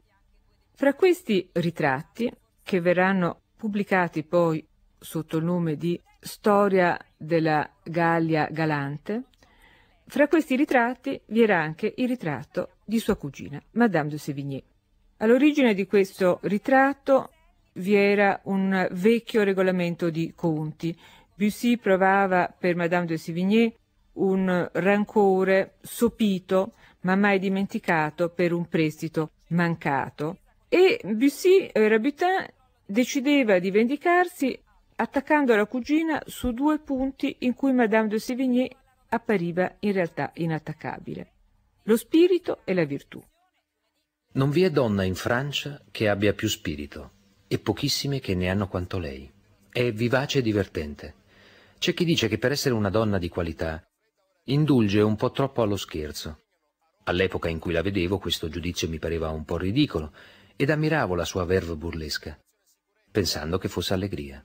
Fra questi ritratti, che verranno pubblicati poi sotto il nome di Storia della Gallia Galante. Fra questi ritratti vi era anche il ritratto di sua cugina, Madame de Sévigné. All'origine di questo ritratto vi era un vecchio regolamento di conti. Bussy provava per Madame de Sévigné un rancore sopito ma mai dimenticato per un prestito mancato. E Bussy eh, Rabutin decideva di vendicarsi attaccando la cugina su due punti in cui Madame de Sévigné appariva in realtà inattaccabile, lo spirito e la virtù. Non vi è donna in Francia che abbia più spirito, e pochissime che ne hanno quanto lei. È vivace e divertente. C'è chi dice che per essere una donna di qualità indulge un po' troppo allo scherzo. All'epoca in cui la vedevo questo giudizio mi pareva un po' ridicolo ed ammiravo la sua verve burlesca, pensando che fosse allegria.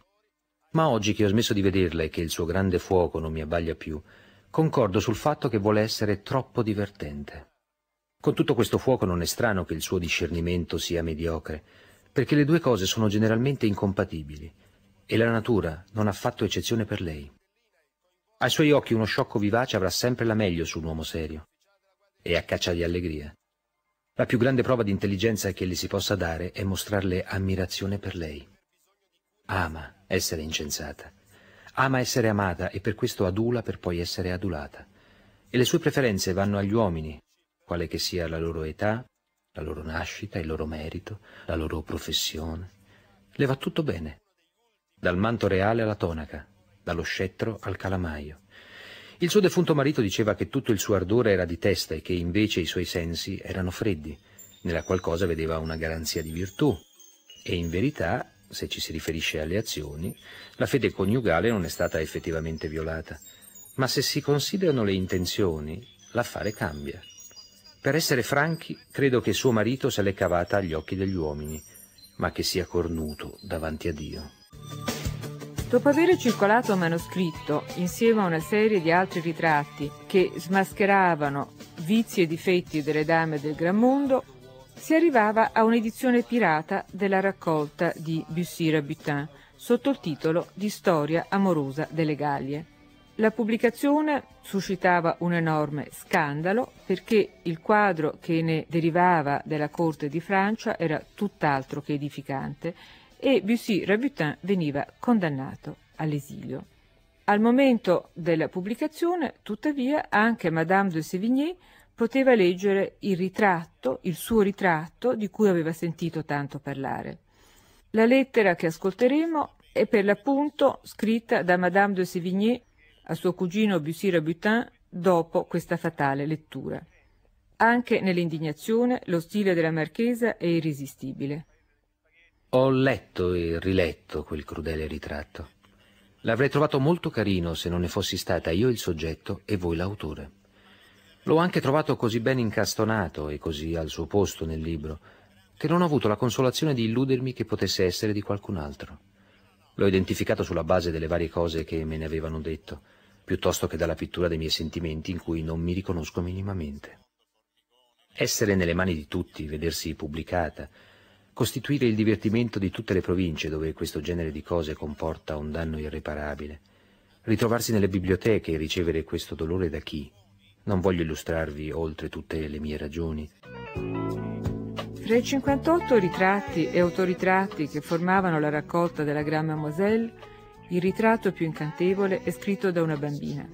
Ma oggi che ho smesso di vederla e che il suo grande fuoco non mi abbaglia più, concordo sul fatto che vuole essere troppo divertente. Con tutto questo fuoco non è strano che il suo discernimento sia mediocre, perché le due cose sono generalmente incompatibili e la natura non ha fatto eccezione per lei. Ai suoi occhi uno sciocco vivace avrà sempre la meglio su un uomo serio e a caccia di allegria. La più grande prova di intelligenza che le si possa dare è mostrarle ammirazione per lei. Ama essere incensata, ama essere amata e per questo adula per poi essere adulata. E le sue preferenze vanno agli uomini, quale che sia la loro età, la loro nascita, il loro merito, la loro professione. Le va tutto bene, dal manto reale alla tonaca, dallo scettro al calamaio. Il suo defunto marito diceva che tutto il suo ardore era di testa e che invece i suoi sensi erano freddi, nella qual cosa vedeva una garanzia di virtù. E in verità, se ci si riferisce alle azioni, la fede coniugale non è stata effettivamente violata. Ma se si considerano le intenzioni, l'affare cambia. Per essere franchi, credo che suo marito se l'è cavata agli occhi degli uomini, ma che sia cornuto davanti a Dio. Dopo aver circolato manoscritto insieme a una serie di altri ritratti che smascheravano vizi e difetti delle dame del gran mondo, si arrivava a un'edizione pirata della raccolta di Bussy Rabutin sotto il titolo di Storia amorosa delle Gallie. La pubblicazione suscitava un enorme scandalo perché il quadro che ne derivava della corte di Francia era tutt'altro che edificante e Bussy Rabutin veniva condannato all'esilio. Al momento della pubblicazione, tuttavia, anche Madame de Sévigné poteva leggere il ritratto, il suo ritratto, di cui aveva sentito tanto parlare. La lettera che ascolteremo è per l'appunto scritta da Madame de Sévigné a suo cugino Bussy Rabutin dopo questa fatale lettura. Anche nell'indignazione lo stile della marchesa è irresistibile. Ho letto e riletto quel crudele ritratto. L'avrei trovato molto carino se non ne fossi stata io il soggetto e voi l'autore. L'ho anche trovato così ben incastonato e così al suo posto nel libro, che non ho avuto la consolazione di illudermi che potesse essere di qualcun altro. L'ho identificato sulla base delle varie cose che me ne avevano detto, piuttosto che dalla pittura dei miei sentimenti in cui non mi riconosco minimamente. Essere nelle mani di tutti, vedersi pubblicata, costituire il divertimento di tutte le province dove questo genere di cose comporta un danno irreparabile, ritrovarsi nelle biblioteche e ricevere questo dolore da chi? Non voglio illustrarvi oltre tutte le mie ragioni. Fra i 58 ritratti e autoritratti che formavano la raccolta della Grand Mademoiselle, il ritratto più incantevole è scritto da una bambina.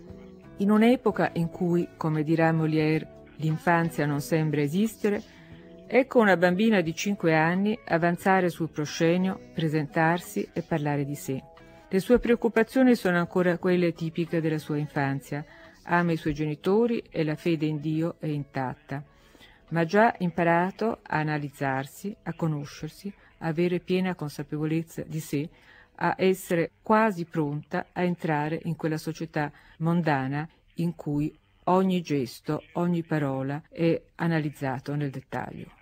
In un'epoca in cui, come dirà Molière, l'infanzia non sembra esistere, Ecco una bambina di 5 anni avanzare sul proscenio, presentarsi e parlare di sé. Le sue preoccupazioni sono ancora quelle tipiche della sua infanzia. Ama i suoi genitori e la fede in Dio è intatta. Ma ha già imparato a analizzarsi, a conoscersi, a avere piena consapevolezza di sé, a essere quasi pronta a entrare in quella società mondana in cui ogni gesto, ogni parola è analizzato nel dettaglio.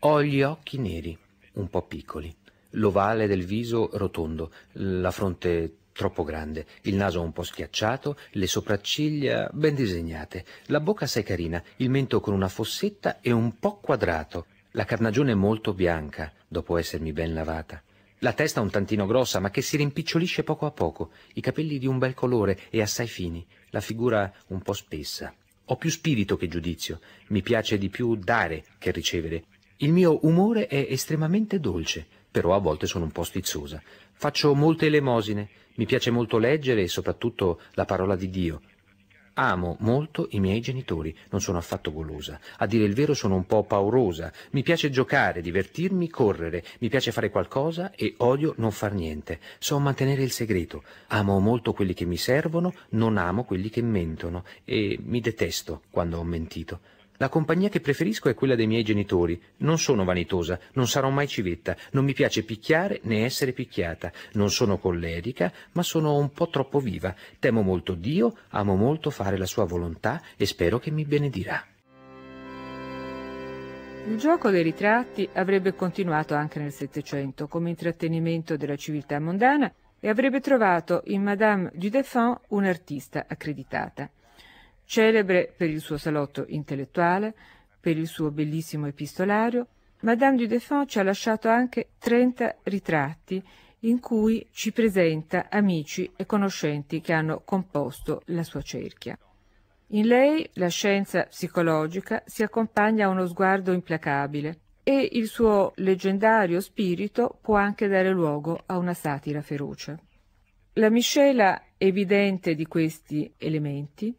Ho gli occhi neri, un po' piccoli, l'ovale del viso rotondo, la fronte troppo grande, il naso un po' schiacciato, le sopracciglia ben disegnate, la bocca assai carina, il mento con una fossetta e un po' quadrato, la carnagione molto bianca, dopo essermi ben lavata. La testa un tantino grossa, ma che si rimpicciolisce poco a poco, i capelli di un bel colore e assai fini, la figura un po' spessa. Ho più spirito che giudizio, mi piace di più dare che ricevere. Il mio umore è estremamente dolce, però a volte sono un po' stizzosa. Faccio molte elemosine, mi piace molto leggere e soprattutto la parola di Dio. Amo molto i miei genitori, non sono affatto golosa. A dire il vero sono un po' paurosa. Mi piace giocare, divertirmi, correre. Mi piace fare qualcosa e odio non far niente. So mantenere il segreto. Amo molto quelli che mi servono, non amo quelli che mentono e mi detesto quando ho mentito. La compagnia che preferisco è quella dei miei genitori. Non sono vanitosa, non sarò mai civetta, non mi piace picchiare né essere picchiata. Non sono collerica, ma sono un po' troppo viva. Temo molto Dio, amo molto fare la sua volontà e spero che mi benedirà. Il gioco dei ritratti avrebbe continuato anche nel Settecento come intrattenimento della civiltà mondana e avrebbe trovato in Madame du Deffand un'artista accreditata. Celebre per il suo salotto intellettuale, per il suo bellissimo epistolario, Madame du Deffand ci ha lasciato anche 30 ritratti in cui ci presenta amici e conoscenti che hanno composto la sua cerchia. In lei la scienza psicologica si accompagna a uno sguardo implacabile e il suo leggendario spirito può anche dare luogo a una satira feroce. La miscela evidente di questi elementi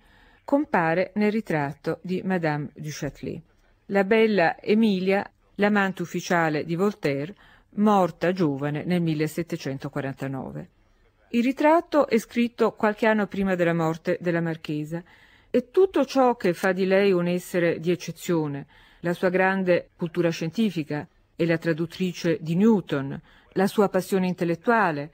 compare nel ritratto di Madame du Châtelet. La bella Emilia, l'amante ufficiale di Voltaire, morta giovane nel 1749. Il ritratto è scritto qualche anno prima della morte della marchesa e tutto ciò che fa di lei un essere di eccezione, la sua grande cultura scientifica e la traduttrice di Newton, la sua passione intellettuale,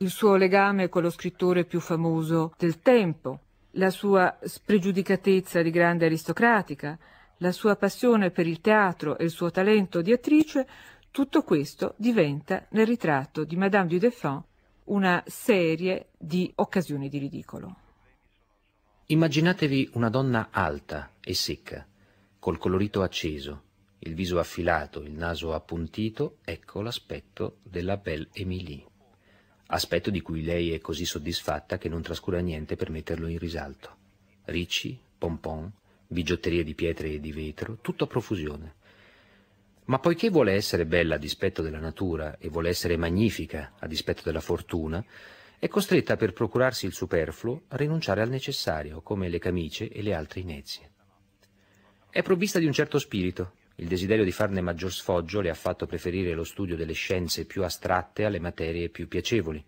il suo legame con lo scrittore più famoso del tempo, la sua spregiudicatezza di grande aristocratica, la sua passione per il teatro e il suo talento di attrice, tutto questo diventa nel ritratto di Madame du Deffand una serie di occasioni di ridicolo. Immaginatevi una donna alta e secca, col colorito acceso, il viso affilato, il naso appuntito, ecco l'aspetto della belle Émilie aspetto di cui lei è così soddisfatta che non trascura niente per metterlo in risalto. Ricci, pompon, bigiotterie di pietre e di vetro, tutto a profusione. Ma poiché vuole essere bella a dispetto della natura e vuole essere magnifica a dispetto della fortuna, è costretta per procurarsi il superfluo a rinunciare al necessario, come le camicie e le altre inezie. È provvista di un certo spirito, il desiderio di farne maggior sfoggio le ha fatto preferire lo studio delle scienze più astratte alle materie più piacevoli.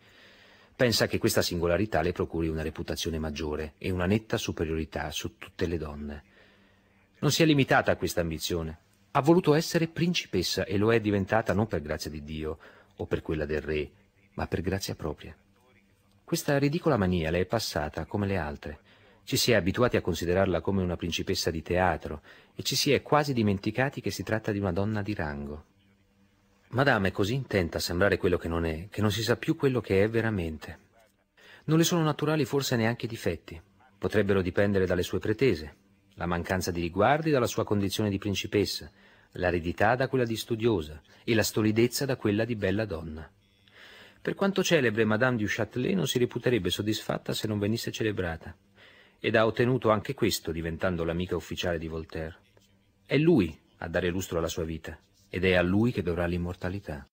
Pensa che questa singolarità le procuri una reputazione maggiore e una netta superiorità su tutte le donne. Non si è limitata a questa ambizione. Ha voluto essere principessa e lo è diventata non per grazia di Dio o per quella del re, ma per grazia propria. Questa ridicola mania le è passata come le altre ci si è abituati a considerarla come una principessa di teatro e ci si è quasi dimenticati che si tratta di una donna di rango. Madame è così intenta a sembrare quello che non è, che non si sa più quello che è veramente. Non le sono naturali forse neanche i difetti. Potrebbero dipendere dalle sue pretese, la mancanza di riguardi dalla sua condizione di principessa, l'aridità da quella di studiosa e la stolidezza da quella di bella donna. Per quanto celebre Madame du Châtelet non si reputerebbe soddisfatta se non venisse celebrata ed ha ottenuto anche questo diventando l'amica ufficiale di Voltaire. È lui a dare lustro alla sua vita ed è a lui che dovrà l'immortalità.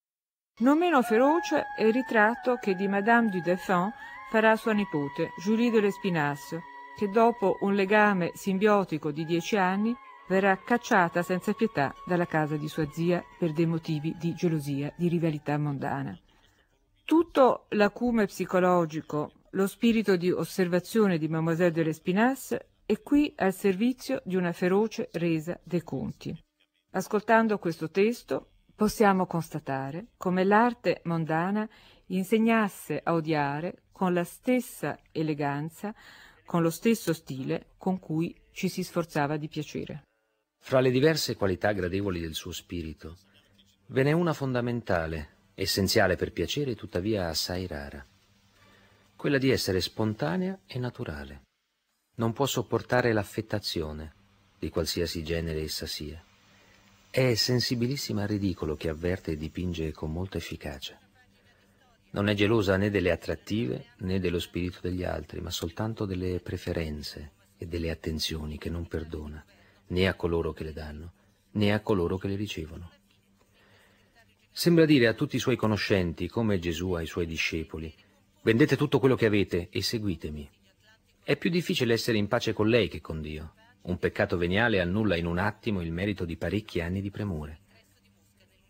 Non meno feroce è il ritratto che di Madame du Deffand farà sua nipote, Julie de l'Espinasse, che dopo un legame simbiotico di dieci anni verrà cacciata senza pietà dalla casa di sua zia per dei motivi di gelosia, di rivalità mondana. Tutto l'acume psicologico lo spirito di osservazione di Mademoiselle de l'Espinasse è qui al servizio di una feroce resa dei conti. Ascoltando questo testo possiamo constatare come l'arte mondana insegnasse a odiare con la stessa eleganza, con lo stesso stile con cui ci si sforzava di piacere. Fra le diverse qualità gradevoli del suo spirito, ve n'è una fondamentale, essenziale per piacere tuttavia assai rara quella di essere spontanea e naturale. Non può sopportare l'affettazione, di qualsiasi genere essa sia. È sensibilissima al ridicolo che avverte e dipinge con molta efficacia. Non è gelosa né delle attrattive né dello spirito degli altri, ma soltanto delle preferenze e delle attenzioni che non perdona, né a coloro che le danno, né a coloro che le ricevono. Sembra dire a tutti i suoi conoscenti, come Gesù ai suoi discepoli, vendete tutto quello che avete e seguitemi. È più difficile essere in pace con lei che con Dio. Un peccato veniale annulla in un attimo il merito di parecchi anni di premure.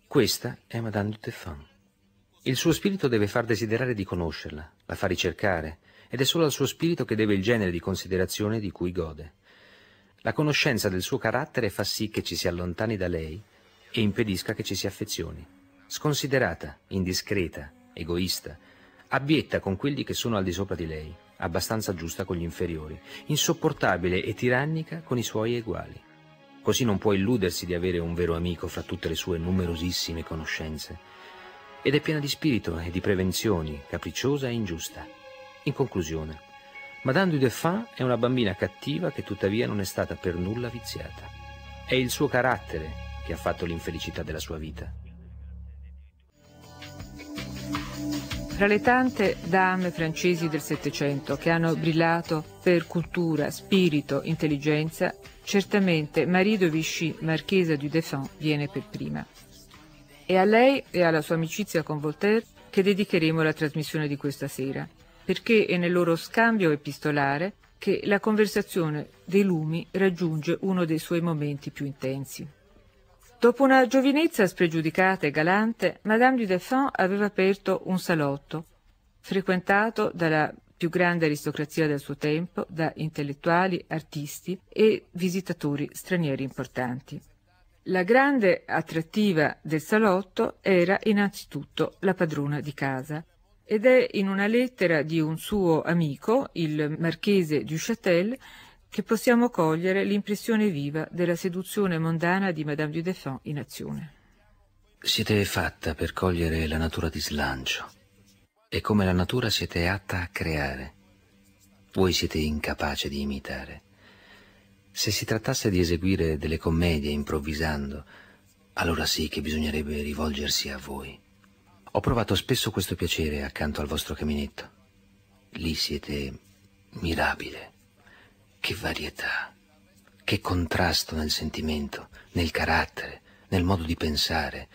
Questa è Madame du Teffan. Il suo spirito deve far desiderare di conoscerla, la fa ricercare, ed è solo al suo spirito che deve il genere di considerazione di cui gode. La conoscenza del suo carattere fa sì che ci si allontani da lei e impedisca che ci si affezioni. Sconsiderata, indiscreta, egoista, abbietta con quelli che sono al di sopra di lei, abbastanza giusta con gli inferiori, insopportabile e tirannica con i suoi eguali. Così non può illudersi di avere un vero amico fra tutte le sue numerosissime conoscenze. Ed è piena di spirito e di prevenzioni, capricciosa e ingiusta. In conclusione, Madame du Deffin è una bambina cattiva che tuttavia non è stata per nulla viziata. È il suo carattere che ha fatto l'infelicità della sua vita. Fra le tante dame francesi del Settecento che hanno brillato per cultura, spirito, intelligenza, certamente Marie de Vichy, marchesa du Deffin, viene per prima. È a lei e alla sua amicizia con Voltaire che dedicheremo la trasmissione di questa sera, perché è nel loro scambio epistolare che la conversazione dei lumi raggiunge uno dei suoi momenti più intensi. Dopo una giovinezza spregiudicata e galante, Madame du Deffin aveva aperto un salotto, frequentato dalla più grande aristocrazia del suo tempo, da intellettuali, artisti e visitatori stranieri importanti. La grande attrattiva del salotto era innanzitutto la padrona di casa, ed è in una lettera di un suo amico, il marchese du Châtel, che possiamo cogliere l'impressione viva della seduzione mondana di Madame du Deffin in azione. Siete fatta per cogliere la natura di slancio e come la natura siete atta a creare. Voi siete incapace di imitare. Se si trattasse di eseguire delle commedie improvvisando, allora sì che bisognerebbe rivolgersi a voi. Ho provato spesso questo piacere accanto al vostro caminetto. Lì siete mirabile. Che varietà, che contrasto nel sentimento, nel carattere, nel modo di pensare,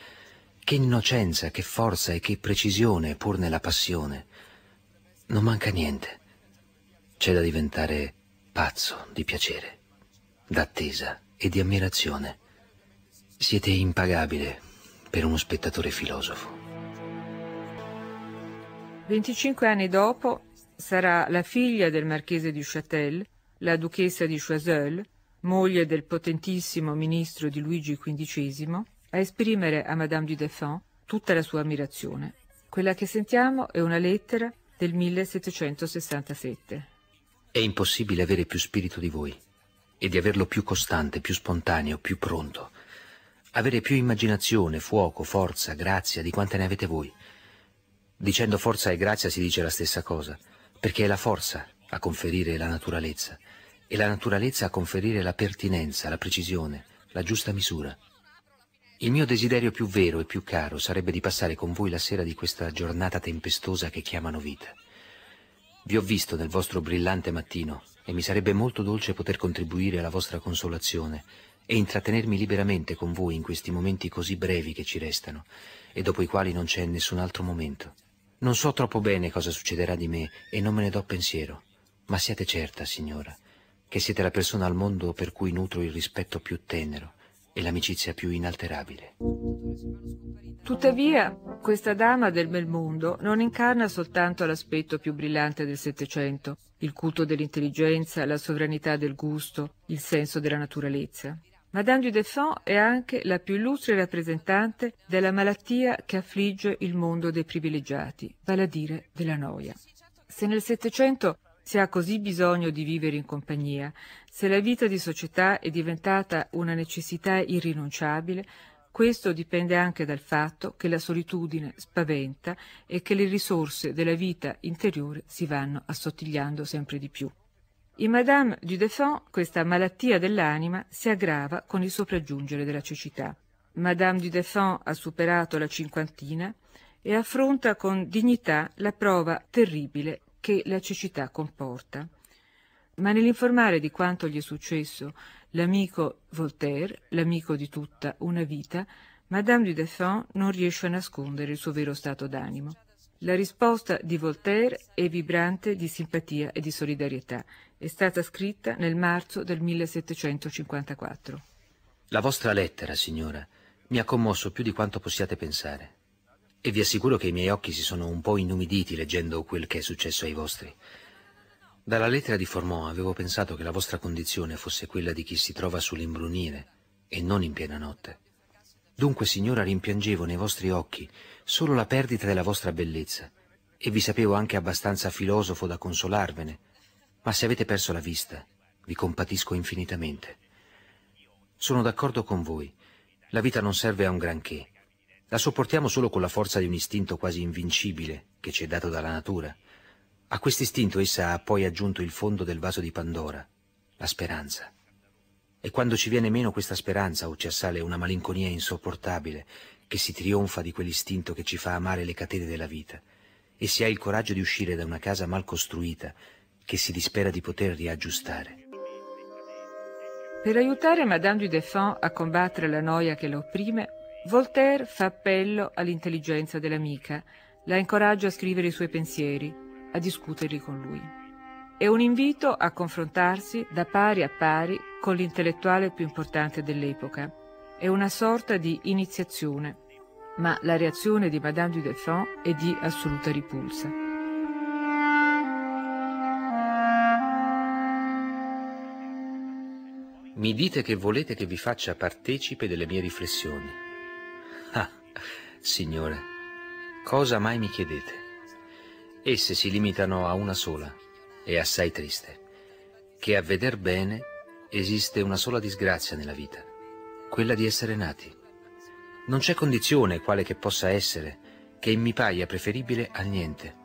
che innocenza, che forza e che precisione pur nella passione. Non manca niente. C'è da diventare pazzo di piacere, d'attesa e di ammirazione. Siete impagabile per uno spettatore filosofo. 25 anni dopo sarà la figlia del marchese du Châtel la duchessa di Choiseul, moglie del potentissimo ministro di Luigi XV, a esprimere a Madame du Deffin tutta la sua ammirazione. Quella che sentiamo è una lettera del 1767. È impossibile avere più spirito di voi e di averlo più costante, più spontaneo, più pronto. Avere più immaginazione, fuoco, forza, grazia di quante ne avete voi. Dicendo forza e grazia si dice la stessa cosa, perché è la forza a conferire la naturalezza e la naturalezza a conferire la pertinenza, la precisione, la giusta misura. Il mio desiderio più vero e più caro sarebbe di passare con voi la sera di questa giornata tempestosa che chiamano vita. Vi ho visto nel vostro brillante mattino e mi sarebbe molto dolce poter contribuire alla vostra consolazione e intrattenermi liberamente con voi in questi momenti così brevi che ci restano e dopo i quali non c'è nessun altro momento. Non so troppo bene cosa succederà di me e non me ne do pensiero, ma siate certa, signora, che siete la persona al mondo per cui nutro il rispetto più tenero e l'amicizia più inalterabile. Tuttavia, questa dama del bel mondo non incarna soltanto l'aspetto più brillante del Settecento, il culto dell'intelligenza, la sovranità del gusto, il senso della naturalezza. Madame du Deffin è anche la più illustre rappresentante della malattia che affligge il mondo dei privilegiati, vale a dire della noia. Se nel Settecento si ha così bisogno di vivere in compagnia, se la vita di società è diventata una necessità irrinunciabile, questo dipende anche dal fatto che la solitudine spaventa e che le risorse della vita interiore si vanno assottigliando sempre di più. In Madame du Deffin questa malattia dell'anima si aggrava con il sopraggiungere della cecità. Madame du Deffin ha superato la cinquantina e affronta con dignità la prova terribile che la cecità comporta. Ma nell'informare di quanto gli è successo l'amico Voltaire, l'amico di tutta una vita, Madame du Deffand non riesce a nascondere il suo vero stato d'animo. La risposta di Voltaire è vibrante di simpatia e di solidarietà. È stata scritta nel marzo del 1754. La vostra lettera, signora, mi ha commosso più di quanto possiate pensare. E vi assicuro che i miei occhi si sono un po' inumiditi leggendo quel che è successo ai vostri. Dalla lettera di Formont avevo pensato che la vostra condizione fosse quella di chi si trova sull'imbrunire e non in piena notte. Dunque, signora, rimpiangevo nei vostri occhi solo la perdita della vostra bellezza, e vi sapevo anche abbastanza filosofo da consolarvene, ma se avete perso la vista, vi compatisco infinitamente. Sono d'accordo con voi, la vita non serve a un granché, la sopportiamo solo con la forza di un istinto quasi invincibile che ci è dato dalla natura. A quest'istinto essa ha poi aggiunto il fondo del vaso di Pandora, la speranza. E quando ci viene meno questa speranza o ci assale una malinconia insopportabile che si trionfa di quell'istinto che ci fa amare le catene della vita, e si ha il coraggio di uscire da una casa mal costruita che si dispera di poter riaggiustare. Per aiutare Madame du Deffand a combattere la noia che la opprime, Voltaire fa appello all'intelligenza dell'amica, la incoraggia a scrivere i suoi pensieri, a discuterli con lui. È un invito a confrontarsi da pari a pari con l'intellettuale più importante dell'epoca, è una sorta di iniziazione, ma la reazione di Madame du Deffand è di assoluta ripulsa. Mi dite che volete che vi faccia partecipe delle mie riflessioni. Signore, cosa mai mi chiedete? Esse si limitano a una sola, e assai triste, che a veder bene esiste una sola disgrazia nella vita quella di essere nati. Non c'è condizione, quale che possa essere, che mi paia preferibile al niente.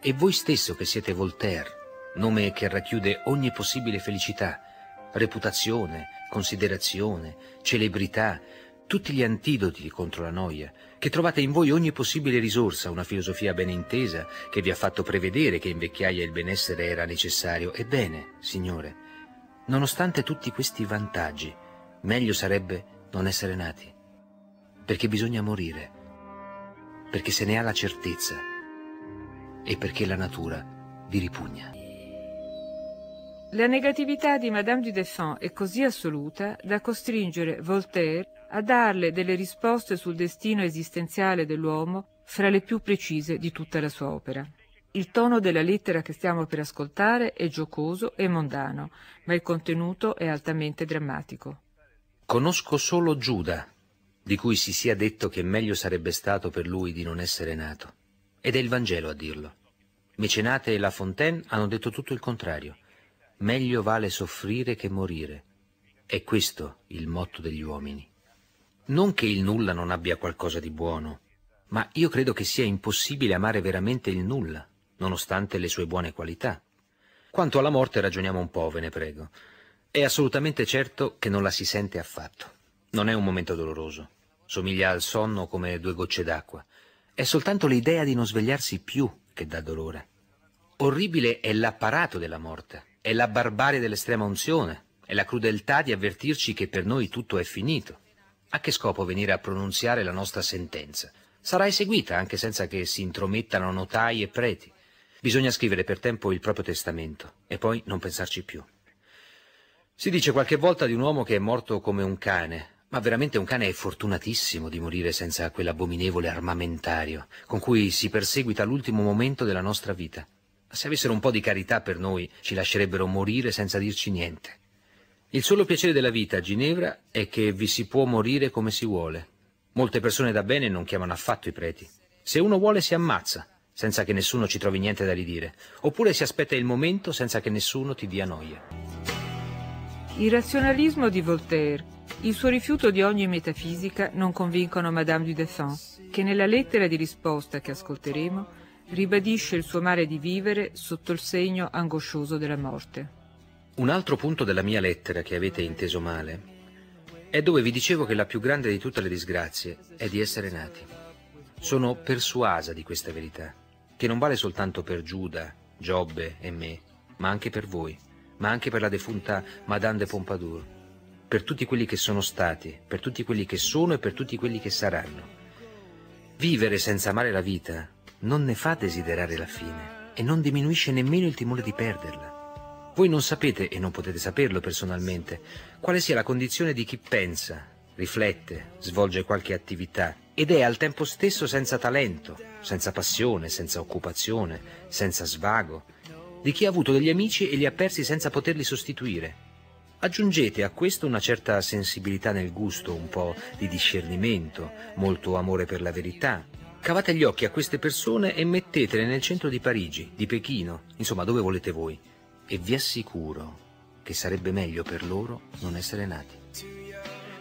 E voi stesso che siete Voltaire, nome che racchiude ogni possibile felicità, reputazione, considerazione, celebrità, tutti gli antidoti contro la noia, che trovate in voi ogni possibile risorsa, una filosofia ben intesa, che vi ha fatto prevedere che in vecchiaia il benessere era necessario. Ebbene, Signore, nonostante tutti questi vantaggi, meglio sarebbe non essere nati, perché bisogna morire, perché se ne ha la certezza e perché la natura vi ripugna. La negatività di Madame du Deffand è così assoluta da costringere Voltaire a darle delle risposte sul destino esistenziale dell'uomo fra le più precise di tutta la sua opera. Il tono della lettera che stiamo per ascoltare è giocoso e mondano, ma il contenuto è altamente drammatico. Conosco solo Giuda, di cui si sia detto che meglio sarebbe stato per lui di non essere nato. Ed è il Vangelo a dirlo. Mecenate e La Fontaine hanno detto tutto il contrario. Meglio vale soffrire che morire. È questo il motto degli uomini. Non che il nulla non abbia qualcosa di buono, ma io credo che sia impossibile amare veramente il nulla, nonostante le sue buone qualità. Quanto alla morte ragioniamo un po', ve ne prego. È assolutamente certo che non la si sente affatto. Non è un momento doloroso. Somiglia al sonno come due gocce d'acqua. È soltanto l'idea di non svegliarsi più che dà dolore. Orribile è l'apparato della morte, è la barbarie dell'estrema unzione, è la crudeltà di avvertirci che per noi tutto è finito. A che scopo venire a pronunziare la nostra sentenza? Sarà eseguita anche senza che si intromettano notai e preti. Bisogna scrivere per tempo il proprio testamento e poi non pensarci più. Si dice qualche volta di un uomo che è morto come un cane, ma veramente un cane è fortunatissimo di morire senza quell'abominevole armamentario con cui si perseguita l'ultimo momento della nostra vita. Se avessero un po' di carità per noi, ci lascerebbero morire senza dirci niente. Il solo piacere della vita a Ginevra è che vi si può morire come si vuole. Molte persone da bene non chiamano affatto i preti. Se uno vuole si ammazza, senza che nessuno ci trovi niente da ridire, oppure si aspetta il momento senza che nessuno ti dia noia. Il razionalismo di Voltaire, il suo rifiuto di ogni metafisica non convincono Madame du Deffand, che nella lettera di risposta che ascolteremo ribadisce il suo mare di vivere sotto il segno angoscioso della morte. Un altro punto della mia lettera che avete inteso male è dove vi dicevo che la più grande di tutte le disgrazie è di essere nati. Sono persuasa di questa verità, che non vale soltanto per Giuda, Giobbe e me, ma anche per voi, ma anche per la defunta Madame de Pompadour, per tutti quelli che sono stati, per tutti quelli che sono e per tutti quelli che saranno. Vivere senza amare la vita non ne fa desiderare la fine e non diminuisce nemmeno il timore di perderla. Voi non sapete, e non potete saperlo personalmente, quale sia la condizione di chi pensa, riflette, svolge qualche attività ed è al tempo stesso senza talento, senza passione, senza occupazione, senza svago, di chi ha avuto degli amici e li ha persi senza poterli sostituire. Aggiungete a questo una certa sensibilità nel gusto, un po' di discernimento, molto amore per la verità. Cavate gli occhi a queste persone e mettetele nel centro di Parigi, di Pechino, insomma dove volete voi, e vi assicuro che sarebbe meglio per loro non essere nati.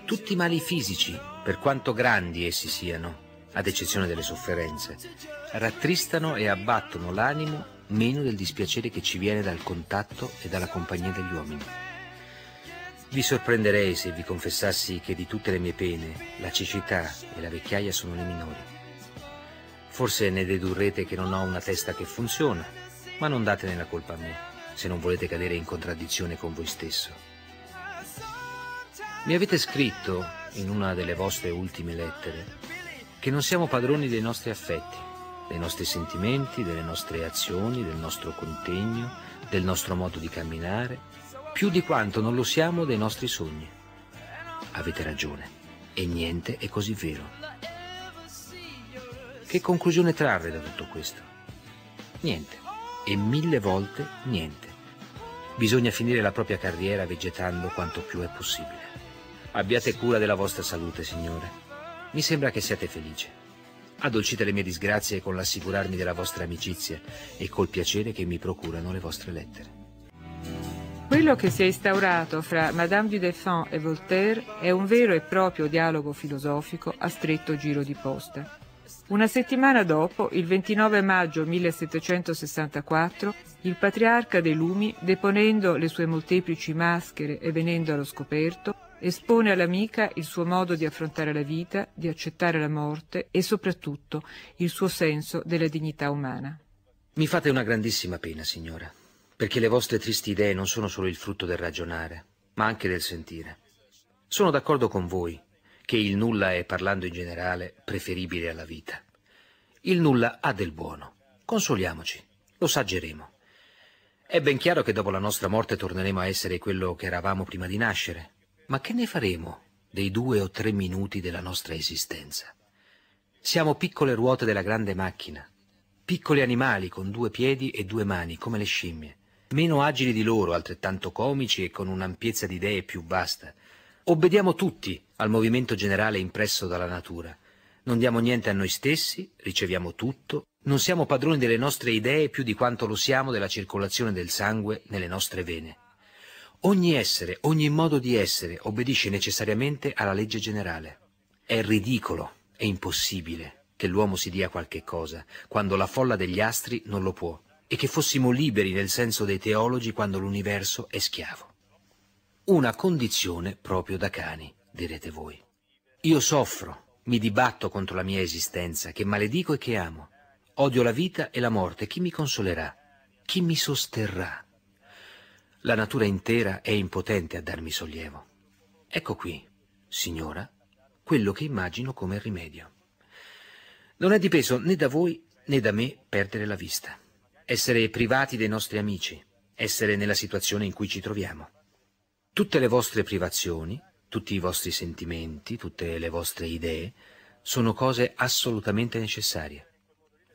Tutti i mali fisici, per quanto grandi essi siano, ad eccezione delle sofferenze, rattristano e abbattono l'animo meno del dispiacere che ci viene dal contatto e dalla compagnia degli uomini. Vi sorprenderei se vi confessassi che di tutte le mie pene la cecità e la vecchiaia sono le minori. Forse ne dedurrete che non ho una testa che funziona, ma non datene la colpa a me, se non volete cadere in contraddizione con voi stesso. Mi avete scritto, in una delle vostre ultime lettere, che non siamo padroni dei nostri affetti, dei nostri sentimenti, delle nostre azioni, del nostro contegno, del nostro modo di camminare, più di quanto non lo siamo dei nostri sogni. Avete ragione, e niente è così vero. Che conclusione trarre da tutto questo? Niente, e mille volte niente. Bisogna finire la propria carriera vegetando quanto più è possibile. Abbiate cura della vostra salute, Signore. Mi sembra che siate felice. Addolcite le mie disgrazie con l'assicurarmi della vostra amicizia e col piacere che mi procurano le vostre lettere. Quello che si è instaurato fra Madame du Deffand e Voltaire è un vero e proprio dialogo filosofico a stretto giro di posta. Una settimana dopo, il 29 maggio 1764, il patriarca dei Lumi, deponendo le sue molteplici maschere e venendo allo scoperto, espone all'amica il suo modo di affrontare la vita, di accettare la morte e soprattutto il suo senso della dignità umana. Mi fate una grandissima pena, signora, perché le vostre tristi idee non sono solo il frutto del ragionare, ma anche del sentire. Sono d'accordo con voi che il nulla è, parlando in generale, preferibile alla vita. Il nulla ha del buono. Consoliamoci, lo saggeremo. È ben chiaro che dopo la nostra morte torneremo a essere quello che eravamo prima di nascere, ma che ne faremo dei due o tre minuti della nostra esistenza? Siamo piccole ruote della grande macchina, piccoli animali con due piedi e due mani, come le scimmie, meno agili di loro, altrettanto comici e con un'ampiezza di idee più vasta. Obbediamo tutti al movimento generale impresso dalla natura. Non diamo niente a noi stessi, riceviamo tutto, non siamo padroni delle nostre idee più di quanto lo siamo della circolazione del sangue nelle nostre vene. Ogni essere, ogni modo di essere obbedisce necessariamente alla legge generale. È ridicolo, è impossibile che l'uomo si dia qualche cosa, quando la folla degli astri non lo può, e che fossimo liberi nel senso dei teologi quando l'universo è schiavo. Una condizione proprio da cani, direte voi. Io soffro, mi dibatto contro la mia esistenza, che maledico e che amo. Odio la vita e la morte, chi mi consolerà? Chi mi sosterrà? La natura intera è impotente a darmi sollievo. Ecco qui, signora, quello che immagino come rimedio. Non è dipeso né da voi né da me perdere la vista, essere privati dei nostri amici, essere nella situazione in cui ci troviamo. Tutte le vostre privazioni, tutti i vostri sentimenti, tutte le vostre idee, sono cose assolutamente necessarie.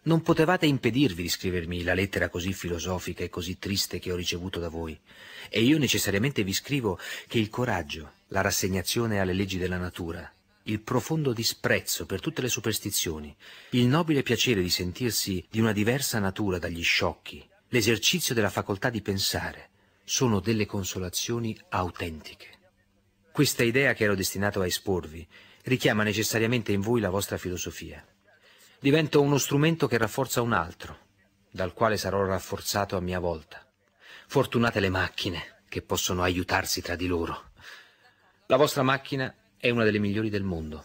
Non potevate impedirvi di scrivermi la lettera così filosofica e così triste che ho ricevuto da voi, e io necessariamente vi scrivo che il coraggio, la rassegnazione alle leggi della natura, il profondo disprezzo per tutte le superstizioni, il nobile piacere di sentirsi di una diversa natura dagli sciocchi, l'esercizio della facoltà di pensare, sono delle consolazioni autentiche. Questa idea che ero destinato a esporvi richiama necessariamente in voi la vostra filosofia divento uno strumento che rafforza un altro, dal quale sarò rafforzato a mia volta. Fortunate le macchine che possono aiutarsi tra di loro. La vostra macchina è una delle migliori del mondo.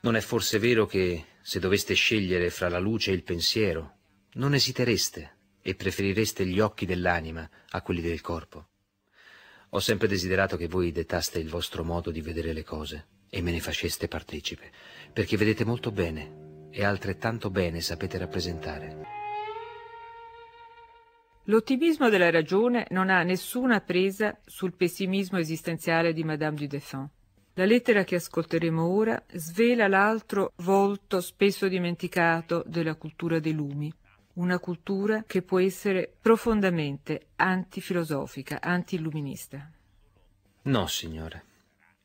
Non è forse vero che, se doveste scegliere fra la luce e il pensiero, non esitereste e preferireste gli occhi dell'anima a quelli del corpo? Ho sempre desiderato che voi dettaste il vostro modo di vedere le cose e me ne faceste partecipe, perché vedete molto bene e altrettanto bene sapete rappresentare. L'ottimismo della ragione non ha nessuna presa sul pessimismo esistenziale di Madame du Deffand. La lettera che ascolteremo ora svela l'altro volto spesso dimenticato della cultura dei lumi, una cultura che può essere profondamente antifilosofica, anti-illuminista. No, signore.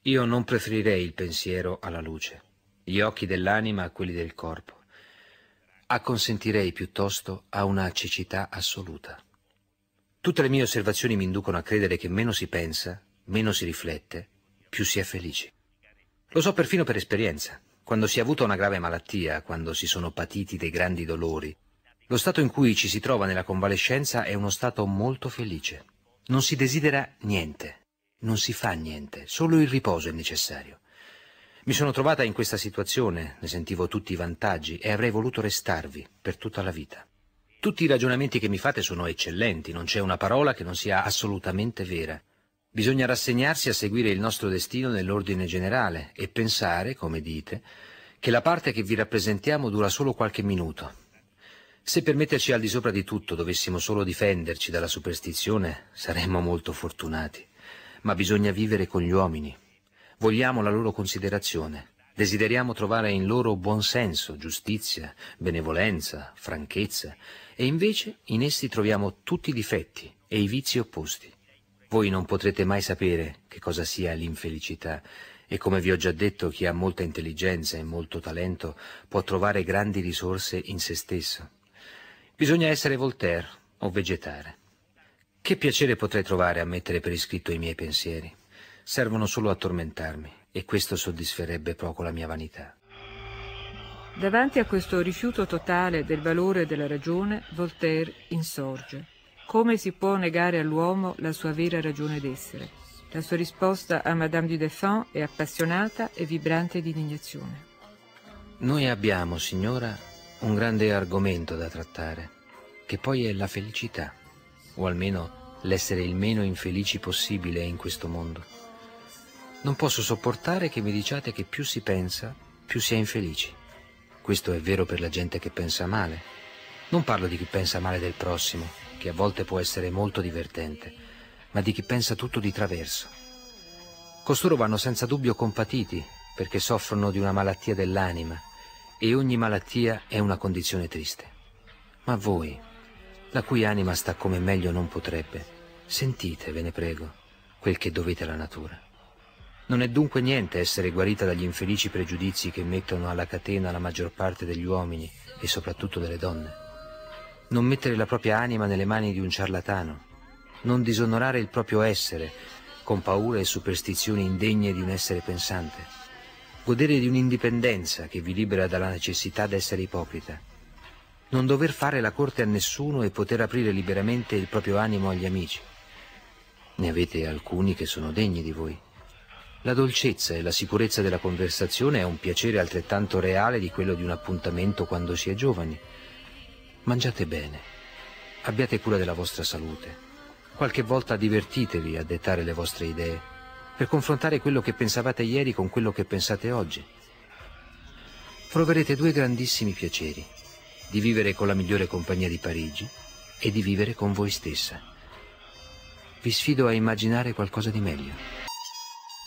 Io non preferirei il pensiero alla luce, gli occhi dell'anima a quelli del corpo. Acconsentirei piuttosto a una cecità assoluta. Tutte le mie osservazioni mi inducono a credere che meno si pensa, meno si riflette, più si è felici. Lo so perfino per esperienza. Quando si è avuta una grave malattia, quando si sono patiti dei grandi dolori, lo stato in cui ci si trova nella convalescenza è uno stato molto felice. Non si desidera niente, non si fa niente, solo il riposo è necessario. Mi sono trovata in questa situazione, ne sentivo tutti i vantaggi e avrei voluto restarvi per tutta la vita. Tutti i ragionamenti che mi fate sono eccellenti, non c'è una parola che non sia assolutamente vera. Bisogna rassegnarsi a seguire il nostro destino nell'ordine generale e pensare, come dite, che la parte che vi rappresentiamo dura solo qualche minuto, se per metterci al di sopra di tutto dovessimo solo difenderci dalla superstizione, saremmo molto fortunati. Ma bisogna vivere con gli uomini. Vogliamo la loro considerazione. Desideriamo trovare in loro buon senso, giustizia, benevolenza, franchezza, e invece in essi troviamo tutti i difetti e i vizi opposti. Voi non potrete mai sapere che cosa sia l'infelicità, e come vi ho già detto, chi ha molta intelligenza e molto talento può trovare grandi risorse in se stesso. Bisogna essere Voltaire o vegetare. Che piacere potrei trovare a mettere per iscritto i miei pensieri? Servono solo a tormentarmi e questo soddisferebbe poco la mia vanità. Davanti a questo rifiuto totale del valore della ragione, Voltaire insorge. Come si può negare all'uomo la sua vera ragione d'essere? La sua risposta a Madame du Deffand è appassionata e vibrante di indignazione. Noi abbiamo, signora, un grande argomento da trattare, che poi è la felicità, o almeno l'essere il meno infelici possibile in questo mondo. Non posso sopportare che mi diciate che più si pensa, più si è infelici. Questo è vero per la gente che pensa male. Non parlo di chi pensa male del prossimo, che a volte può essere molto divertente, ma di chi pensa tutto di traverso. Costoro vanno senza dubbio compatiti, perché soffrono di una malattia dell'anima e ogni malattia è una condizione triste. Ma voi, la cui anima sta come meglio non potrebbe, sentite, ve ne prego, quel che dovete alla natura. Non è dunque niente essere guarita dagli infelici pregiudizi che mettono alla catena la maggior parte degli uomini e soprattutto delle donne. Non mettere la propria anima nelle mani di un ciarlatano, non disonorare il proprio essere con paure e superstizioni indegne di un essere pensante godere di un'indipendenza che vi libera dalla necessità d'essere ipocrita, non dover fare la corte a nessuno e poter aprire liberamente il proprio animo agli amici. Ne avete alcuni che sono degni di voi. La dolcezza e la sicurezza della conversazione è un piacere altrettanto reale di quello di un appuntamento quando si è giovani. Mangiate bene, abbiate cura della vostra salute, qualche volta divertitevi a dettare le vostre idee per confrontare quello che pensavate ieri con quello che pensate oggi. Proverete due grandissimi piaceri, di vivere con la migliore compagnia di Parigi e di vivere con voi stessa. Vi sfido a immaginare qualcosa di meglio.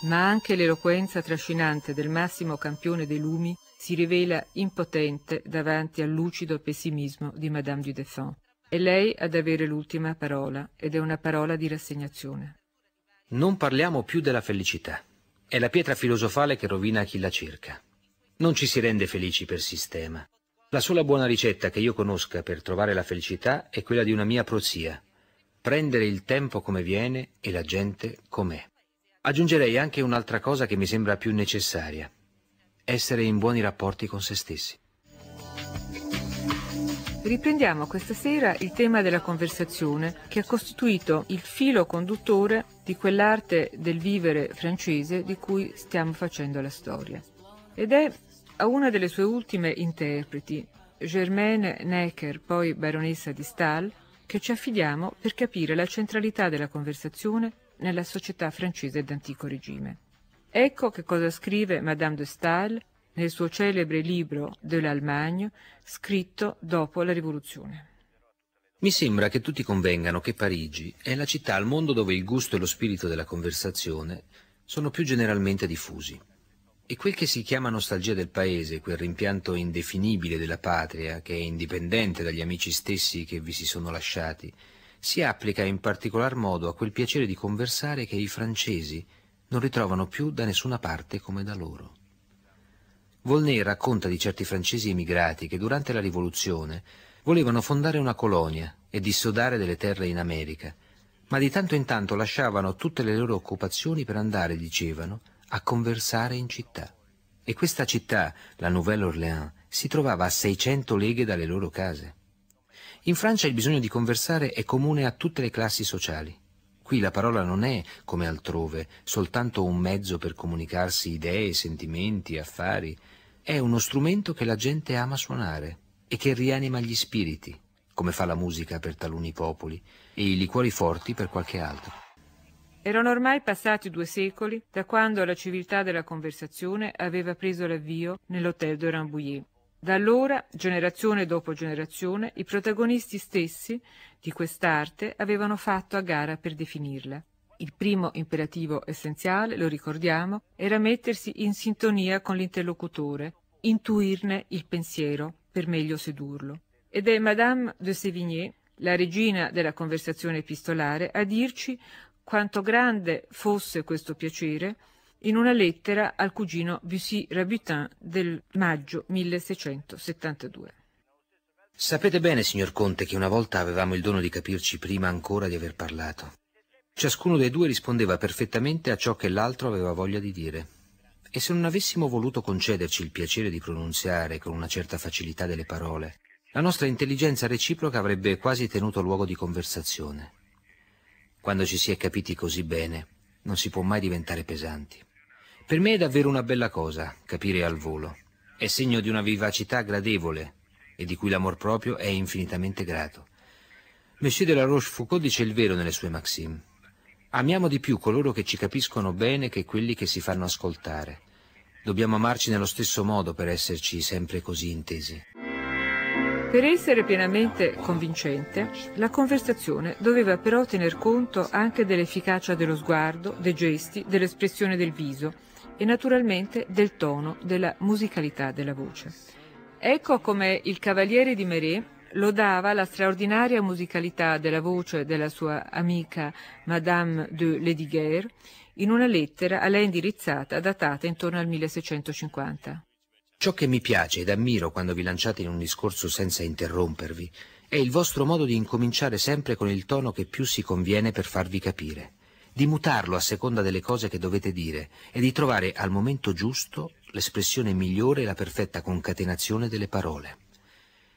Ma anche l'eloquenza trascinante del massimo campione dei lumi si rivela impotente davanti al lucido pessimismo di Madame du Deffand. È lei ad avere l'ultima parola ed è una parola di rassegnazione. Non parliamo più della felicità. È la pietra filosofale che rovina chi la cerca. Non ci si rende felici per sistema. La sola buona ricetta che io conosca per trovare la felicità è quella di una mia prozia. Prendere il tempo come viene e la gente com'è. Aggiungerei anche un'altra cosa che mi sembra più necessaria. Essere in buoni rapporti con se stessi. Riprendiamo questa sera il tema della conversazione che ha costituito il filo conduttore di quell'arte del vivere francese di cui stiamo facendo la storia. Ed è a una delle sue ultime interpreti, Germaine Necker, poi baronessa di Stahl, che ci affidiamo per capire la centralità della conversazione nella società francese d'antico regime. Ecco che cosa scrive Madame de Stael nel suo celebre libro De l'Allemagne, scritto dopo la rivoluzione. Mi sembra che tutti convengano che Parigi è la città al mondo dove il gusto e lo spirito della conversazione sono più generalmente diffusi. E quel che si chiama nostalgia del paese, quel rimpianto indefinibile della patria, che è indipendente dagli amici stessi che vi si sono lasciati, si applica in particolar modo a quel piacere di conversare che i francesi non ritrovano più da nessuna parte come da loro. Volney racconta di certi francesi emigrati che durante la rivoluzione volevano fondare una colonia e dissodare delle terre in America, ma di tanto in tanto lasciavano tutte le loro occupazioni per andare, dicevano, a conversare in città. E questa città, la Nouvelle-Orléans, si trovava a 600 leghe dalle loro case. In Francia il bisogno di conversare è comune a tutte le classi sociali. Qui la parola non è, come altrove, soltanto un mezzo per comunicarsi idee, sentimenti, affari. È uno strumento che la gente ama suonare e che rianima gli spiriti, come fa la musica per taluni popoli e i liquori forti per qualche altro. Erano ormai passati due secoli da quando la civiltà della conversazione aveva preso l'avvio nell'Hôtel de Rambouillet. Da allora, generazione dopo generazione, i protagonisti stessi di quest'arte avevano fatto a gara per definirla. Il primo imperativo essenziale, lo ricordiamo, era mettersi in sintonia con l'interlocutore, intuirne il pensiero per meglio sedurlo. Ed è Madame de Sévigné, la regina della conversazione epistolare, a dirci quanto grande fosse questo piacere in una lettera al cugino Bussy Rabutin del maggio 1672. Sapete bene, signor Conte, che una volta avevamo il dono di capirci prima ancora di aver parlato. Ciascuno dei due rispondeva perfettamente a ciò che l'altro aveva voglia di dire. E se non avessimo voluto concederci il piacere di pronunziare con una certa facilità delle parole, la nostra intelligenza reciproca avrebbe quasi tenuto luogo di conversazione. Quando ci si è capiti così bene, non si può mai diventare pesanti. Per me è davvero una bella cosa capire al volo. È segno di una vivacità gradevole e di cui l'amor proprio è infinitamente grato. Monsieur de la Rochefoucauld dice il vero nelle sue maxime. Amiamo di più coloro che ci capiscono bene che quelli che si fanno ascoltare. Dobbiamo amarci nello stesso modo per esserci sempre così intesi. Per essere pienamente convincente, la conversazione doveva però tener conto anche dell'efficacia dello sguardo, dei gesti, dell'espressione del viso e naturalmente del tono, della musicalità della voce. Ecco come il Cavaliere di Meret lodava la straordinaria musicalità della voce della sua amica Madame de Lesdiguières in una lettera a lei indirizzata datata intorno al 1650. Ciò che mi piace ed ammiro quando vi lanciate in un discorso senza interrompervi è il vostro modo di incominciare sempre con il tono che più si conviene per farvi capire, di mutarlo a seconda delle cose che dovete dire e di trovare al momento giusto l'espressione migliore e la perfetta concatenazione delle parole.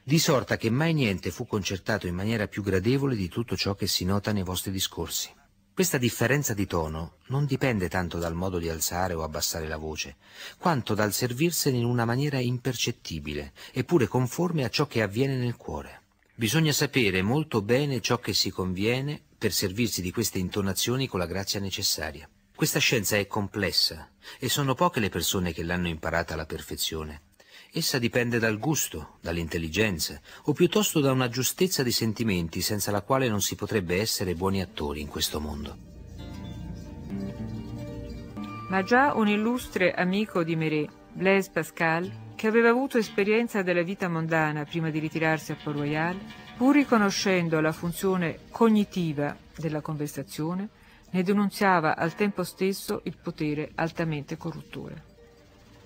Di sorta che mai niente fu concertato in maniera più gradevole di tutto ciò che si nota nei vostri discorsi. Questa differenza di tono non dipende tanto dal modo di alzare o abbassare la voce, quanto dal servirsene in una maniera impercettibile, eppure conforme a ciò che avviene nel cuore. Bisogna sapere molto bene ciò che si conviene per servirsi di queste intonazioni con la grazia necessaria. Questa scienza è complessa e sono poche le persone che l'hanno imparata alla perfezione. Essa dipende dal gusto, dall'intelligenza, o piuttosto da una giustezza di sentimenti senza la quale non si potrebbe essere buoni attori in questo mondo. Ma già un illustre amico di Meret, Blaise Pascal, che aveva avuto esperienza della vita mondana prima di ritirarsi a Port-Royal, pur riconoscendo la funzione cognitiva della conversazione, ne denunziava al tempo stesso il potere altamente corruttore.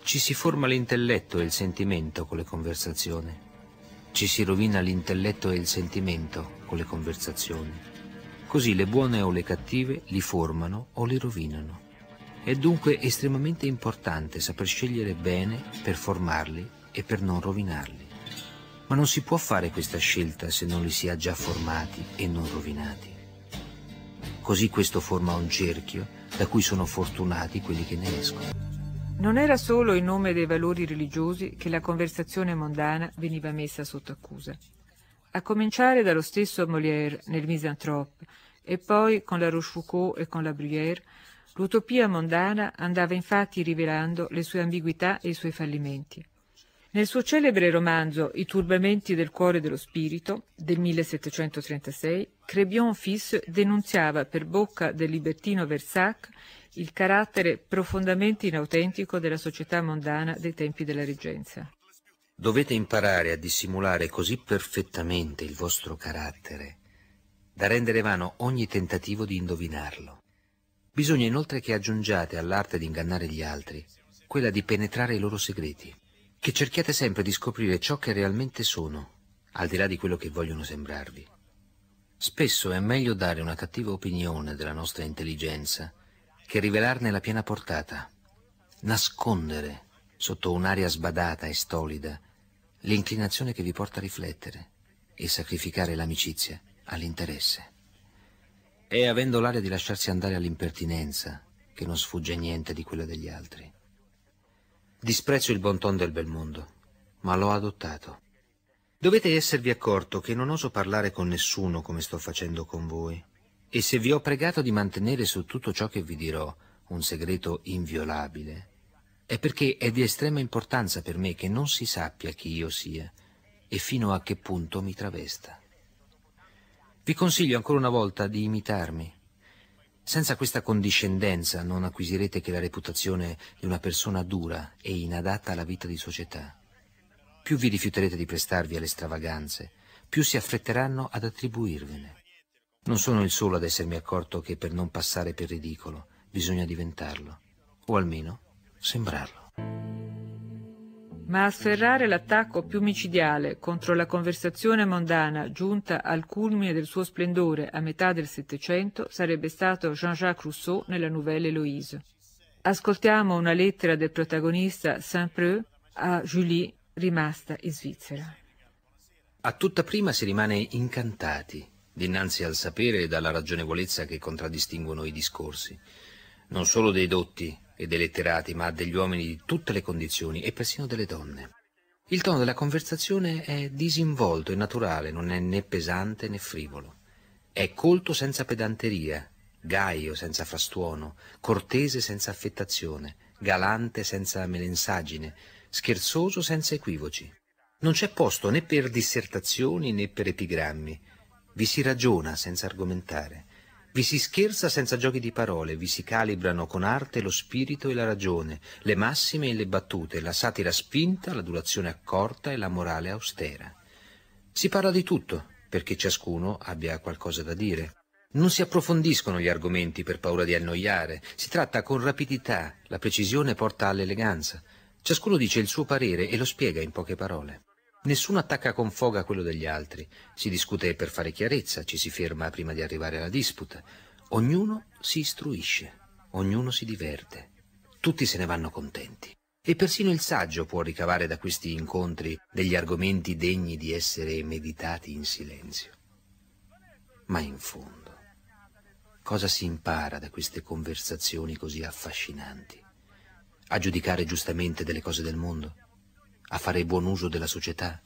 Ci si forma l'intelletto e il sentimento con le conversazioni. Ci si rovina l'intelletto e il sentimento con le conversazioni. Così le buone o le cattive li formano o li rovinano. È dunque estremamente importante saper scegliere bene per formarli e per non rovinarli. Ma non si può fare questa scelta se non li si ha già formati e non rovinati. Così questo forma un cerchio da cui sono fortunati quelli che ne escono. Non era solo in nome dei valori religiosi che la conversazione mondana veniva messa sotto accusa. A cominciare dallo stesso Molière nel Misanthrope e poi con la Rochefoucauld e con la Bruyère, l'utopia mondana andava infatti rivelando le sue ambiguità e i suoi fallimenti. Nel suo celebre romanzo I turbamenti del cuore e dello spirito del 1736, Crébillon fils denunziava per bocca del libertino Versac il carattere profondamente inautentico della società mondana dei tempi della reggenza. Dovete imparare a dissimulare così perfettamente il vostro carattere da rendere vano ogni tentativo di indovinarlo. Bisogna inoltre che aggiungiate all'arte di ingannare gli altri quella di penetrare i loro segreti che cerchiate sempre di scoprire ciò che realmente sono, al di là di quello che vogliono sembrarvi. Spesso è meglio dare una cattiva opinione della nostra intelligenza che rivelarne la piena portata, nascondere sotto un'aria sbadata e stolida l'inclinazione che vi porta a riflettere e sacrificare l'amicizia all'interesse. È avendo l'aria di lasciarsi andare all'impertinenza che non sfugge niente di quella degli altri. Disprezzo il bon ton del bel mondo, ma l'ho adottato. Dovete esservi accorto che non oso parlare con nessuno come sto facendo con voi. E se vi ho pregato di mantenere su tutto ciò che vi dirò un segreto inviolabile, è perché è di estrema importanza per me che non si sappia chi io sia e fino a che punto mi travesta. Vi consiglio ancora una volta di imitarmi, senza questa condiscendenza non acquisirete che la reputazione di una persona dura e inadatta alla vita di società. Più vi rifiuterete di prestarvi alle stravaganze, più si affretteranno ad attribuirvene. Non sono il solo ad essermi accorto che per non passare per ridicolo bisogna diventarlo, o almeno sembrarlo ma a sferrare l'attacco più micidiale contro la conversazione mondana giunta al culmine del suo splendore a metà del Settecento sarebbe stato Jean-Jacques Rousseau nella Nouvelle Héloïse. Ascoltiamo una lettera del protagonista Saint-Preux a Julie, rimasta in Svizzera. A tutta prima si rimane incantati dinanzi al sapere e dalla ragionevolezza che contraddistinguono i discorsi, non solo dei dotti e dei letterati, ma degli uomini di tutte le condizioni e persino delle donne. Il tono della conversazione è disinvolto e naturale, non è né pesante né frivolo. È colto senza pedanteria, gaio senza frastuono, cortese senza affettazione, galante senza melensagine, scherzoso senza equivoci. Non c'è posto né per dissertazioni né per epigrammi. Vi si ragiona senza argomentare. Vi si scherza senza giochi di parole, vi si calibrano con arte lo spirito e la ragione, le massime e le battute, la satira spinta, l'adulazione accorta e la morale austera. Si parla di tutto, perché ciascuno abbia qualcosa da dire. Non si approfondiscono gli argomenti per paura di annoiare, si tratta con rapidità, la precisione porta all'eleganza. Ciascuno dice il suo parere e lo spiega in poche parole. Nessuno attacca con foga quello degli altri, si discute per fare chiarezza, ci si ferma prima di arrivare alla disputa. Ognuno si istruisce, ognuno si diverte, tutti se ne vanno contenti. E persino il saggio può ricavare da questi incontri degli argomenti degni di essere meditati in silenzio. Ma in fondo, cosa si impara da queste conversazioni così affascinanti? A giudicare giustamente delle cose del mondo? A fare buon uso della società,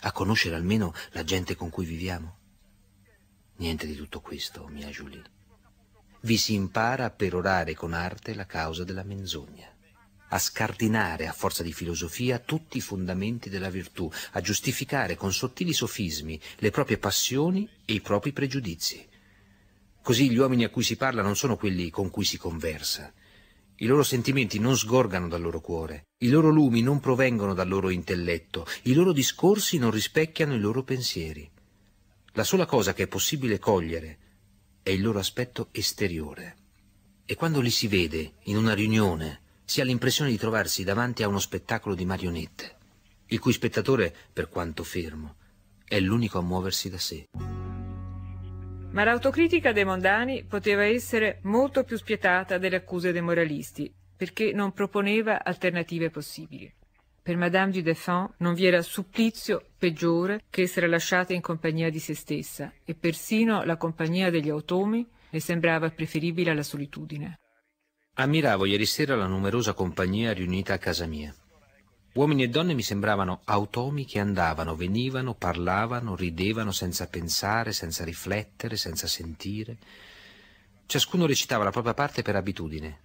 a conoscere almeno la gente con cui viviamo? Niente di tutto questo, mia Julie. Vi si impara a perorare con arte la causa della menzogna, a scardinare a forza di filosofia tutti i fondamenti della virtù, a giustificare con sottili sofismi le proprie passioni e i propri pregiudizi. Così gli uomini a cui si parla non sono quelli con cui si conversa, i loro sentimenti non sgorgano dal loro cuore, i loro lumi non provengono dal loro intelletto, i loro discorsi non rispecchiano i loro pensieri. La sola cosa che è possibile cogliere è il loro aspetto esteriore. E quando li si vede in una riunione, si ha l'impressione di trovarsi davanti a uno spettacolo di marionette, il cui spettatore, per quanto fermo, è l'unico a muoversi da sé. Ma l'autocritica dei mondani poteva essere molto più spietata delle accuse dei moralisti, perché non proponeva alternative possibili. Per Madame du Deffand non vi era supplizio peggiore che essere lasciata in compagnia di se stessa, e persino la compagnia degli automi le sembrava preferibile alla solitudine. Ammiravo ieri sera la numerosa compagnia riunita a casa mia. Uomini e donne mi sembravano automi che andavano, venivano, parlavano, ridevano senza pensare, senza riflettere, senza sentire. Ciascuno recitava la propria parte per abitudine.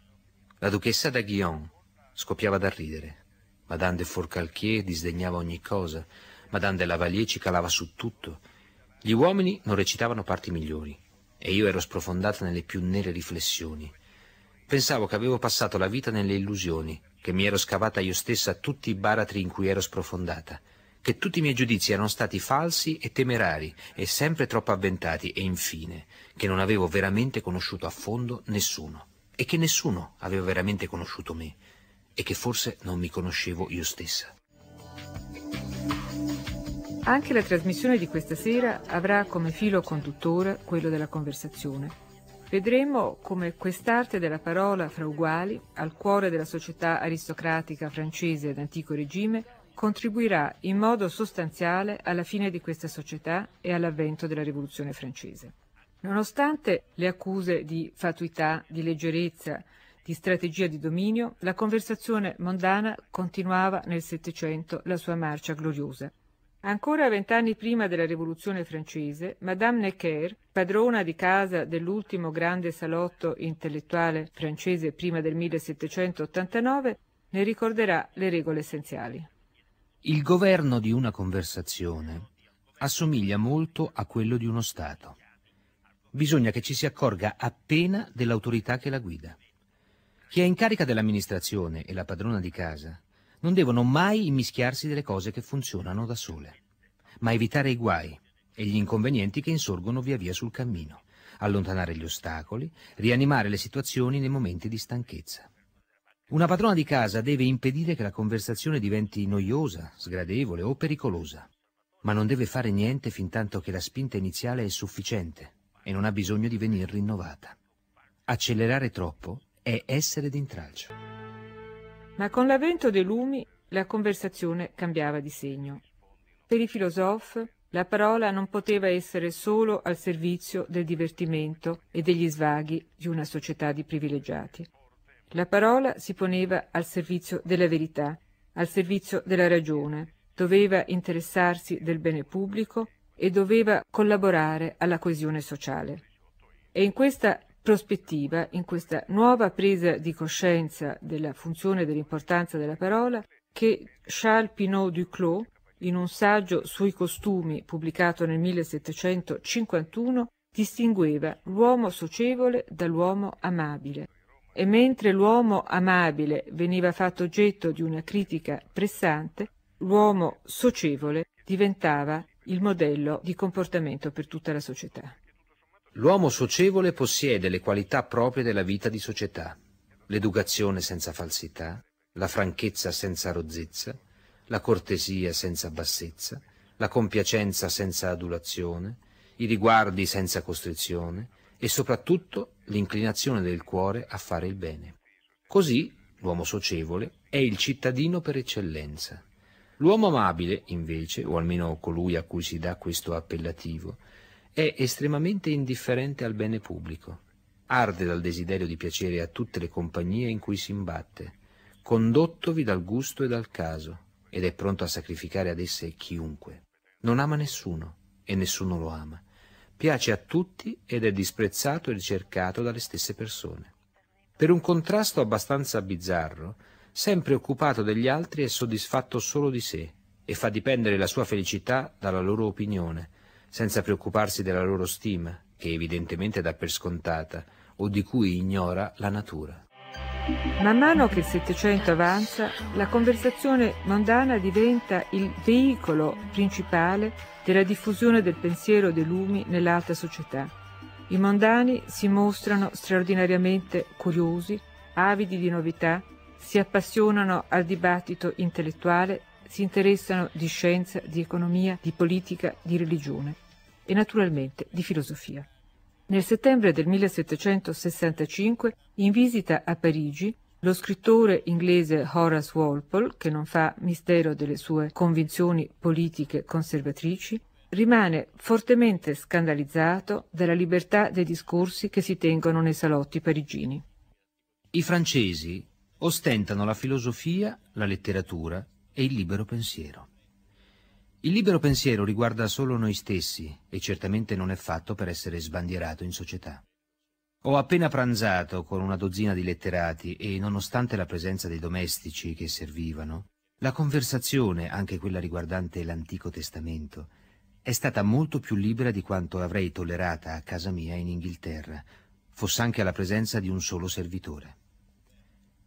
La duchessa d'Aguillon scoppiava da ridere. Madame de Forcalquier disdegnava ogni cosa. Madame de Lavalier ci calava su tutto. Gli uomini non recitavano parti migliori e io ero sprofondata nelle più nere riflessioni. Pensavo che avevo passato la vita nelle illusioni, che mi ero scavata io stessa tutti i baratri in cui ero sprofondata, che tutti i miei giudizi erano stati falsi e temerari e sempre troppo avventati e infine che non avevo veramente conosciuto a fondo nessuno e che nessuno aveva veramente conosciuto me e che forse non mi conoscevo io stessa. Anche la trasmissione di questa sera avrà come filo conduttore quello della conversazione. Vedremo come quest'arte della parola fra uguali, al cuore della società aristocratica francese d'antico regime, contribuirà in modo sostanziale alla fine di questa società e all'avvento della rivoluzione francese. Nonostante le accuse di fatuità, di leggerezza, di strategia di dominio, la conversazione mondana continuava nel Settecento la sua marcia gloriosa. Ancora vent'anni prima della Rivoluzione francese, Madame Necker, padrona di casa dell'ultimo grande salotto intellettuale francese prima del 1789, ne ricorderà le regole essenziali. Il governo di una conversazione assomiglia molto a quello di uno Stato. Bisogna che ci si accorga appena dell'autorità che la guida. Chi è in carica dell'amministrazione e la padrona di casa non devono mai immischiarsi delle cose che funzionano da sole, ma evitare i guai e gli inconvenienti che insorgono via via sul cammino, allontanare gli ostacoli, rianimare le situazioni nei momenti di stanchezza. Una padrona di casa deve impedire che la conversazione diventi noiosa, sgradevole o pericolosa, ma non deve fare niente fin tanto che la spinta iniziale è sufficiente e non ha bisogno di venir rinnovata. Accelerare troppo è essere d'intralcio. Ma con l'avvento dei lumi la conversazione cambiava di segno. Per i filosofi la parola non poteva essere solo al servizio del divertimento e degli svaghi di una società di privilegiati. La parola si poneva al servizio della verità, al servizio della ragione, doveva interessarsi del bene pubblico e doveva collaborare alla coesione sociale. E in questa prospettiva, in questa nuova presa di coscienza della funzione e dell'importanza della parola, che Charles Pinot Duclos, in un saggio sui costumi pubblicato nel 1751, distingueva l'uomo socievole dall'uomo amabile. E mentre l'uomo amabile veniva fatto oggetto di una critica pressante, l'uomo socievole diventava il modello di comportamento per tutta la società. L'uomo socievole possiede le qualità proprie della vita di società, l'educazione senza falsità, la franchezza senza rozzezza, la cortesia senza bassezza, la compiacenza senza adulazione, i riguardi senza costrizione e soprattutto l'inclinazione del cuore a fare il bene. Così l'uomo socievole è il cittadino per eccellenza. L'uomo amabile, invece, o almeno colui a cui si dà questo appellativo, è estremamente indifferente al bene pubblico, arde dal desiderio di piacere a tutte le compagnie in cui si imbatte, condottovi dal gusto e dal caso, ed è pronto a sacrificare ad esse chiunque. Non ama nessuno e nessuno lo ama. Piace a tutti ed è disprezzato e ricercato dalle stesse persone. Per un contrasto abbastanza bizzarro, sempre occupato degli altri è soddisfatto solo di sé e fa dipendere la sua felicità dalla loro opinione, senza preoccuparsi della loro stima, che evidentemente dà per scontata, o di cui ignora la natura. Man mano che il Settecento avanza, la conversazione mondana diventa il veicolo principale della diffusione del pensiero dei lumi nell'alta società. I mondani si mostrano straordinariamente curiosi, avidi di novità, si appassionano al dibattito intellettuale si interessano di scienza, di economia, di politica, di religione e naturalmente di filosofia. Nel settembre del 1765, in visita a Parigi, lo scrittore inglese Horace Walpole, che non fa mistero delle sue convinzioni politiche conservatrici, rimane fortemente scandalizzato dalla libertà dei discorsi che si tengono nei salotti parigini. I francesi ostentano la filosofia, la letteratura e il libero pensiero. Il libero pensiero riguarda solo noi stessi e certamente non è fatto per essere sbandierato in società. Ho appena pranzato con una dozzina di letterati e, nonostante la presenza dei domestici che servivano, la conversazione, anche quella riguardante l'Antico Testamento, è stata molto più libera di quanto avrei tollerata a casa mia in Inghilterra, foss'anche alla presenza di un solo servitore.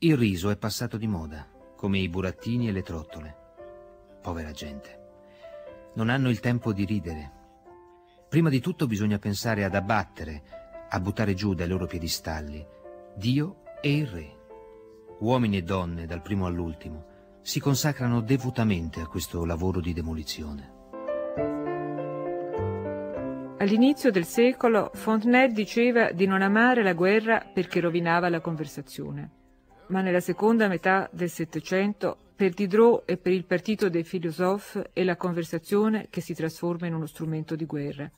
Il riso è passato di moda, come i burattini e le trottole. Povera gente. Non hanno il tempo di ridere. Prima di tutto bisogna pensare ad abbattere, a buttare giù dai loro piedistalli, Dio e il Re. Uomini e donne, dal primo all'ultimo, si consacrano devotamente a questo lavoro di demolizione. All'inizio del secolo Fontenelle diceva di non amare la guerra perché rovinava la conversazione ma nella seconda metà del Settecento per Diderot e per il partito dei filosofi è la conversazione che si trasforma in uno strumento di guerra.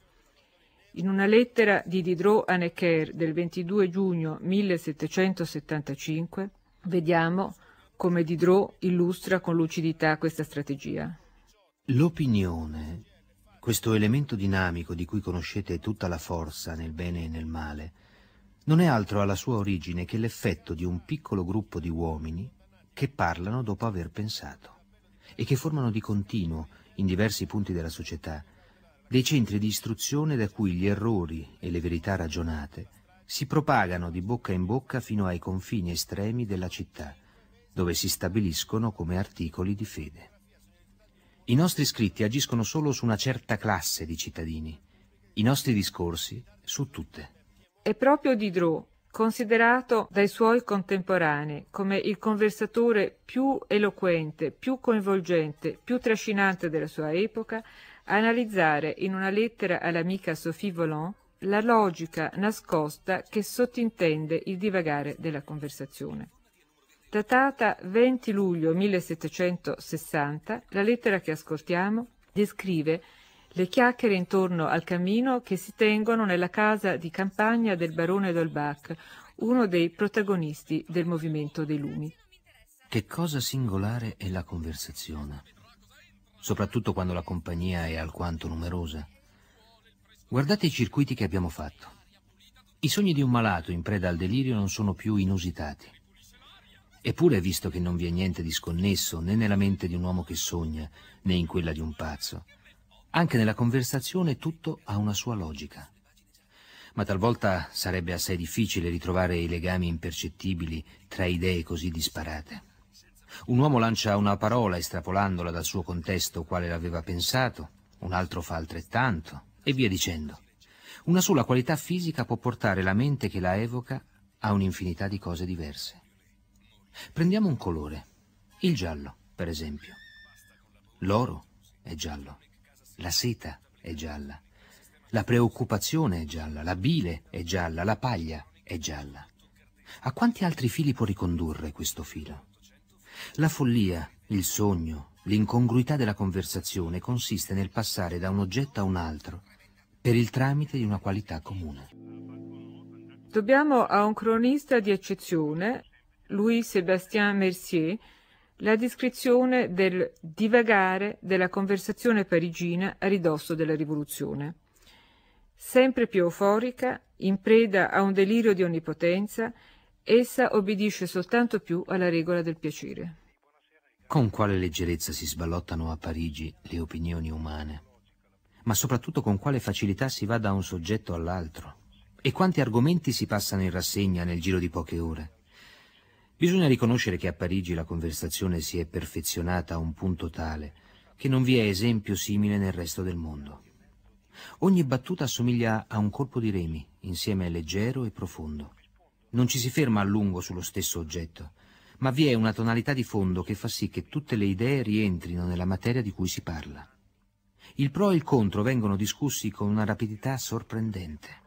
In una lettera di Diderot a Necker del 22 giugno 1775 vediamo come Diderot illustra con lucidità questa strategia. L'opinione, questo elemento dinamico di cui conoscete tutta la forza nel bene e nel male, non è altro alla sua origine che l'effetto di un piccolo gruppo di uomini che parlano dopo aver pensato e che formano di continuo, in diversi punti della società, dei centri di istruzione da cui gli errori e le verità ragionate si propagano di bocca in bocca fino ai confini estremi della città, dove si stabiliscono come articoli di fede. I nostri scritti agiscono solo su una certa classe di cittadini, i nostri discorsi su tutte. È proprio Diderot, considerato dai suoi contemporanei come il conversatore più eloquente, più coinvolgente, più trascinante della sua epoca, a analizzare in una lettera all'amica Sophie Volant la logica nascosta che sottintende il divagare della conversazione. Datata 20 luglio 1760, la lettera che ascoltiamo descrive le chiacchiere intorno al camino che si tengono nella casa di campagna del barone Dolbach, uno dei protagonisti del movimento dei lumi. Che cosa singolare è la conversazione, soprattutto quando la compagnia è alquanto numerosa. Guardate i circuiti che abbiamo fatto. I sogni di un malato in preda al delirio non sono più inusitati. Eppure, visto che non vi è niente di sconnesso né nella mente di un uomo che sogna, né in quella di un pazzo, anche nella conversazione tutto ha una sua logica. Ma talvolta sarebbe assai difficile ritrovare i legami impercettibili tra idee così disparate. Un uomo lancia una parola estrapolandola dal suo contesto quale l'aveva pensato, un altro fa altrettanto, e via dicendo. Una sola qualità fisica può portare la mente che la evoca a un'infinità di cose diverse. Prendiamo un colore, il giallo, per esempio. L'oro è giallo. La seta è gialla, la preoccupazione è gialla, la bile è gialla, la paglia è gialla. A quanti altri fili può ricondurre questo filo? La follia, il sogno, l'incongruità della conversazione consiste nel passare da un oggetto a un altro per il tramite di una qualità comune. Dobbiamo a un cronista di eccezione, Louis-Sébastien Mercier, la descrizione del divagare della conversazione parigina a ridosso della rivoluzione. Sempre più euforica, in preda a un delirio di onnipotenza, essa obbedisce soltanto più alla regola del piacere. Con quale leggerezza si sballottano a Parigi le opinioni umane, ma soprattutto con quale facilità si va da un soggetto all'altro, e quanti argomenti si passano in rassegna nel giro di poche ore. Bisogna riconoscere che a Parigi la conversazione si è perfezionata a un punto tale che non vi è esempio simile nel resto del mondo. Ogni battuta assomiglia a un colpo di remi, insieme leggero e profondo. Non ci si ferma a lungo sullo stesso oggetto, ma vi è una tonalità di fondo che fa sì che tutte le idee rientrino nella materia di cui si parla. Il pro e il contro vengono discussi con una rapidità sorprendente.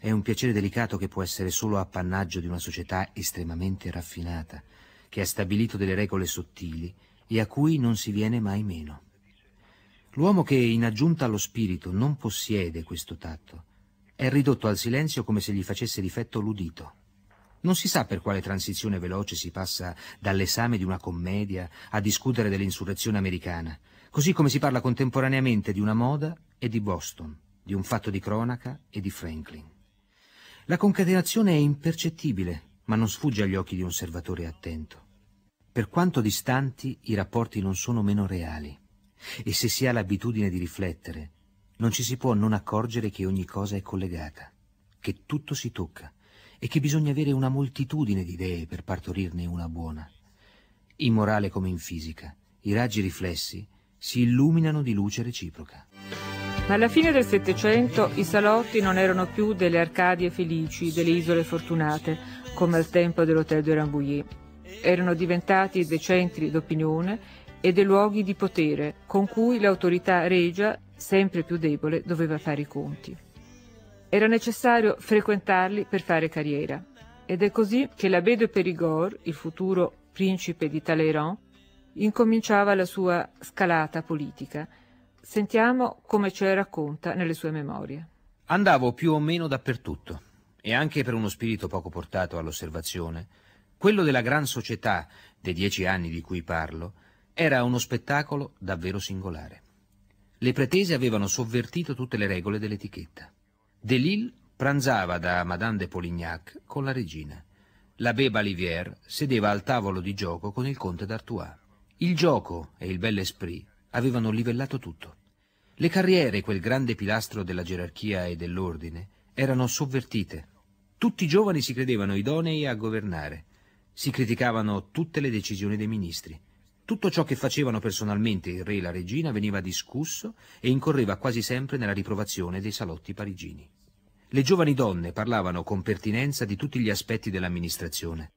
È un piacere delicato che può essere solo appannaggio di una società estremamente raffinata, che ha stabilito delle regole sottili e a cui non si viene mai meno. L'uomo che, in aggiunta allo spirito, non possiede questo tatto, è ridotto al silenzio come se gli facesse difetto l'udito. Non si sa per quale transizione veloce si passa dall'esame di una commedia a discutere dell'insurrezione americana, così come si parla contemporaneamente di una moda e di Boston, di un fatto di cronaca e di Franklin. La concatenazione è impercettibile, ma non sfugge agli occhi di un osservatore attento. Per quanto distanti, i rapporti non sono meno reali, e se si ha l'abitudine di riflettere, non ci si può non accorgere che ogni cosa è collegata, che tutto si tocca, e che bisogna avere una moltitudine di idee per partorirne una buona. In morale come in fisica, i raggi riflessi si illuminano di luce reciproca. Ma alla fine del Settecento i salotti non erano più delle arcadie felici, delle isole fortunate, come al tempo dell'Hotel de Rambouillet. Erano diventati dei centri d'opinione e dei luoghi di potere con cui l'autorità regia, sempre più debole, doveva fare i conti. Era necessario frequentarli per fare carriera. Ed è così che l'abbé de Périgord, il futuro principe di Talleyrand, incominciava la sua scalata politica. Sentiamo come ce la racconta nelle sue memorie. Andavo più o meno dappertutto, e anche per uno spirito poco portato all'osservazione, quello della gran società dei dieci anni di cui parlo era uno spettacolo davvero singolare. Le pretese avevano sovvertito tutte le regole dell'etichetta. Delille pranzava da Madame de Polignac con la regina. L'abbé Balivière sedeva al tavolo di gioco con il conte d'Artois. Il gioco e il bell'esprit avevano livellato tutto. Le carriere, quel grande pilastro della gerarchia e dell'ordine, erano sovvertite. Tutti i giovani si credevano idonei a governare. Si criticavano tutte le decisioni dei ministri. Tutto ciò che facevano personalmente il re e la regina veniva discusso e incorreva quasi sempre nella riprovazione dei salotti parigini. Le giovani donne parlavano con pertinenza di tutti gli aspetti dell'amministrazione.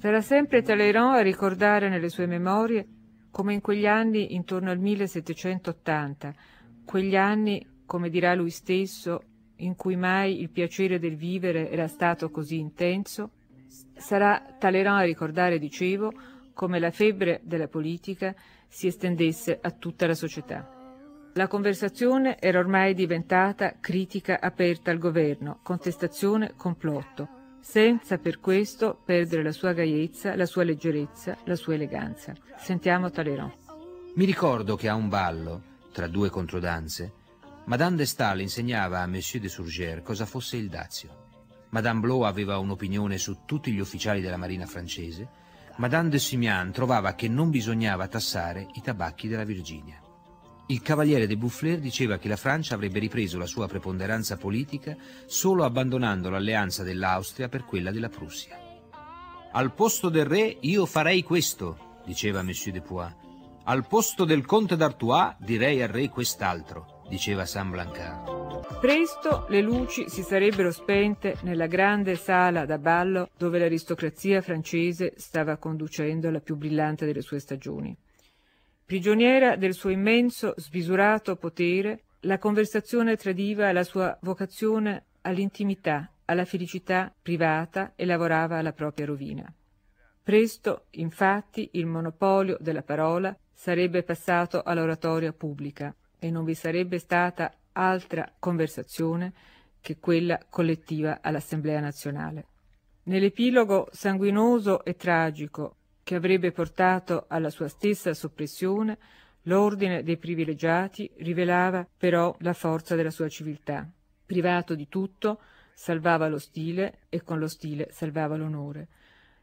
Sarà sempre Talleyrand a ricordare nelle sue memorie come in quegli anni intorno al 1780, quegli anni, come dirà lui stesso, in cui mai il piacere del vivere era stato così intenso, sarà Talleyrand a ricordare, dicevo, come la febbre della politica si estendesse a tutta la società. La conversazione era ormai diventata critica aperta al governo, contestazione, complotto, senza per questo perdere la sua gaiezza, la sua leggerezza, la sua eleganza. Sentiamo Talleyrand. Mi ricordo che a un ballo, tra due controdanze, Madame de Stael insegnava a Monsieur de Surgère cosa fosse il dazio. Madame Blot aveva un'opinione su tutti gli ufficiali della marina francese Madame de Simian trovava che non bisognava tassare i tabacchi della Virginia. Il cavaliere de Boufflers diceva che la Francia avrebbe ripreso la sua preponderanza politica solo abbandonando l'alleanza dell'Austria per quella della Prussia. Al posto del re io farei questo, diceva Monsieur de Poix. Al posto del conte d'Artois direi al re quest'altro, diceva Saint Blancard. Presto le luci si sarebbero spente nella grande sala da ballo dove l'aristocrazia francese stava conducendo la più brillante delle sue stagioni. Prigioniera del suo immenso, smisurato potere, la conversazione tradiva la sua vocazione all'intimità, alla felicità privata e lavorava alla propria rovina. Presto, infatti, il monopolio della parola sarebbe passato all'oratoria pubblica e non vi sarebbe stata altra conversazione che quella collettiva all'Assemblea nazionale. Nell'epilogo sanguinoso e tragico che avrebbe portato alla sua stessa soppressione, l'ordine dei privilegiati rivelava però la forza della sua civiltà. Privato di tutto, salvava lo stile e con lo stile salvava l'onore.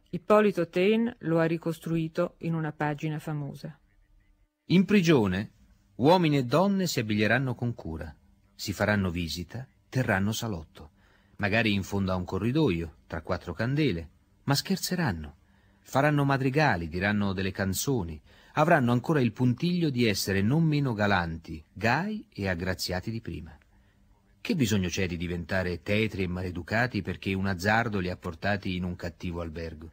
Ippolito Taine lo ha ricostruito in una pagina famosa. In prigione, uomini e donne si abbiglieranno con cura si faranno visita, terranno salotto, magari in fondo a un corridoio, tra quattro candele, ma scherzeranno, faranno madrigali, diranno delle canzoni, avranno ancora il puntiglio di essere non meno galanti, gai e aggraziati di prima. Che bisogno c'è di diventare tetri e maleducati perché un azzardo li ha portati in un cattivo albergo?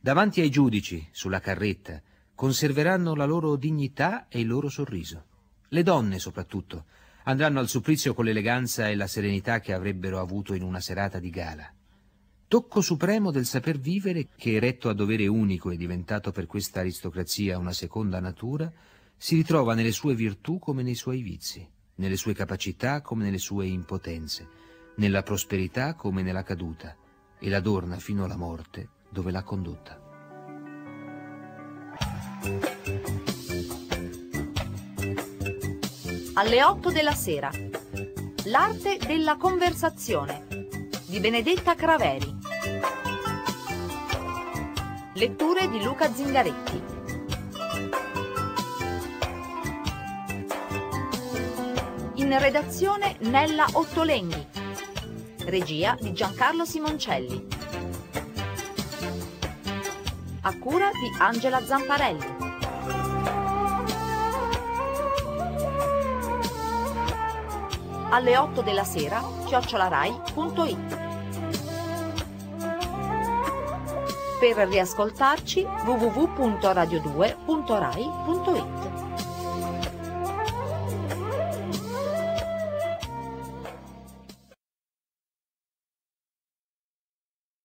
Davanti ai giudici, sulla carretta, conserveranno la loro dignità e il loro sorriso. Le donne, soprattutto, andranno al supplizio con l'eleganza e la serenità che avrebbero avuto in una serata di gala. Tocco supremo del saper vivere che, eretto a dovere unico e diventato per questa aristocrazia una seconda natura, si ritrova nelle sue virtù come nei suoi vizi, nelle sue capacità come nelle sue impotenze, nella prosperità come nella caduta, e l'adorna fino alla morte dove l'ha condotta. Alle 8 della sera. L'arte della conversazione di Benedetta Craveri. Letture di Luca Zingaretti. In redazione Nella Ottolenghi. Regia di Giancarlo Simoncelli. A cura di Angela Zamparelli. alle 8 della sera chiocciolarai.it Per riascoltarci www.radio2.rai.it